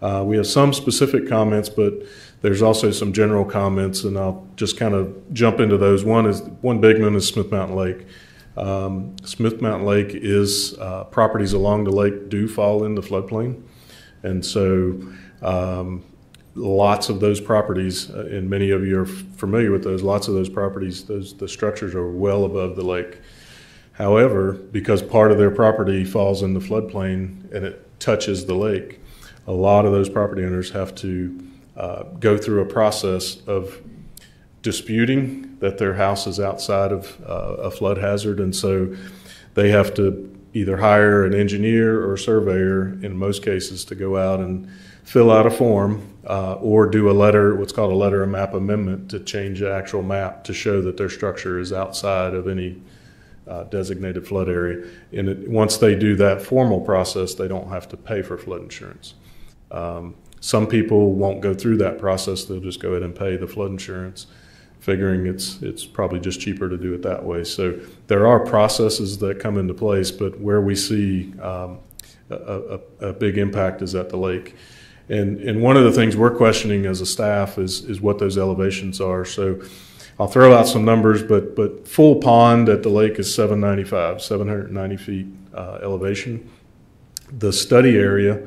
Uh, we have some specific comments, but there's also some general comments, and I'll just kind of jump into those. One is one big one is Smith Mountain Lake. Um, Smith Mountain Lake is uh, properties along the lake do fall in the floodplain, and so um, lots of those properties, uh, and many of you are familiar with those. Lots of those properties, those the structures are well above the lake. However, because part of their property falls in the floodplain and it touches the lake, a lot of those property owners have to uh, go through a process of disputing that their house is outside of uh, a flood hazard, and so they have to either hire an engineer or surveyor in most cases to go out and fill out a form uh, or do a letter, what's called a letter of map amendment, to change the actual map to show that their structure is outside of any uh, designated flood area. And it, once they do that formal process, they don't have to pay for flood insurance. Um, some people won't go through that process. They'll just go ahead and pay the flood insurance, figuring it's it's probably just cheaper to do it that way. So there are processes that come into place, but where we see um, a, a, a, big impact is at the lake. And, and one of the things we're questioning as a staff is, is what those elevations are. So I'll throw out some numbers, but, but full pond at the lake is 795, 790 feet uh, elevation. The study area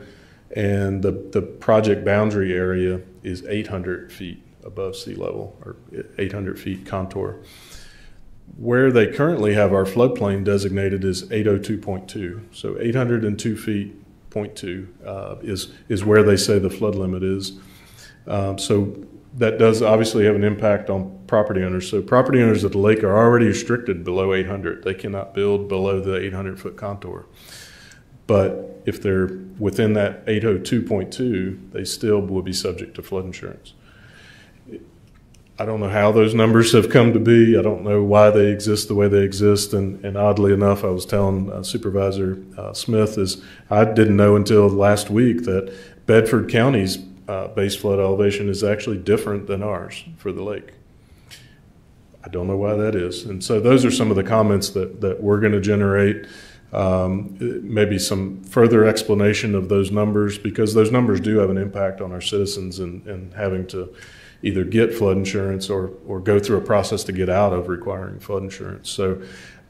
and the, the project boundary area is 800 feet above sea level, or 800 feet contour. Where they currently have our floodplain designated is 802.2, so 802 feet, 0.2 uh, is, is where they say the flood limit is. Um, so that does obviously have an impact on property owners. So property owners at the lake are already restricted below 800. They cannot build below the 800 foot contour. But if they're within that 802.2, they still will be subject to flood insurance. I don't know how those numbers have come to be. I don't know why they exist the way they exist. And, and oddly enough, I was telling uh, Supervisor uh, Smith is I didn't know until last week that Bedford County's uh, base flood elevation is actually different than ours for the lake. I don't know why that is. And so those are some of the comments that, that we're going to generate um, maybe some further explanation of those numbers because those numbers do have an impact on our citizens and, and having to either get flood insurance or, or go through a process to get out of requiring flood insurance. So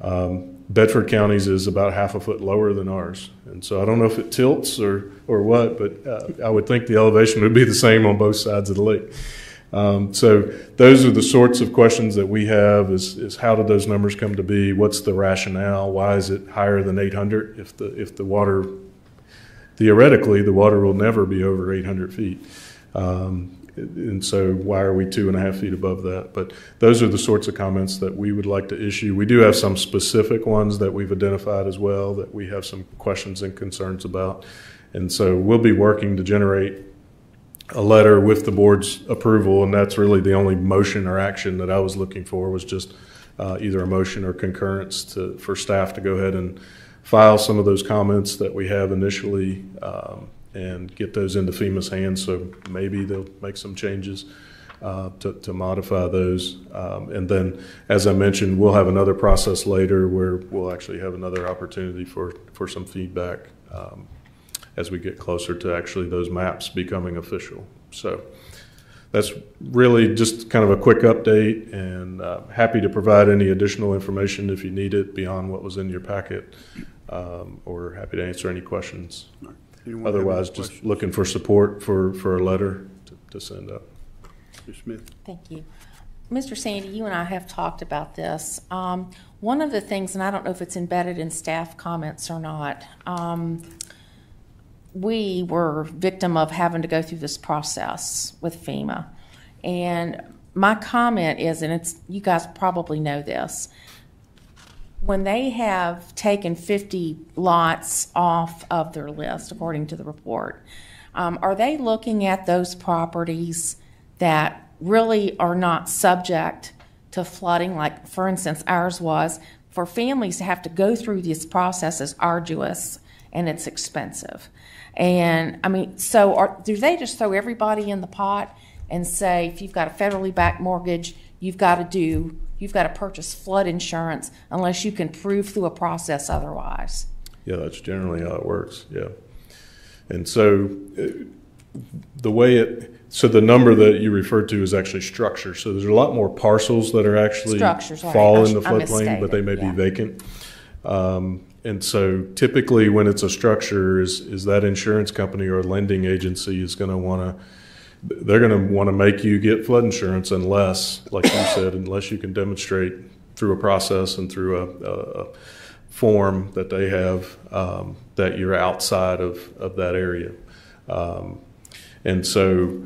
um, Bedford County's is about half a foot lower than ours. And so I don't know if it tilts or, or what, but uh, I would think the elevation would be the same on both sides of the lake. Um, so those are the sorts of questions that we have is, is how did those numbers come to be? What's the rationale? Why is it higher than 800 if the, if the water, theoretically, the water will never be over 800 feet. Um, and so why are we two and a half feet above that? But those are the sorts of comments that we would like to issue. We do have some specific ones that we've identified as well that we have some questions and concerns about. And so we'll be working to generate a letter with the board's approval, and that's really the only motion or action that I was looking for was just uh, either a motion or concurrence to, for staff to go ahead and file some of those comments that we have initially um, and get those into FEMA's hands. So maybe they'll make some changes uh, to, to modify those. Um, and then, as I mentioned, we'll have another process later where we'll actually have another opportunity for, for some feedback. Um, as we get closer to actually those maps becoming official. So that's really just kind of a quick update and uh, happy to provide any additional information if you need it beyond what was in your packet um, or happy to answer any questions. Otherwise, just questions? looking for support for, for a letter to, to send up. Mr. Smith. Thank you. Mr. Sandy, you and I have talked about this. Um, one of the things, and I don't know if it's embedded in staff comments or not, um, we were victim of having to go through this process with FEMA. And my comment is, and it's you guys probably know this, when they have taken 50 lots off of their list, according to the report, um, are they looking at those properties that really are not subject to flooding? Like, for instance, ours was for families to have to go through this process is arduous and it's expensive. And I mean, so are, do they just throw everybody in the pot and say, if you've got a federally backed mortgage, you've got to do, you've got to purchase flood insurance unless you can prove through a process otherwise? Yeah, that's generally how it works. Yeah. And so the way it, so the number that you referred to is actually structure. So there's a lot more parcels that are actually Structures, right. fall I in the floodplain, but they may misstated, be vacant. Um, and so typically when it's a structure is, is that insurance company or lending agency is going to want to, they're going to want to make you get flood insurance unless, like you said, unless you can demonstrate through a process and through a, a, form that they have um, that you're outside of, of that area. Um, and so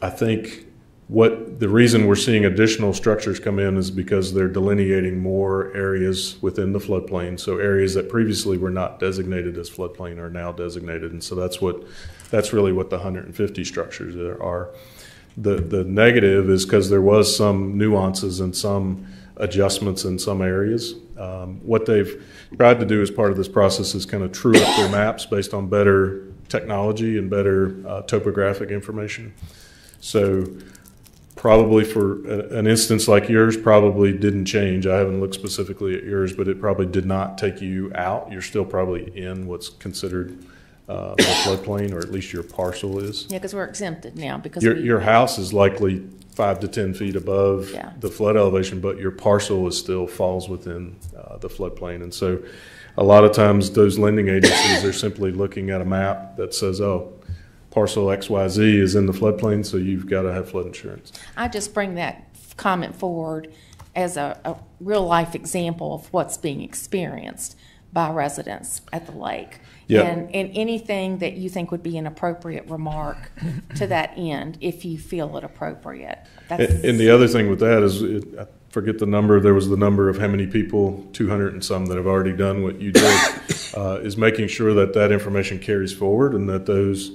I think what the reason we're seeing additional structures come in is because they're delineating more areas within the floodplain. So areas that previously were not designated as floodplain are now designated, and so that's what that's really what the 150 structures are. The the negative is because there was some nuances and some adjustments in some areas. Um, what they've tried to do as part of this process is kind of true up their maps based on better technology and better uh, topographic information. So probably for an instance like yours probably didn't change. I haven't looked specifically at yours, but it probably did not take you out. You're still probably in what's considered uh, the floodplain, or at least your parcel is. Yeah, because we're exempted now because Your, we- your house is likely five to 10 feet above Yeah. the flood elevation, but your parcel is still falls within uh, the floodplain. And so a lot of times those lending agencies are simply looking at a map that says, oh, parcel XYZ is in the floodplain, so you've got to have flood insurance. I just bring that comment forward as a, a real life example of what's being experienced by residents at the lake. Yeah. And, and anything that you think would be an appropriate remark to that end, if you feel it appropriate. That's, And, and the other thing with that is, it, I forget the number, there was the number of how many people, 200 and some that have already done what you did, uh, is making sure that that information carries forward and that those,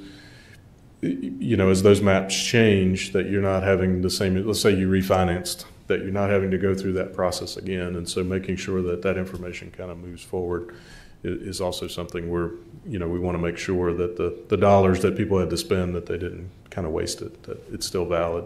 you know, as those maps change, that you're not having the same, let's say you refinanced, that you're not having to go through that process again. And so making sure that that information kind of moves forward is also something where, you know, we want to make sure that the, the dollars that people had to spend, that they didn't kind of waste it, that it's still valid.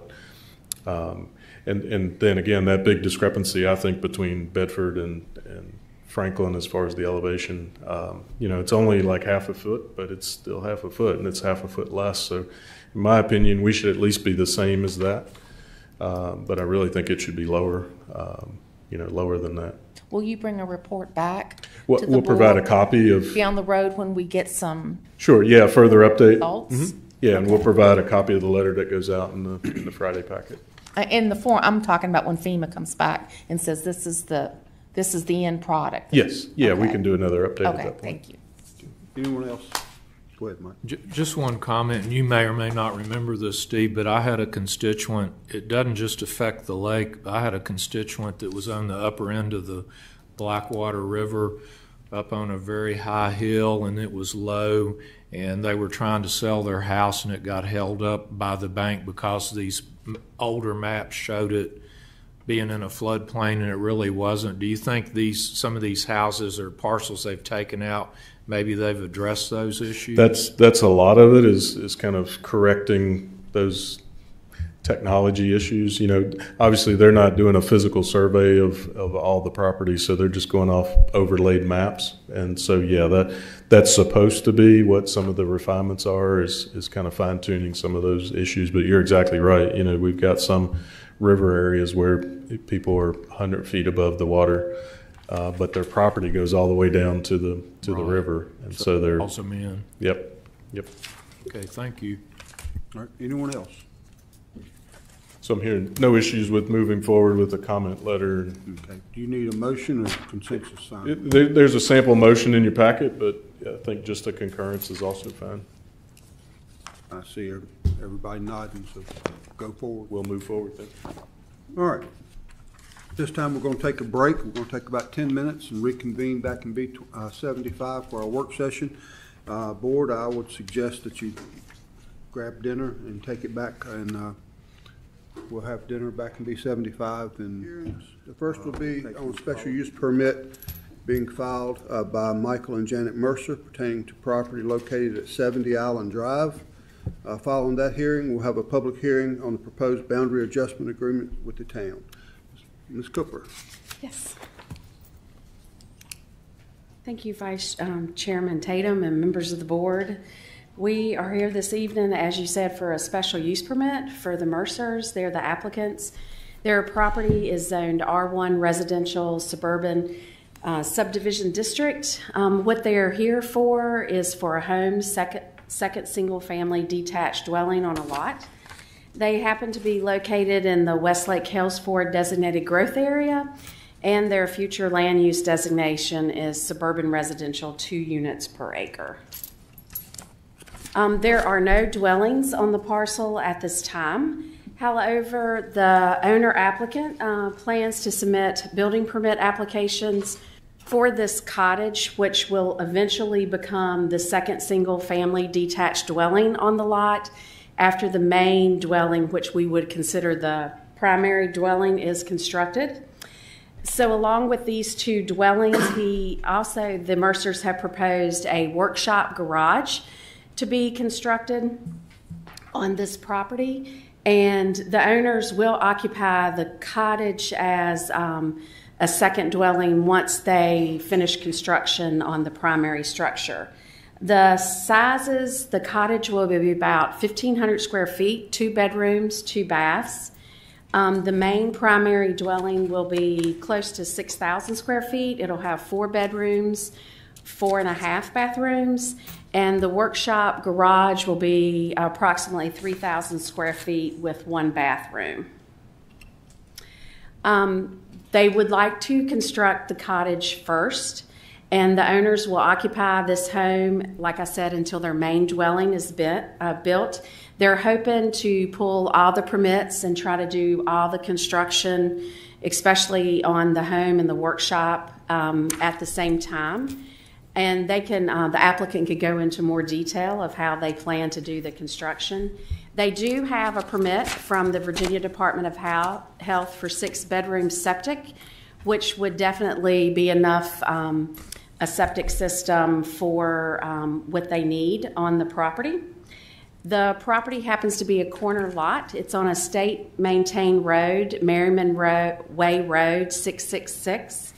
Um, and, and then again, that big discrepancy, I think, between Bedford and, and Franklin as far as the elevation, um, you know, it's only like half a foot, but it's still half a foot and it's half a foot less. So in my opinion, we should at least be the same as that. Um, but I really think it should be lower, um, you know, lower than that. Will you bring a report back We'll, to the we'll provide a copy of, Down the road when we get some, sure, yeah, further update. Results? Mhm. Yeah, and we'll provide a copy of the letter that goes out in the, in the Friday packet. uh, in the form, I'm talking about when FEMA comes back and says this is the, this is the end product. Yes, yeah, we Okay. can do another update at Okay, that point. thank you. Anyone else? Go ahead, Mike. J- Just one comment, and you may or may not remember this, Steve, but I had a constituent, it doesn't just affect the lake. I had a constituent that was on the upper end of the Blackwater River, up on a very high hill, and it was low, and they were trying to sell their house, and it got held up by the bank because these older maps showed it being in a floodplain, and it really wasn't. Do you think these, some of these houses or parcels they've taken out, maybe they've addressed those issues? That's, that's a lot of it is, is kind of correcting those technology issues. You know, obviously they're not doing a physical survey of, of all the properties, so they're just going off overlaid maps. And so, yeah, that, that's supposed to be what some of the refinements are is, is kind of fine tuning some of those issues. But you're exactly right. You know, we've got some river areas where people are 100 feet above the water. Uh, but their property goes all the way down to the to the Right. river, and so they're Calls them in. Yep, yep. Okay, thank you. All right, anyone else? So I'm hearing no issues with moving forward with the comment letter. Okay, do you need a motion or consensus sign? It- there- There's a sample motion in your packet, but I think just a concurrence is also fine. I see everybody nodding, so go forward. We'll move forward then. All right. This time, we're going to take a break. We're going to take about 10 minutes and reconvene back in B uh, 75 for our work session. Uh, Board, I would suggest that you grab dinner and take it back and uh, We'll have dinner back in B seventy-five, and the first will be on special use permit being filed uh, by Michael and Janet Mercer pertaining to property located at seventy Island Drive. Uh, Following that hearing, we'll have a public hearing on the proposed boundary adjustment agreement with the town. Ms. Cooper? Yes. Thank you, Vice um, Chairman Tatum and members of the board. We are here this evening, as you said, for a special use permit for the Mercers. They're the applicants. Their property is zoned R1 residential suburban uh, subdivision district. Um, what they are here for is for a home, second, second single family detached dwelling on a lot. They happen to be located in the Westlake Hales Ford designated growth area, and their future land use designation is suburban residential, two units per acre. Um, there are no dwellings on the parcel at this time. However, the owner applicant uh, plans to submit building permit applications for this cottage, which will eventually become the second single family detached dwelling on the lot after the main dwelling, which we would consider the primary dwelling, is constructed. So, along with these two dwellings, he also, the Mercers have proposed a workshop garage to be constructed on this property. And the owners will occupy the cottage as um, a second dwelling once they finish construction on the primary structure. The sizes, the cottage will be about 1,500 square feet, two bedrooms, two baths. Um, the main primary dwelling will be close to 6,000 square feet. It'll have four bedrooms, four and a half bathrooms, and the workshop garage will be approximately 3,000 square feet with one bathroom. Um, they would like to construct the cottage first, and the owners will occupy this home, like I said, until their main dwelling is bit, uh, built. They're hoping to pull all the permits and try to do all the construction, especially on the home and the workshop um, at the same time. And they can, uh, the applicant could go into more detail of how they plan to do the construction. They do have a permit from the Virginia Department of Health for six bedroom septic, which would definitely be enough um, a septic system for um, what they need on the property. The property happens to be a corner lot. It's on a state maintained road, Merriman Ro- Way Road 666,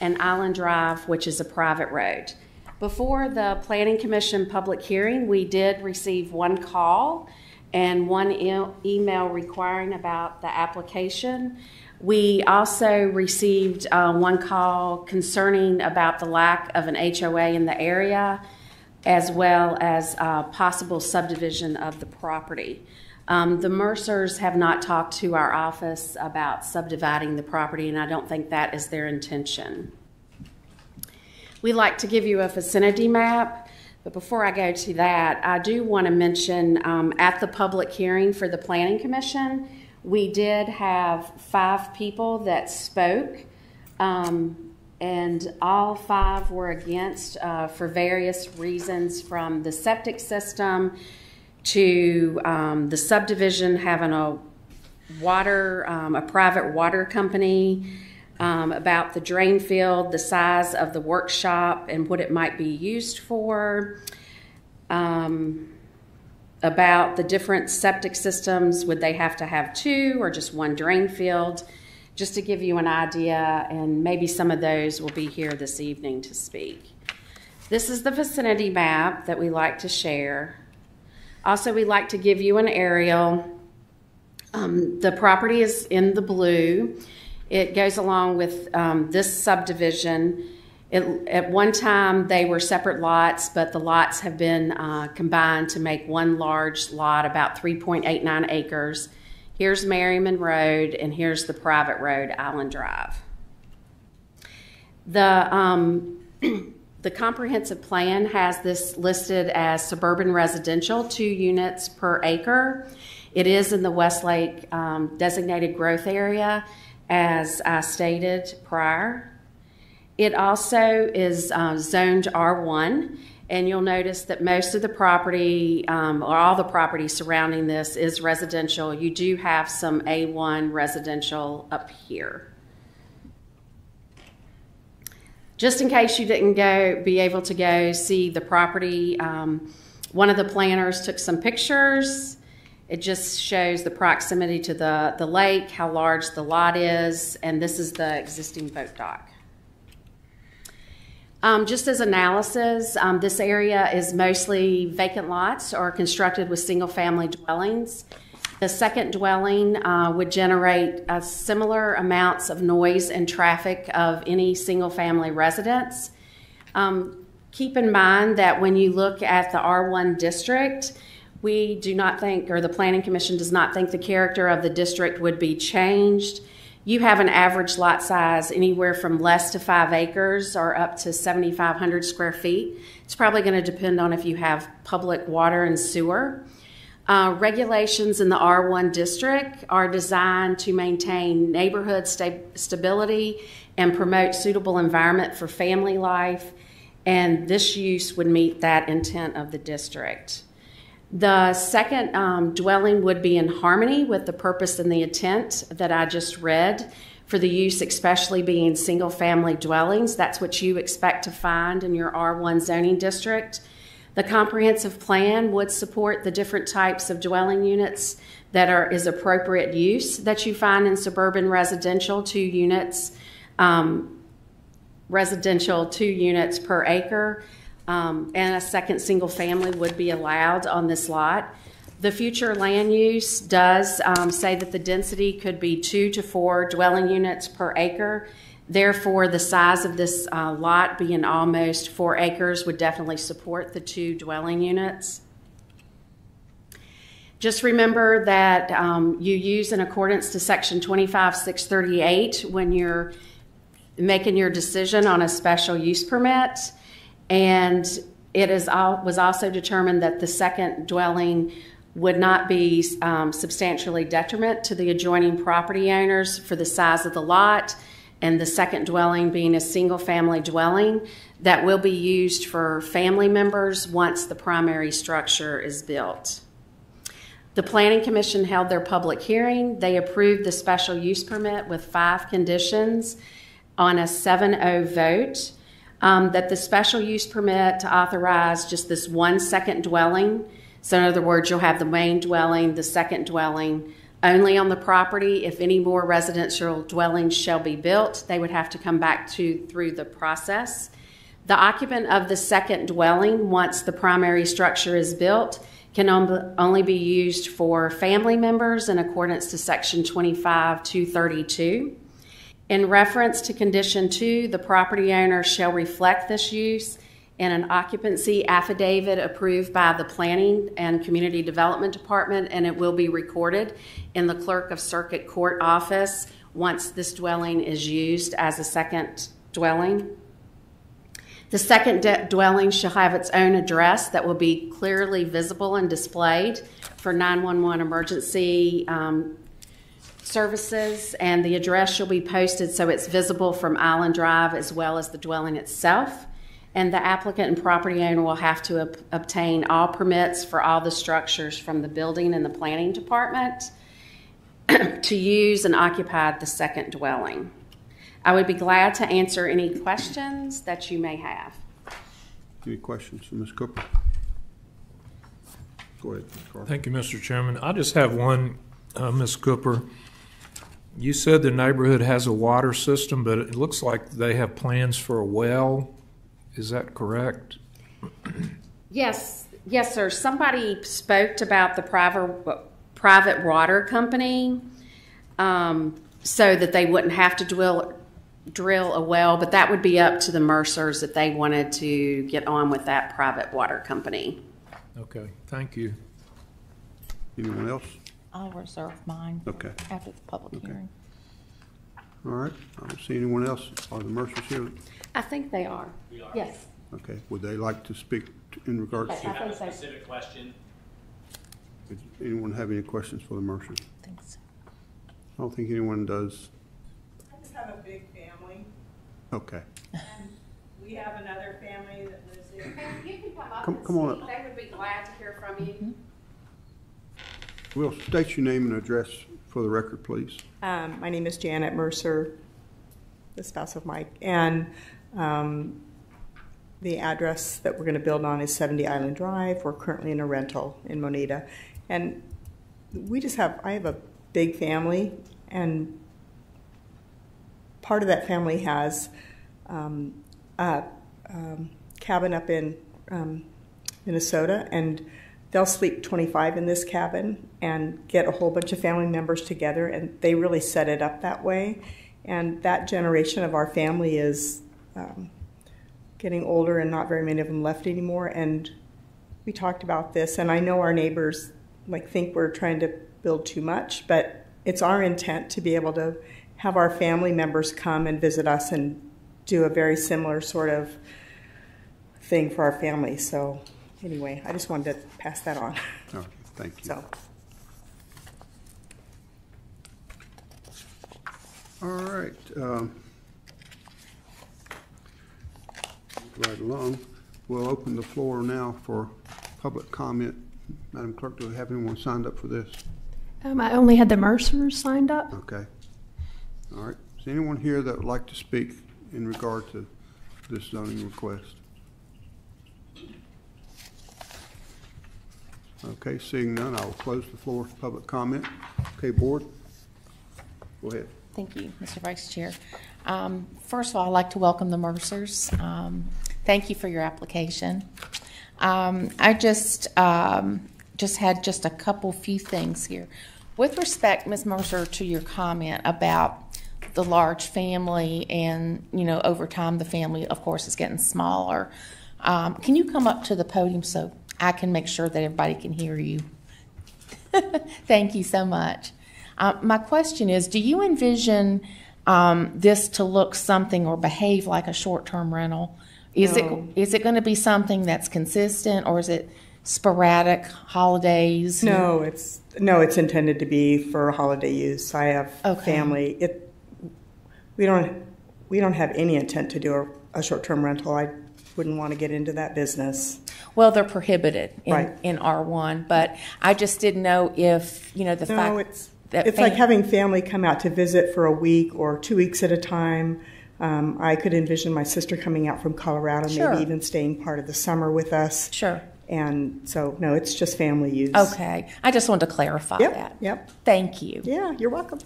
and Island Drive, which is a private road. Before the Planning Commission public hearing, we did receive one call and one e- email requiring about the application. We also received uh, one call concerning about the lack of an HOA in the area, as well as uh, possible subdivision of the property. Um, the Mercers have not talked to our office about subdividing the property, and I don't think that is their intention. We like to give you a vicinity map, but before I go to that, I do want to mention um, at the public hearing for the Planning Commission, we did have five people that spoke, um, and all five were against uh, for various reasons from the septic system to um, the subdivision having a water, um, a private water company, um, about the drain field, the size of the workshop, and what it might be used for. Um, about the different septic systems. Would they have to have two or just one drain field? Just to give you an idea, and maybe some of those will be here this evening to speak. This is the vicinity map that we like to share. Also, we like to give you an aerial. Um, the property is in the blue. It goes along with um, this subdivision. It, at one time, they were separate lots, but the lots have been uh, combined to make one large lot, about 3.89 acres. Here's Merriman Road, and here's the private road, Island Drive. The, um, the comprehensive plan has this listed as suburban residential, two units per acre. It is in the Westlake um, designated growth area, as I stated prior. It also is uh, zoned R1, And you'll notice that most of the property, um, or all the property surrounding this is residential. You do have some A1 residential up here. Just in case you didn't go, be able to go see the property, um, one of the planners took some pictures. It just shows the proximity to the, the lake, how large the lot is, and this is the existing boat dock. Um, just as analysis, um, this area is mostly vacant lots or constructed with single family dwellings. The second dwelling uh, would generate uh, similar amounts of noise and traffic of any single family residence. Um, keep in mind that when you look at the R1 district, we do not think, or the Planning Commission does not think the character of the district would be changed. You have an average lot size anywhere from less to five acres or up to 7,500 square feet. It's probably going to depend on if you have public water and sewer. Uh, regulations in the R1 district are designed to maintain neighborhood sta- stability and promote suitable environment for family life, and this use would meet that intent of the district. The second um, dwelling would be in harmony with the purpose and the intent that I just read for the use, especially being single family dwellings. That's what you expect to find in your R1 zoning district. The comprehensive plan would support the different types of dwelling units that are is appropriate use that you find in suburban residential, two units, um, residential two units per acre, um, and a second single family would be allowed on this lot. The future land use does um, say that the density could be two to four dwelling units per acre. Therefore, the size of this uh, lot being almost four acres would definitely support the two dwelling units. Just remember that um, you use in accordance to section 25638 when you're making your decision on a special use permit. And it is all, was also determined that the second dwelling would not be um, substantially detriment to the adjoining property owners for the size of the lot and the second dwelling being a single family dwelling that will be used for family members once the primary structure is built. The Planning Commission held their public hearing. They approved the special use permit with five conditions on a 7 0 vote. Um, that the special use permit to authorize just this one second dwelling. So, in other words, you'll have the main dwelling, the second dwelling, only on the property. If any more residential dwellings shall be built, they would have to come back to through the process. The occupant of the second dwelling, once the primary structure is built, can only be used for family members in accordance to section 25232. In reference to condition two, the property owner shall reflect this use in an occupancy affidavit approved by the Planning and Community Development Department, and it will be recorded in the Clerk of Circuit Court office once this dwelling is used as a second dwelling. The second dwelling shall have its own address that will be clearly visible and displayed for 911 emergency um, services, and the address shall be posted so it's visible from Island Drive as well as the dwelling itself. And the applicant and property owner will have to ob- obtain all permits for all the structures from the building and the planning department to use and occupy the second dwelling. I would be glad to answer any questions that you may have. Any questions for Ms. Cooper? Go ahead, Ms. Thank you, Mr. Chairman. I just have one, uh, Ms. Cooper. You said the neighborhood has a water system, but it looks like they have plans for a well. Is that correct? Yes, yes, sir. Somebody spoke about the private private water company, um, so that they wouldn't have to drill drill a well, but that would be up to the Mercers if they wanted to get on with that private water company. Okay, thank you. Anyone else? I'll reserve mine. Okay. After the public hearing. All right, I don't see anyone else. Are the Mercers here? I think they are. Yes. Okay, would they like to speak to- in regards Yes, to? I think so. Specific question. Does anyone have any questions for the Mercers? Thanks. I don't think anyone does. I just have a big family, Okay, and we have another family that lives in You can come up Come- and come on speak. up. They would be glad to hear from you. Mm-hmm. Will, state your name and address for the record, please. Um, my name is Janet Mercer, the spouse of Mike, and um, the address that we're going to build on is 70 Island Drive. We're currently in a rental in Moneta, and we just have I have a big family, and part of that family has um, a um, cabin up in um, Minnesota, and they'll sleep 25 in this cabin and get a whole bunch of family members together, and they really set it up that way. And that generation of our family is um, getting older, and not very many of them left anymore. And we talked about this, and I know our neighbors like think we're trying to build too much, but it's our intent to be able to have our family members come and visit us and do a very similar sort of thing for our family. So anyway, I just wanted to pass that on. Okay, thank you. So. All right. um, Right along. We'll open the floor now for public comment. Madam Clerk, do we have anyone signed up for this? Um, I only had the Mercers signed up. Okay. All right. Is anyone here that would like to speak in regard to this zoning request? Okay, seeing none, I will close the floor for public comment. Okay, board? Go ahead. Thank you, Mr. Vice Chair. Um, First of all, I'd like to welcome the Mercers. Um, Thank you for your application. Um, I just, um, just had just a couple few things here. With respect, Ms. Mercer, to your comment about the large family and, you know, over time, the family, of course, is getting smaller. Um, Can you come up to the podium so I can make sure that everybody can hear you? Thank you so much. Uh, my question is Do you envision um, this to look something or behave like a short term rental? Is No. it is it going to be something that's consistent or is it sporadic holidays? No, it's no, it's intended to be for holiday use. I have Okay. family. It we don't we don't have any intent to do a, a short term rental. I wouldn't want to get into that business. Well, they're prohibited in, Right. in R1, but I just didn't know if, you know, the no, fact it's that it's like having family come out to visit for a week or two weeks at a time. Um, I could envision my sister coming out from Colorado, Sure. maybe even staying part of the summer with us. Sure. And so, no, it's just family use. Okay. I just wanted to clarify Yep, that. Yep. Thank you. Yeah, you're welcome.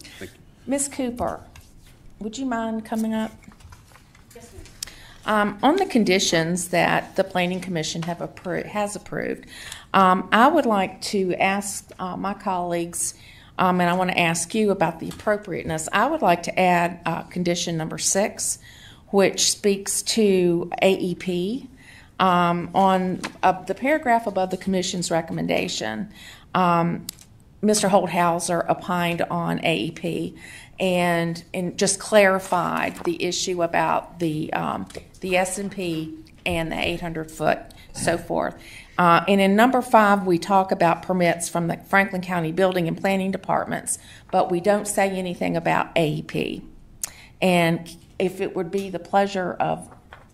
Ms. Cooper, would you mind coming up? Um, on the conditions that the Planning Commission have appro- has approved, um, I would like to ask uh, my colleagues, um, and I want to ask you about the appropriateness. I would like to add uh, condition number six, which speaks to AEP. Um, on uh, the paragraph above the Commission's recommendation, um, Mr. Holthauser opined on AEP and, and just clarified the issue about the, um, the S and P and the 800 foot, so forth. Uh, and in number five, we talk about permits from the Franklin County Building and Planning Departments, but we don't say anything about AEP. And if it would be the pleasure of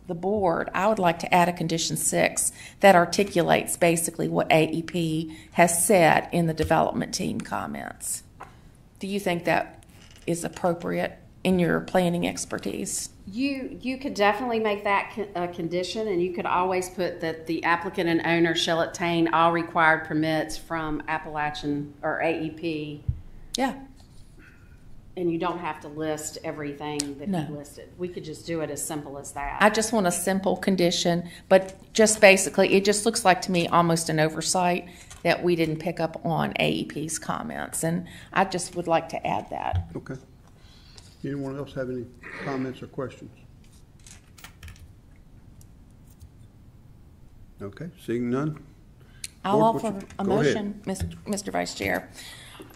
the board, I would like to add a condition six that articulates basically what AEP has said in the development team comments. Do you think that is appropriate in your planning expertise? You, you could definitely make that a condition, and you could always put that the applicant and owner shall obtain all required permits from Appalachian or AEP. Yeah. And you don't have to list everything that No. you listed. We could just do it as simple as that. I just want a simple condition, but just basically, it just looks like to me almost an oversight that we didn't pick up on AEP's comments, and I just would like to add that. Okay. Anyone else have any comments or questions? Okay, seeing none? I'll Board, offer you- a motion, Mr. Mr. Vice Chair.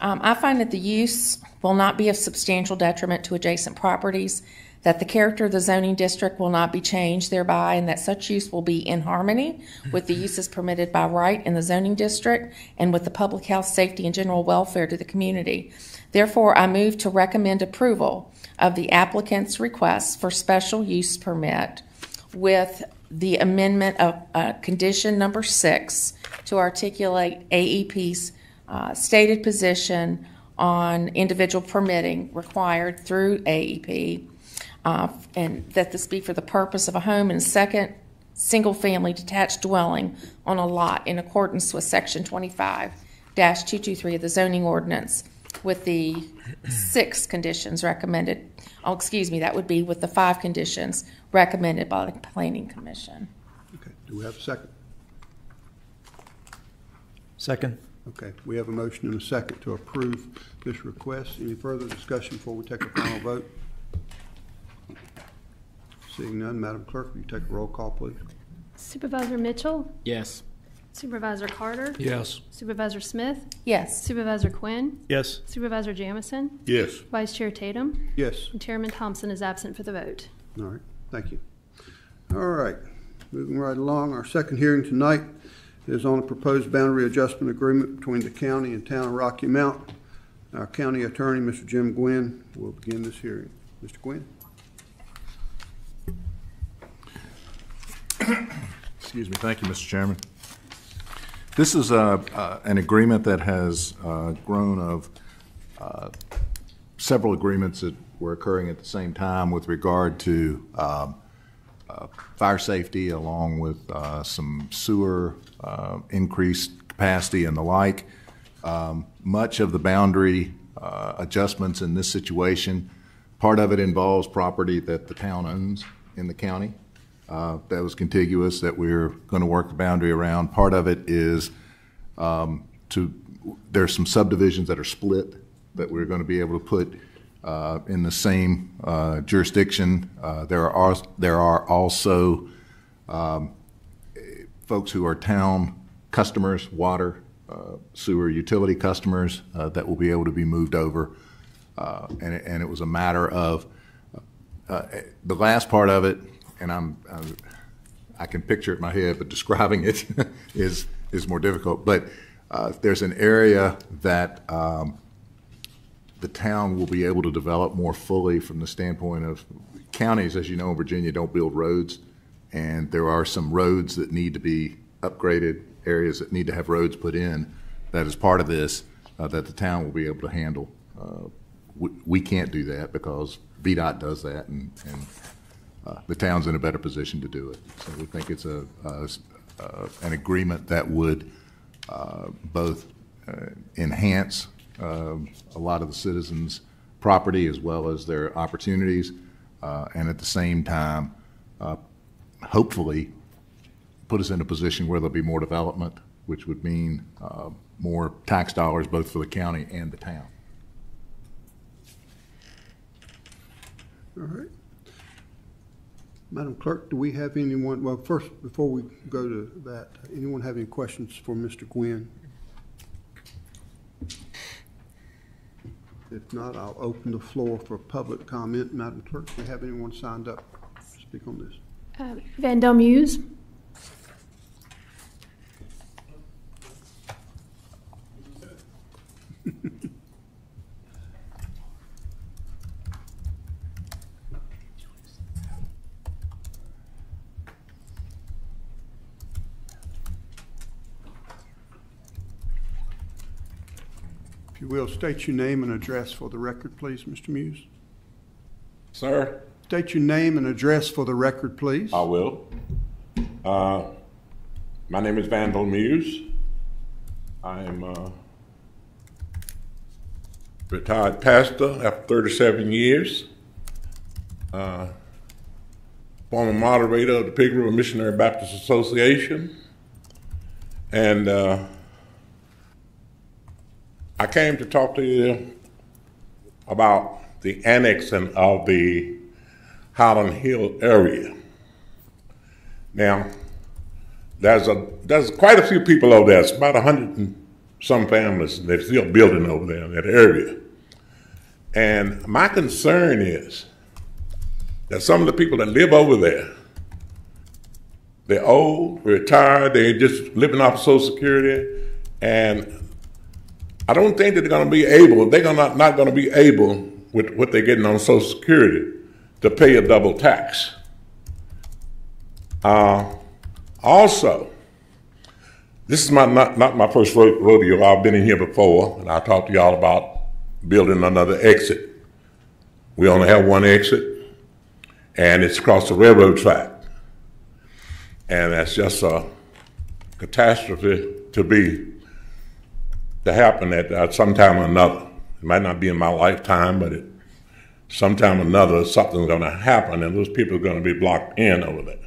Um, I find that the use will not be of substantial detriment to adjacent properties, that the character of the zoning district will not be changed thereby, and that such use will be in harmony with the uses permitted by right in the zoning district and with the public health, safety, and general welfare to the community. Therefore, I move to recommend approval of the applicant's request for special use permit with the amendment of uh, condition number six to articulate AEP's uh, stated position on individual permitting required through AEP, uh, and that this be for the purpose of a home and second single-family detached dwelling on a lot in accordance with Section 25-223 of the zoning ordinance with the six conditions recommended. Oh, excuse me, that would be with the five conditions recommended by the Planning Commission. Okay, do we have a second? Second. Okay, we have a motion and a second to approve this request. Any further discussion before we take a final vote? Seeing none, Madam Clerk, will you take a roll call, please? Supervisor Mitchell, Yes. Supervisor Carter, Yes. Supervisor Smith, Yes. Supervisor Quinn, Yes. Supervisor Jamison, Yes. Vice Chair Tatum, Yes. and Chairman Thompson is absent for the vote. All right, thank you. All right, moving right along, our second hearing tonight is on a proposed boundary adjustment agreement between the county and town of Rocky Mount. Our county attorney, Mr. Jim Guynn, will begin this hearing. Mr. Guynn? Excuse me. Thank you, Mr. Chairman. This is uh, uh, an agreement that has uh, grown of uh, several agreements that were occurring at the same time with regard to um, uh, fire safety, along with uh, some sewer uh, increased capacity and the like. Um, Much of the boundary adjustments in this situation, part of it involves property that the town owns in the county uh, that was contiguous that we're going to work the boundary around. Part of it is um, to, there's some subdivisions that are split that we're going to be able to put uh, in the same uh, jurisdiction. Uh, There are, there are also um, folks who are town customers, water, uh, sewer, utility customers, uh, that will be able to be moved over. And it, and it was a matter of, the last part of it, and I'm, I'm- I can picture it in my head, but describing it is, is more difficult. But uh, there's an area that um, the town will be able to develop more fully from the standpoint of counties, as you know, in Virginia, don't build roads. And there are some roads that need to be upgraded, areas that need to have roads put in, that is part of this, uh, that the town will be able to handle. Uh, We, we can't do that because VDOT does that, and, and the town's in a better position to do it. So we think it's a, uh, an agreement that would uh, both uh, enhance um, a lot of the citizens' property as well as their opportunities, uh, and at the same time, hopefully, put us in a position where there'll be more development, which would mean more tax dollars both for the county and the town. All right. Madam Clerk, do we have anyone, well, first, before we go to that, anyone have any questions for Mr. Guynn? If not, I'll open the floor for public comment. Madam Clerk, do we have anyone signed up to speak on this? Uh, Vandell Muse, If you will, state your name and address for the record, please, Mr. Muse. Sir? State your name and address for the record, please. I will. Uh, my name is Vandal Muse. I am a retired pastor after 37 years. Uh, former moderator of the Pigg River Missionary Baptist Association. And uh, I came to talk to you about the annexing of the Highland Hill area. Now, there's a there's quite a few people over there. It's about a hundred and some families they're still building over there in that area. And my concern is that some of the people that live over there, they're old, retired, they're just living off of Social Security, and I don't think that they're going to be able. They're gonna, not going to be able with what they're getting on Social Security to pay a double tax. Uh, also, this is my not, not my first rodeo. I've been in here before, and I talked to y'all about building another exit. We only have one exit, and it's across the railroad track. And that's just a catastrophe to be to happen at uh, sometime or another. It might not be in my lifetime, but it sometime or another something's going to happen, and those people are going to be blocked in over there.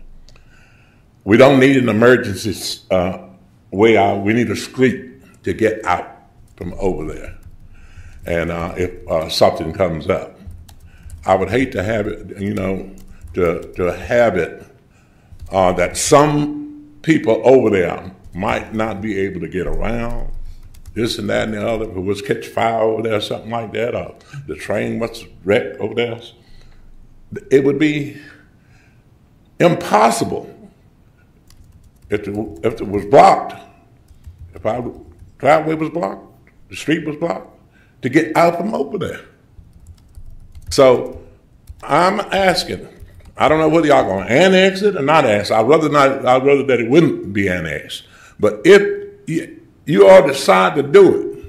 We don't need an emergency uh, way out. We need a street to get out from over there. And uh, if uh, something comes up, I would hate to have it, you know, to, to have it uh, that some people over there might not be able to get around, this and that and the other. If it was catch fire over there, something like that, or the train was wrecked over there, it would be impossible if it, if it was blocked, if our driveway was blocked, the street was blocked, to get out from over there. So I'm asking, I don't know whether y'all gonna annex it or not annex. I'd rather not. I'd rather that it wouldn't be annexed. But if you, all decide to do it,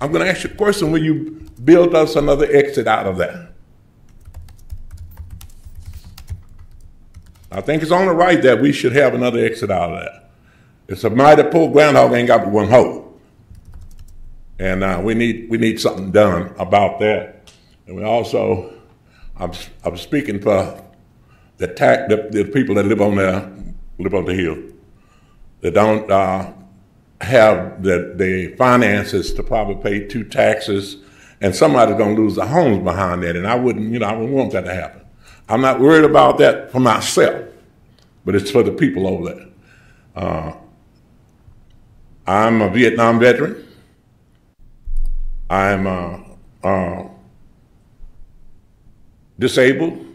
I'm gonna ask you a question: Will you build us another exit out of that? I think it's only right that we should have another exit out of that. It's a mighty poor groundhog ain't got but one hole, and uh, we need we need something done about that. And we also, I'm I'm speaking for the tax the, the people that live on there live on the hill that don't uh, have the the finances to probably pay two taxes, and somebody's gonna lose their homes behind that. And I wouldn't you know I wouldn't want that to happen. I'm not worried about that for myself, but it's for the people over there. Uh, I'm a Vietnam veteran. I'm uh, uh, disabled,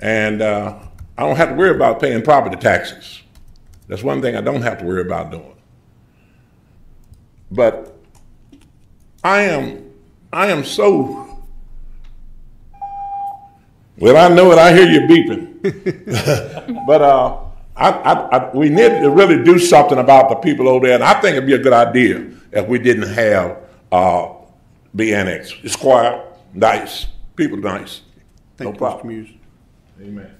and uh, I don't have to worry about paying property taxes. That's one thing I don't have to worry about doing. But I am, I am so well, I know it. I hear you beeping. but uh, I, I, I, we need to really do something about the people over there. And I think it'd be a good idea if we didn't have uh, be annexed. It's quiet, nice, people nice. Thank no you, problem. Amen.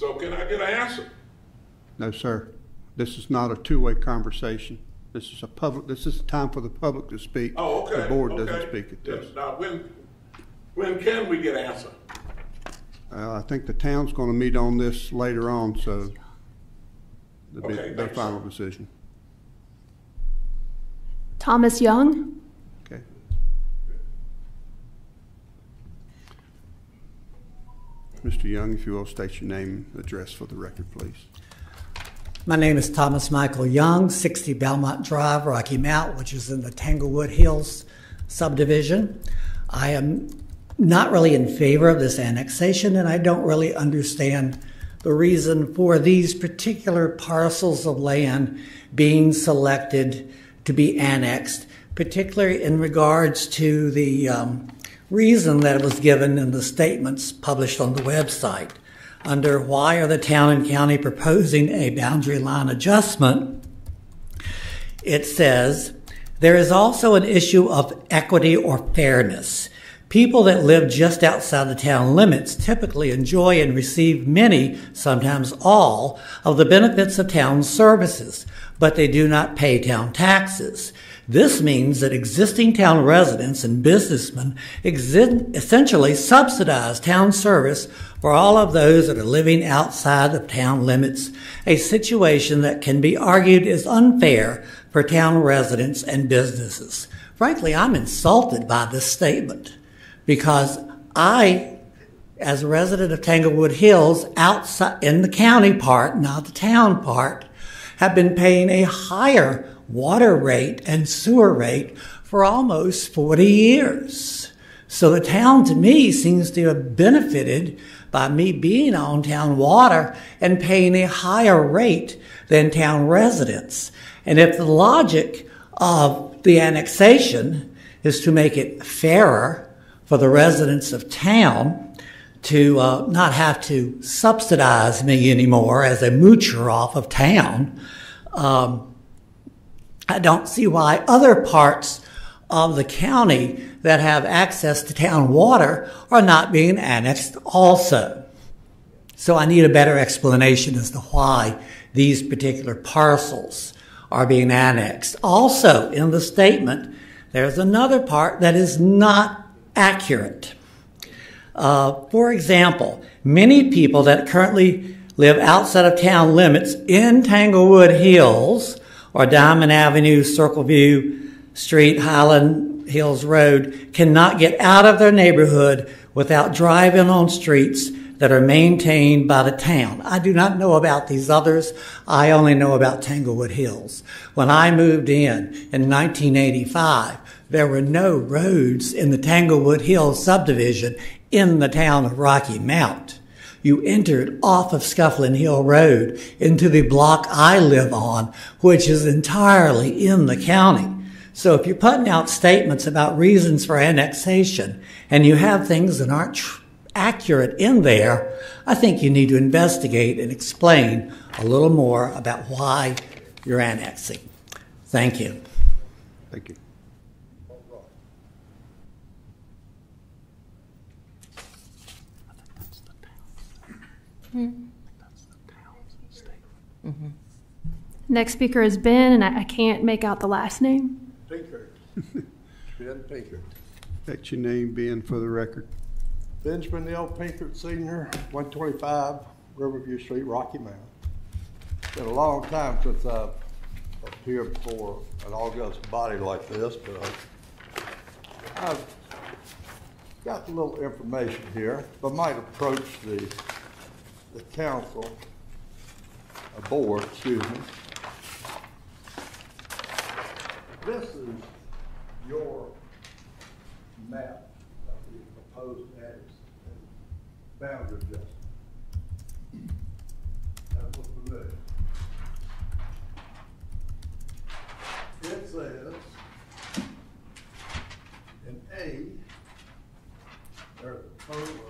So can I get an answer? No, sir. This is not a two-way conversation. This is a public, this is a time for the public to speak. Oh, okay. The board okay. doesn't speak at this. Yes. Now, when, when can we get an answer? Uh, I think the town's gonna meet on this later on, so it'll be Okay, their final decision. Thomas Young, Mr. Young, if you will state your name and address for the record, please. My name is Thomas Michael Young, 60 Belmont Drive, Rocky Mount, which is in the Tanglewood Hills subdivision. I am not really in favor of this annexation, and I don't really understand the reason for these particular parcels of land being selected to be annexed, particularly in regards to the um, reason that it was given in the statements published on the website under why are the town and county proposing a boundary line adjustment, it says there is also an issue of equity or fairness. People that live just outside the town limits typically enjoy and receive many, sometimes all, of the benefits of town services, but they do not pay town taxes. This means that existing town residents and businessmen essentially subsidize town service for all of those that are living outside of town limits, a situation that can be argued is unfair for town residents and businesses. Frankly, I'm insulted by this statement because I, as a resident of Tanglewood Hills, outside in the county part, not the town part, have been paying a higher water rate and sewer rate for almost 40 years. So the town to me seems to have benefited by me being on town water and paying a higher rate than town residents. And if the logic of the annexation is to make it fairer for the residents of town to uh, not have to subsidize me anymore as a moocher off of town. Um, I don't see why other parts of the county that have access to town water are not being annexed also. So I need a better explanation as to why these particular parcels are being annexed. Also, in the statement, there's another part that is not accurate. Uh, for example, many people that currently live outside of town limits in Tanglewood Hills or Diamond Avenue, Circle View Street, Highland Hills Road cannot get out of their neighborhood without driving on streets that are maintained by the town. I do not know about these others. I only know about Tanglewood Hills. When I moved in in 1985, there were no roads in the Tanglewood Hills subdivision in the town of Rocky Mount. You entered off of Scufflin Hill Road into the block I live on, which is entirely in the county. So if you're putting out statements about reasons for annexation and you have things that aren't tr- accurate in there, I think you need to investigate and explain a little more about why you're annexing. Thank you. Thank you. Mm-hmm. Next speaker is Ben, and I, I can't make out the last name. Pinkert. Ben Pinkert. That's your name Ben, for the record. Benjamin L. Pinkert Senior, 125 Riverview Street, Rocky Mount. It's been a long time since I've appeared before an august body like this, but I- I've got a little information here. I might approach the, the council, a board, excuse me. This is your map of the proposed annex and boundary adjustment. That was familiar. It says in A, there's a total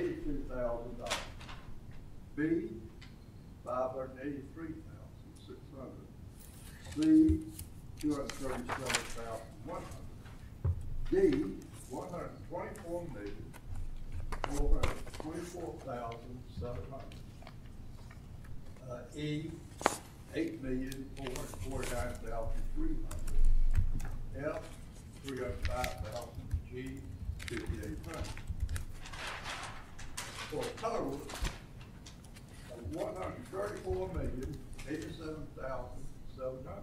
eighty-two thousand dollars. B, five hundred eighty-three thousand six hundred. C, two hundred thirty-seven thousand one hundred. D, one hundred twenty-four million, four hundred twenty-four thousand seven hundred. Uh, E, eight million, four hundred forty-nine thousand three hundred. F, three hundred five thousand. G, fifty-eight hundred. For a total of one hundred thirty-four million, eighty-seven thousand seven hundred.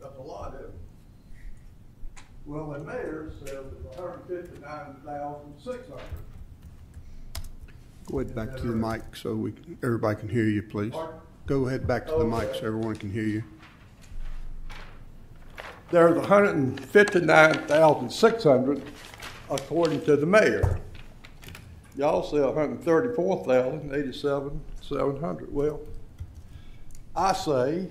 That's a lot, isn't it? Well, the mayor says it's hundred fifty-nine thousand six hundred. Go ahead back to the mic so we, can- everybody can hear you, please. Go ahead back to the mic so everyone can hear you. There's hundred and fifty-nine thousand six hundred according to the mayor. Y'all seven hundred. Well, I say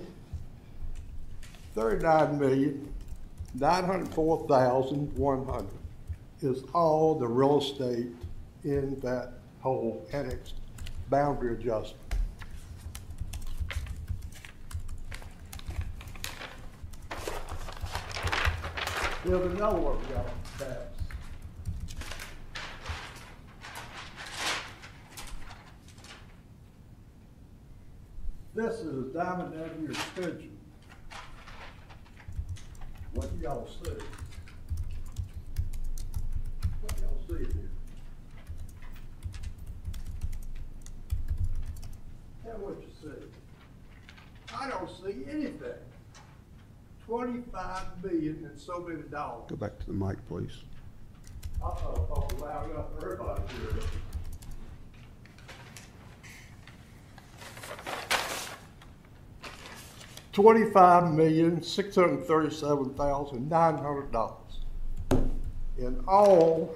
thirty-nine million nine hundred four thousand one hundred is all the real estate in that whole annexed boundary adjustment. There's another one we got on tabs. This is Diamond Avenue Extension. What do y'all see? What do y'all see here? Tell what you see. I don't see anything. Twenty-five million and so many dollars. Go back to the mic, please. Uh-oh, oh, loud enough for everybody to hear it. Twenty-five million, six hundred and thirty-seven thousand, nine hundred dollars. In all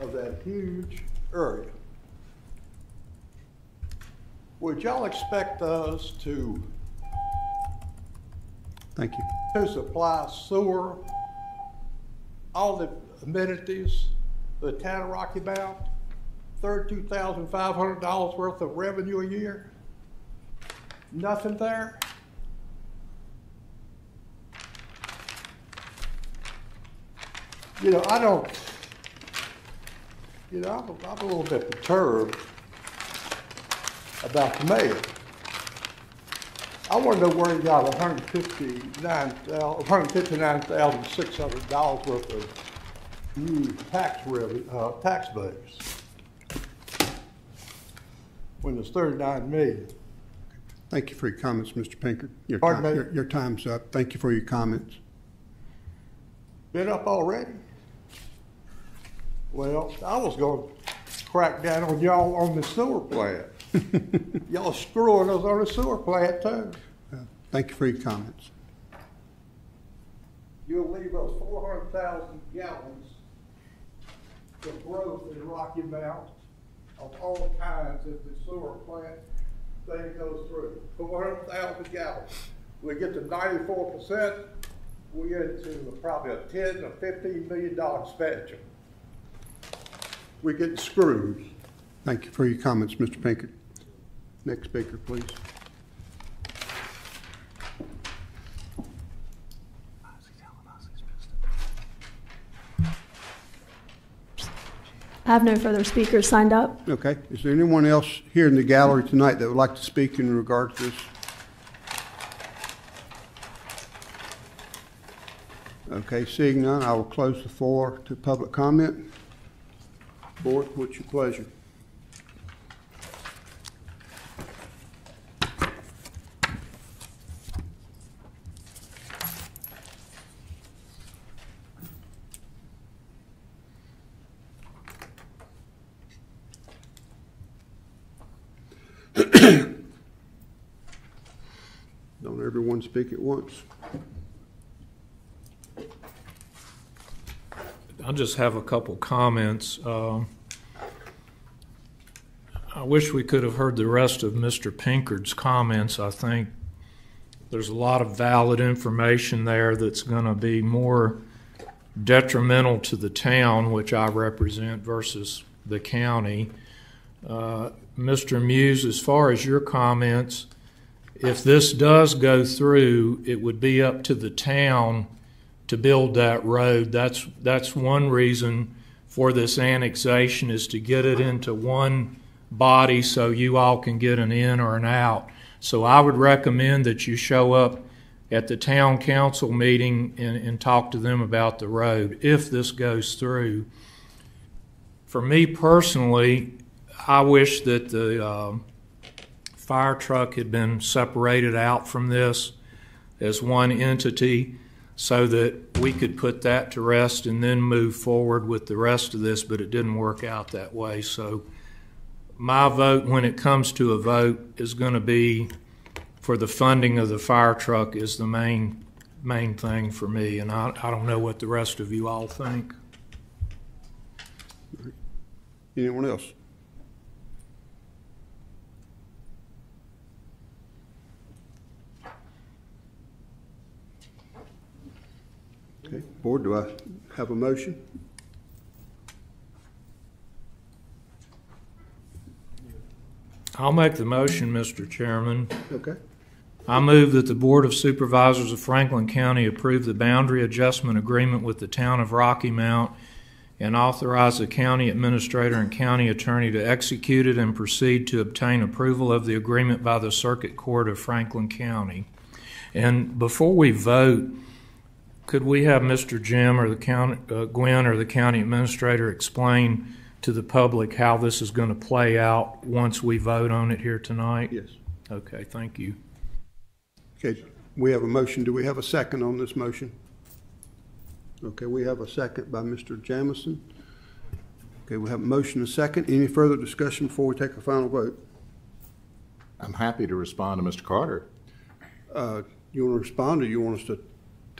of that huge area. Would y'all expect us to Thank you. to supply sewer, all the amenities, the town of Rocky Mount, thirty-two thousand five hundred dollars worth of revenue a year. Nothing there. You know, I don't, you know, I'm, I'm a little bit perturbed about the mayor. I want to know where he got one hundred fifty-nine thousand, one hundred fifty-nine thousand six hundred dollars worth of new tax revenue, uh, tax base. When there's thirty-nine million. Thank you for your comments, Mr. Pinkert. Your Pardon time- me? your- Your time's up. Thank you for your comments. Been up already? Well, I was gonna crack down on y'all on the sewer plant. Y'all screwing us on the sewer plant too. Thank you for your comments. You'll leave us four hundred thousand gallons of growth in Rocky Mount of all kinds if the sewer plant thing goes through. Four hundred thousand gallons. We get to ninety-four percent, we get into probably a ten or fifteen million dollar expansion. We get screwed. Thank you for your comments, Mr. Pinkett. Next speaker, please. I have no further speakers signed up. Okay, is there anyone else here in the gallery tonight that would like to speak in regard to this? Okay, seeing none, I will close the floor to public comment. Board, what's your pleasure? Don't everyone speak at once. I just have a couple comments. Um, I wish we could have heard the rest of Mr. Pinkard's comments. I think there's a lot of valid information there that's going to be more detrimental to the town, which I represent, versus the county. Uh, Mr. Muse, as far as your comments, if this does go through, it would be up to the town to build that road. That's, that's one reason for this annexation is to get it into one body so you all can get an in or an out. So I would recommend that you show up at the town council meeting and, and talk to them about the road if this goes through. For me personally, I wish that the um, fire truck had been separated out from this as one entity so that we could put that to rest and then move forward with the rest of this, but it didn't work out that way. So my vote, when it comes to a vote, is going to be for the funding of the fire truck is the main, main thing for me, and I, I don't know what the rest of you all think. Anyone else? Okay, board, do I have a motion? I'll make the motion, Mr. Chairman. Okay. I move that the Board of Supervisors of Franklin County approve the boundary adjustment agreement with the town of Rocky Mount and authorize the county administrator and county attorney to execute it and proceed to obtain approval of the agreement by the Circuit Court of Franklin County. And before we vote, could we have Mr. Jim or the county, uh, Guynn or the county administrator explain to the public how this is going to play out once we vote on it here tonight? Yes. Okay, thank you. Okay, we have a motion. Do we have a second on this motion? Okay, we have a second by Mr. Jamison. Okay, we have a motion and a second. Any further discussion before we take a final vote? I'm happy to respond to Mr. Carter. Uh, You want to respond, or you want us to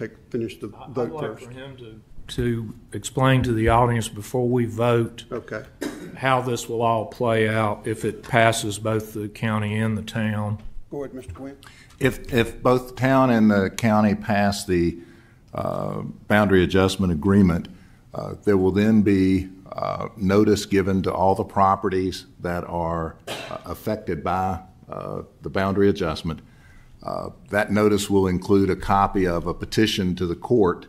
take, finish the I'd vote like first? for him to, to explain to the audience before we vote Okay. how this will all play out if it passes both the county and the town. Go ahead, Mr. Quinn. If, if both the town and the county pass the uh, boundary adjustment agreement, uh, there will then be uh, notice given to all the properties that are uh, affected by uh, the boundary adjustment. Uh, That notice will include a copy of a petition to the court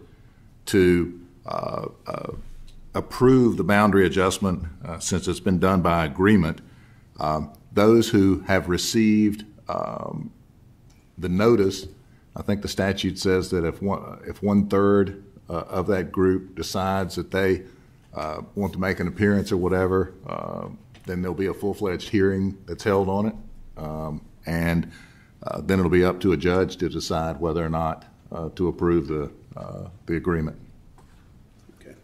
to uh, uh, approve the boundary adjustment, uh, since it's been done by agreement. Um, Those who have received um, the notice, I think the statute says that if one, if one-third uh, of that group decides that they uh, want to make an appearance or whatever, then there'll be a full-fledged hearing that's held on it. Um, And uh, then it'll be up to a judge to decide whether or not uh, to approve the, uh, the agreement. Okay.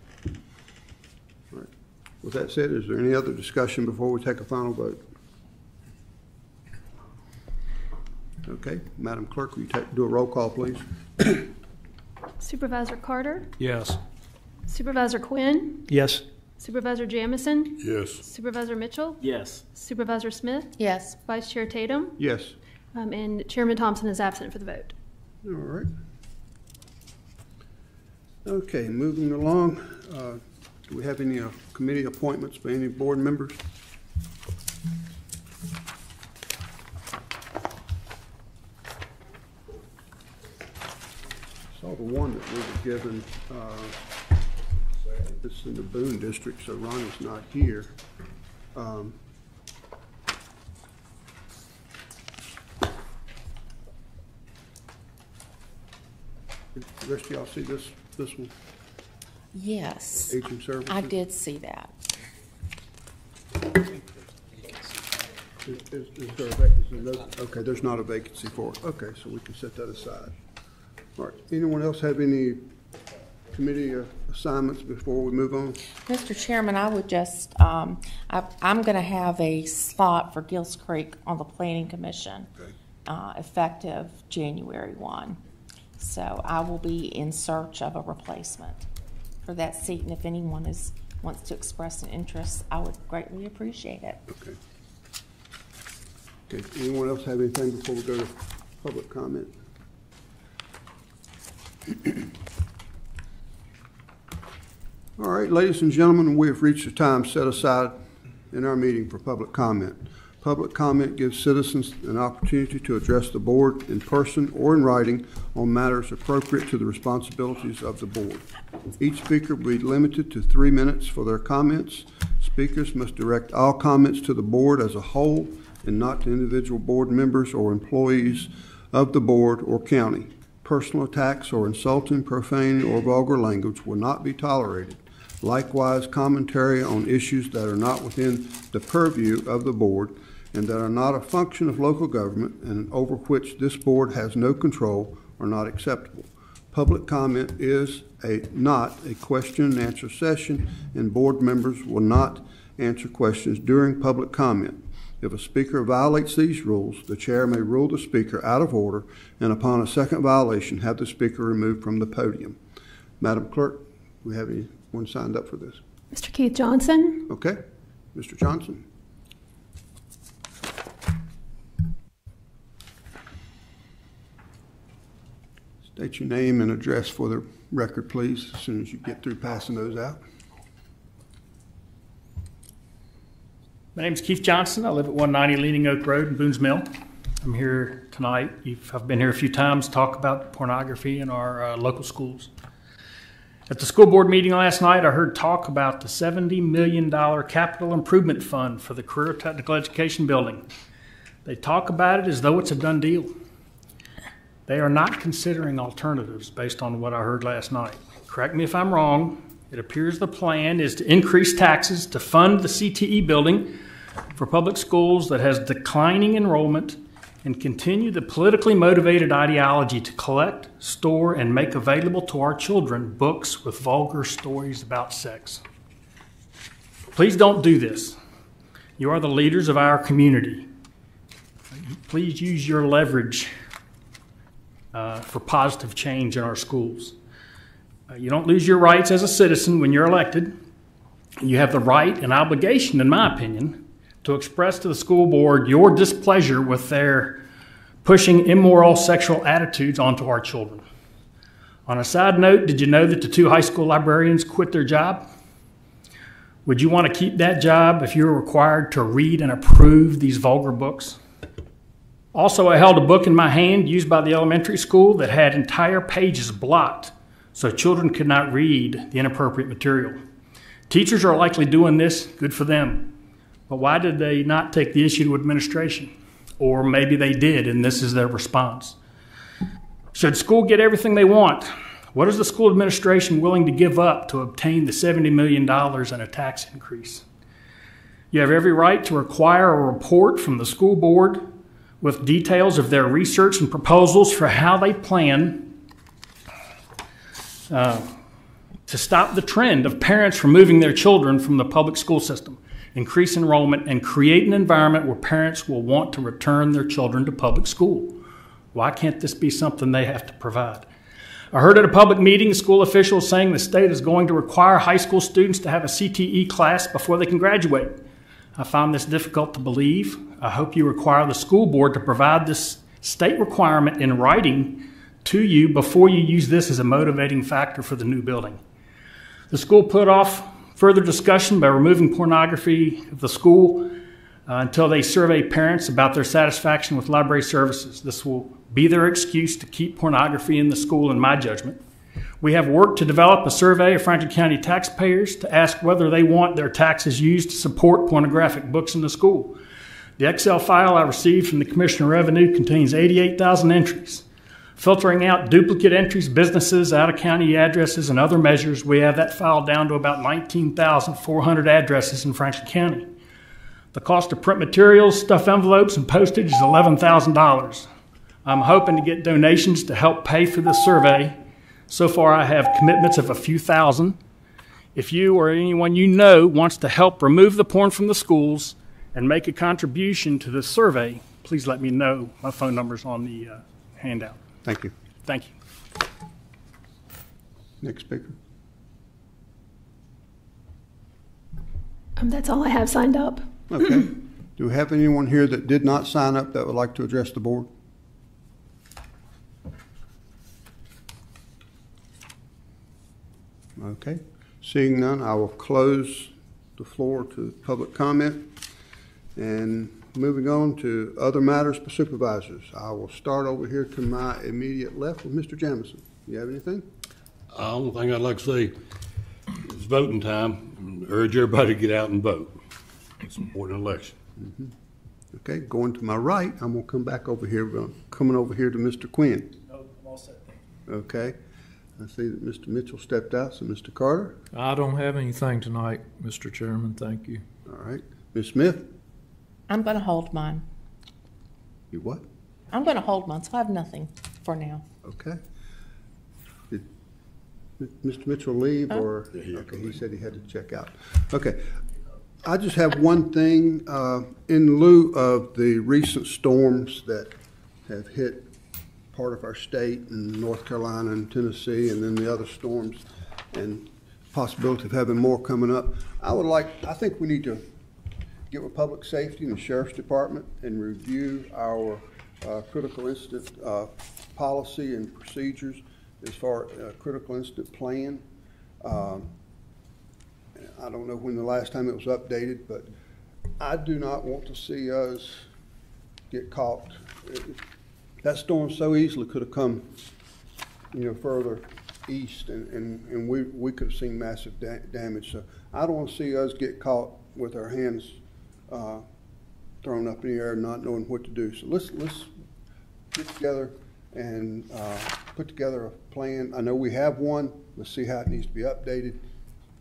With that said, is there any other discussion before we take a final vote? Okay, Madam Clerk, will you take, do a roll call, please? Supervisor Carter, Yes. Supervisor Quinn, Yes. Supervisor Jamison, Yes. Supervisor Mitchell, Yes. Supervisor Smith, Yes. Vice Chair Tatum, Yes. Um, and Chairman Thompson is absent for the vote. All right. Okay, moving along, uh, do we have any uh, committee appointments by any board members? Saw the one that we were given, uh, it's in the Boone District, so Ronnie's not here. Um, the rest of y'all see this, this one? Yes. Aging services? I did see that. Is, is is there a vacancy? No? Okay, there's not a vacancy for it. Okay, so we can set that aside. All right, anyone else have any committee uh, assignments before we move on? Mr. Chairman, I would just, um, I, I'm going to have a slot for Gills Creek on the Planning Commission, uh, effective January one. So I will be in search of a replacement for that seat, and if anyone is, wants to express an interest, I would greatly appreciate it. Okay. Okay, anyone else have anything before we go to public comment? All right, ladies and gentlemen, we have reached the time set aside in our meeting for public comment. Public comment gives citizens an opportunity to address the board in person or in writing on matters appropriate to the responsibilities of the board. Each speaker will be limited to three minutes for their comments. Speakers must direct all comments to the board as a whole and not to individual board members or employees of the board or county. Personal attacks or insulting, profane, or vulgar language will not be tolerated. Likewise, commentary on issues that are not within the purview of the board and that are not a function of local government and over which this board has no control are not acceptable. Public comment is a, not a question and answer session, and board members will not answer questions during public comment. If a speaker violates these rules, the chair may rule the speaker out of order, and upon a second violation, have the speaker removed from the podium. Madam Clerk, we have anyone signed up for this? Mr. Keith Johnson, Okay, Mr. Johnson. State your name and address for the record, please, as soon as you get through passing those out. My name is Keith Johnson. I live at 190 Leaning Oak Road in Boones Mill. I'm here tonight. I've been here a few times to talk about pornography in our uh, local schools. At the school board meeting last night, I heard talk about the $70 million capital improvement fund for the Career Technical Education building. They talk about it as though it's a done deal. They are not considering alternatives based on what I heard last night. Correct me if I'm wrong. It appears the plan is to increase taxes to fund the CTE building for public schools that has declining enrollment and continue the politically motivated ideology to collect, store, and make available to our children books with vulgar stories about sex. Please don't do this. You are the leaders of our community. Please use your leverage uh, for positive change in our schools. Uh, you don't lose your rights as a citizen when you're elected. You have the right and obligation, in my opinion, to express to the school board your displeasure with their pushing immoral sexual attitudes onto our children. On a side note, did you know that the two high school librarians quit their job? Would you want to keep that job if you were required to read and approve these vulgar books? Also, I held a book in my hand used by the elementary school that had entire pages blocked so children could not read the inappropriate material. Teachers are likely doing this, good for them. But why did they not take the issue to administration? Or maybe they did, and this is their response. Should school get everything they want? What is the school administration willing to give up to obtain the $70 million in a tax increase? You have every right to require a report from the school board with details of their research and proposals for how they plan uh, to stop the trend of parents removing their children from the public school system, increase enrollment, and create an environment where parents will want to return their children to public school. Why can't this be something they have to provide? I heard at a public meeting school officials saying the state is going to require high school students to have a CTE class before they can graduate. I find this difficult to believe. I hope you require the school board to provide this state requirement in writing to you before you use this as a motivating factor for the new building. The school put off further discussion by removing pornography of the school uh, until they survey parents about their satisfaction with library services. This will be their excuse to keep pornography in the school, in my judgment. We have worked to develop a survey of Franklin County taxpayers to ask whether they want their taxes used to support pornographic books in the school. The Excel file I received from the Commissioner of Revenue contains 88,000 entries. Filtering out duplicate entries, businesses, out of county addresses, and other measures, we have that file down to about 19,400 addresses in Franklin County. The cost of print materials, stuff envelopes, and postage is $11,000. I'm hoping to get donations to help pay for this survey. So far, I have commitments of a few thousand. If you or anyone you know wants to help remove the porn from the schools and make a contribution to this survey, please let me know. My phone number's on the uh, handout. Thank you. Thank you. Next speaker. Um, that's all I have signed up. Okay. Do we have anyone here that did not sign up that would like to address the board? Okay. Seeing none, I will close the floor to public comment. And moving on to other matters for supervisors. I will start over here to my immediate left with Mr. Jamison. You have anything? The only thing I'd like to say, is voting time. Urge everybody to get out and vote. It's an important election. Mhm. Okay, going to my right, I'm gonna come back over here, uh, coming over here to Mr. Quinn. No, I'm all set. Okay. I see that Mr. Mitchell stepped out, so Mr. Carter. I don't have anything tonight, Mr. Chairman. Thank you. All right. Ms. Smith? I'm going to hold mine. You what? I'm going to hold mine, so I have nothing for now. Okay. Did Mr. Mitchell leave Uh, or? Okay, he said he had to check out. Okay. I just have one thing, uh, in lieu of the recent storms that have hit part of our state and North Carolina and Tennessee, and then the other storms, and possibility of having more coming up, I would like, I think we need to get with Public Safety and the Sheriff's Department and review our uh, critical incident uh, policy and procedures as far uh critical incident plan. Um, I don't know when the last time it was updated, but I do not want to see us get caught. That storm so easily could have come, you know, further east and, and, and we, we could have seen massive da- damage. So I don't want to see us get caught with our hands, uh, thrown up in the air, not knowing what to do. So let's, let's get together and, uh, put together a plan. I know we have one. Let's see how it needs to be updated,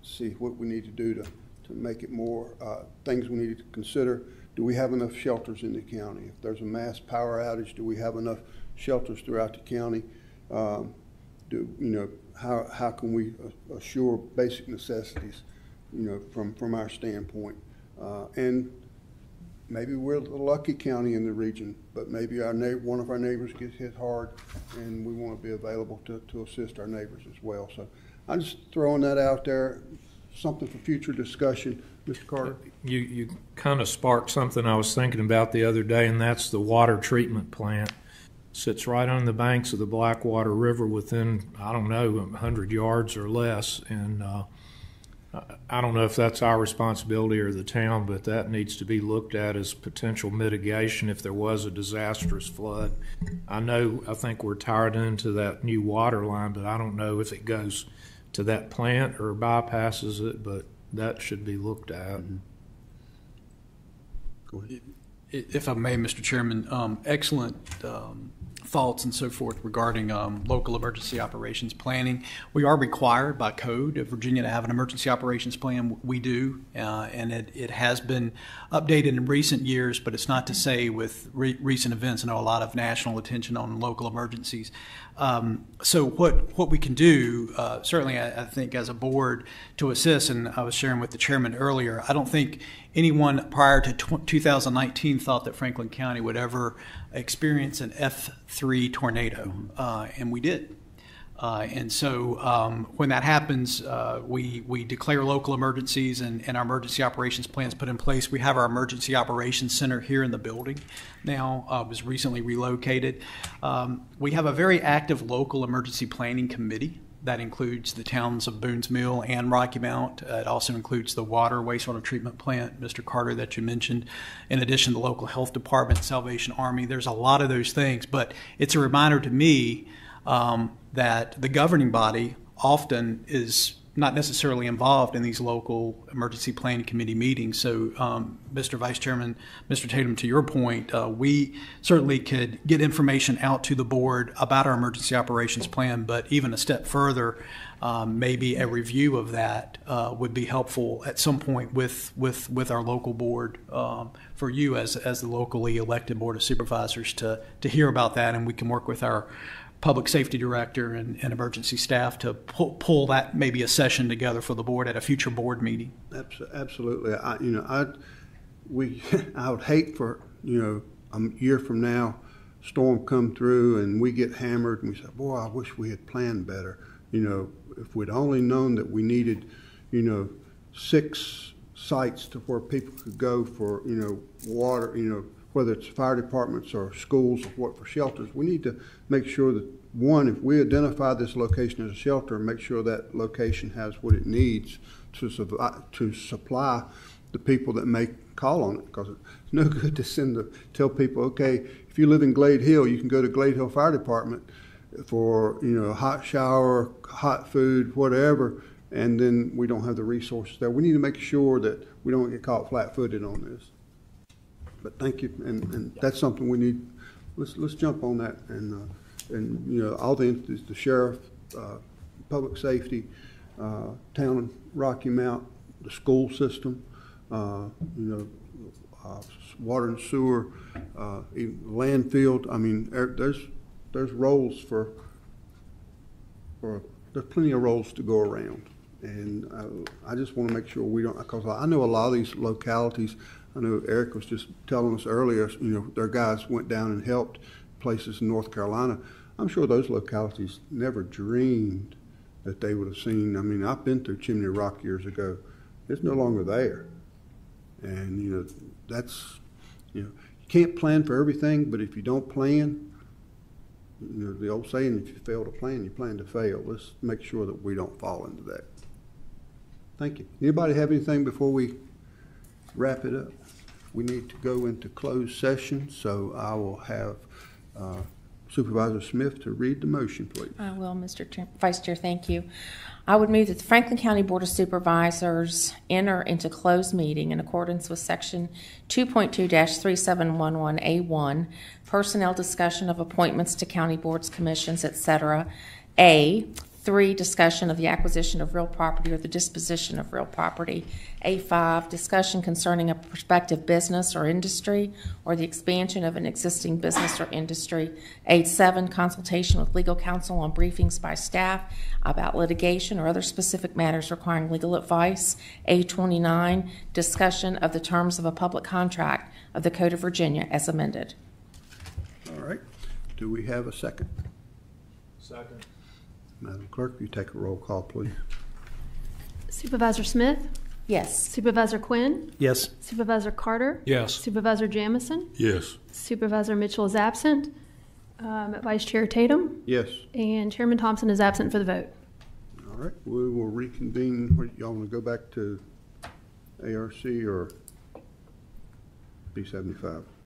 see what we need to do to, to make it more, uh, things we need to consider. Do we have enough shelters in the county? If there's a mass power outage, do we have enough shelters throughout the county? Um, do, you know, how, how can we assure basic necessities, you know, from, from our standpoint? Uh, and maybe we're the lucky county in the region, but maybe our neigh, one of our neighbors gets hit hard and we want to be available to, to assist our neighbors as well. So I'm just throwing that out there, something for future discussion. Mr. Carter? You, you kind of sparked something I was thinking about the other day, and that's the water treatment plant. sits right on the banks of the Blackwater River within, I don't know, 100 yards or less. And uh, I- don't know if that's our responsibility or the town, but that needs to be looked at as potential mitigation if there was a disastrous flood. I know, I think we're tied into that new water line, but I don't know if it goes to that plant or bypasses it, but that should be looked at. I- If I may, Mr. Chairman, um, excellent um, thoughts and so forth regarding um, local emergency operations planning. We are required by code of Virginia to have an emergency operations plan. We do, uh, and it, it has been updated in recent years, but it's not to say with re- recent events, I know a lot of national attention on local emergencies. Um, so what what we can do, uh, certainly, I, I think as a board to assist, and I was sharing with the chairman earlier, I don't think anyone prior to tw- 2019 thought that Franklin County would ever experience an F3 tornado, uh, and we did. Uh, and so um, when that happens, uh, we, we declare local emergencies and, our emergency operations plans put in place. We have our emergency operations center here in the building now, uh, was recently relocated. Um, we have a very active local emergency planning committee that includes the towns of Boones Mill and Rocky Mount. It also includes the water wastewater treatment plant, Mr. Carter, that you mentioned. In addition, the local health department, Salvation Army. There's a lot of those things, but it's a reminder to me um, that the governing body often is not necessarily involved in these local emergency planning committee meetings. So, um, Mr. Vice Chairman, Mr. Tatum, to your point, uh, we certainly could get information out to the board about our emergency operations plan, but even a step further, um, maybe a review of that uh, would be helpful at some point with with with our local board um, for you as as the locally elected board of supervisors to to hear about that, and we can work with our public safety director and, and emergency staff to pull, pull that maybe a session together for the board at a future board meeting. Absolutely. I, you know, I, we, I would hate for, you know, a year from now, storm come through and we get hammered and we say, boy, I wish we had planned better. You know, if we'd only known that we needed, you know, six sites to where people could go for, you know, water, you know, whether it's fire departments or schools or what for shelters, we need to make sure that, one, if we identify this location as a shelter, make sure that location has what it needs to to supply the people that may call on it, because it's no good to send the, tell people, okay, if you live in Glade Hill, you can go to Glade Hill Fire Department for, you know, hot shower, hot food, whatever, and then we don't have the resources there. We need to make sure that we don't get caught flat-footed on this. But thank you, and, and that's something we need, let's, let's jump on that, and, uh, and, you know, all the entities, the sheriff, uh, public safety, uh, town of Rocky Mount, the school system, uh, you know, uh, water and sewer, uh, landfill, I mean, there's, there's roles for, for, there's plenty of roles to go around. And uh, I just want to make sure we don't, because I know a lot of these localities, I know Eric was just telling us earlier, you know, their guys went down and helped places in North Carolina. I'm sure those localities never dreamed that they would have seen, I mean, I've been through Chimney Rock years ago. It's no longer there. And, you know, that's, you know, you can't plan for everything, but if you don't plan, you know, the old saying, if you fail to plan, you plan to fail. Let's make sure that we don't fall into that. Thank you. Anybody have anything before we wrap it up? We need to go into closed session, so I will have uh, Supervisor Smith to read the motion, please. I will, Mr. Chair- Vice Chair, thank you. I would move that the Franklin County Board of Supervisors enter into closed meeting in accordance with Section 2.2-3711A1, personnel discussion of appointments to county boards, commissions, etc. A, three, discussion of the acquisition of real property or the disposition of real property. A5, discussion concerning a prospective business or industry or the expansion of an existing business or industry. A7, consultation with legal counsel on briefings by staff about litigation or other specific matters requiring legal advice. A29, discussion of the terms of a public contract of the Code of Virginia as amended. All right. Do we have a second? Second. Madam Clerk, you take a roll call, please. Supervisor Smith? Yes. Supervisor Quinn? Yes. Supervisor Carter? Yes. Supervisor Jamison? Yes. Supervisor Mitchell is absent. Um, Vice Chair Tatum Yes. and Chairman Thompson is absent for the vote. All right, we will reconvene. Y'all want to go back to ARC or B seventy-five?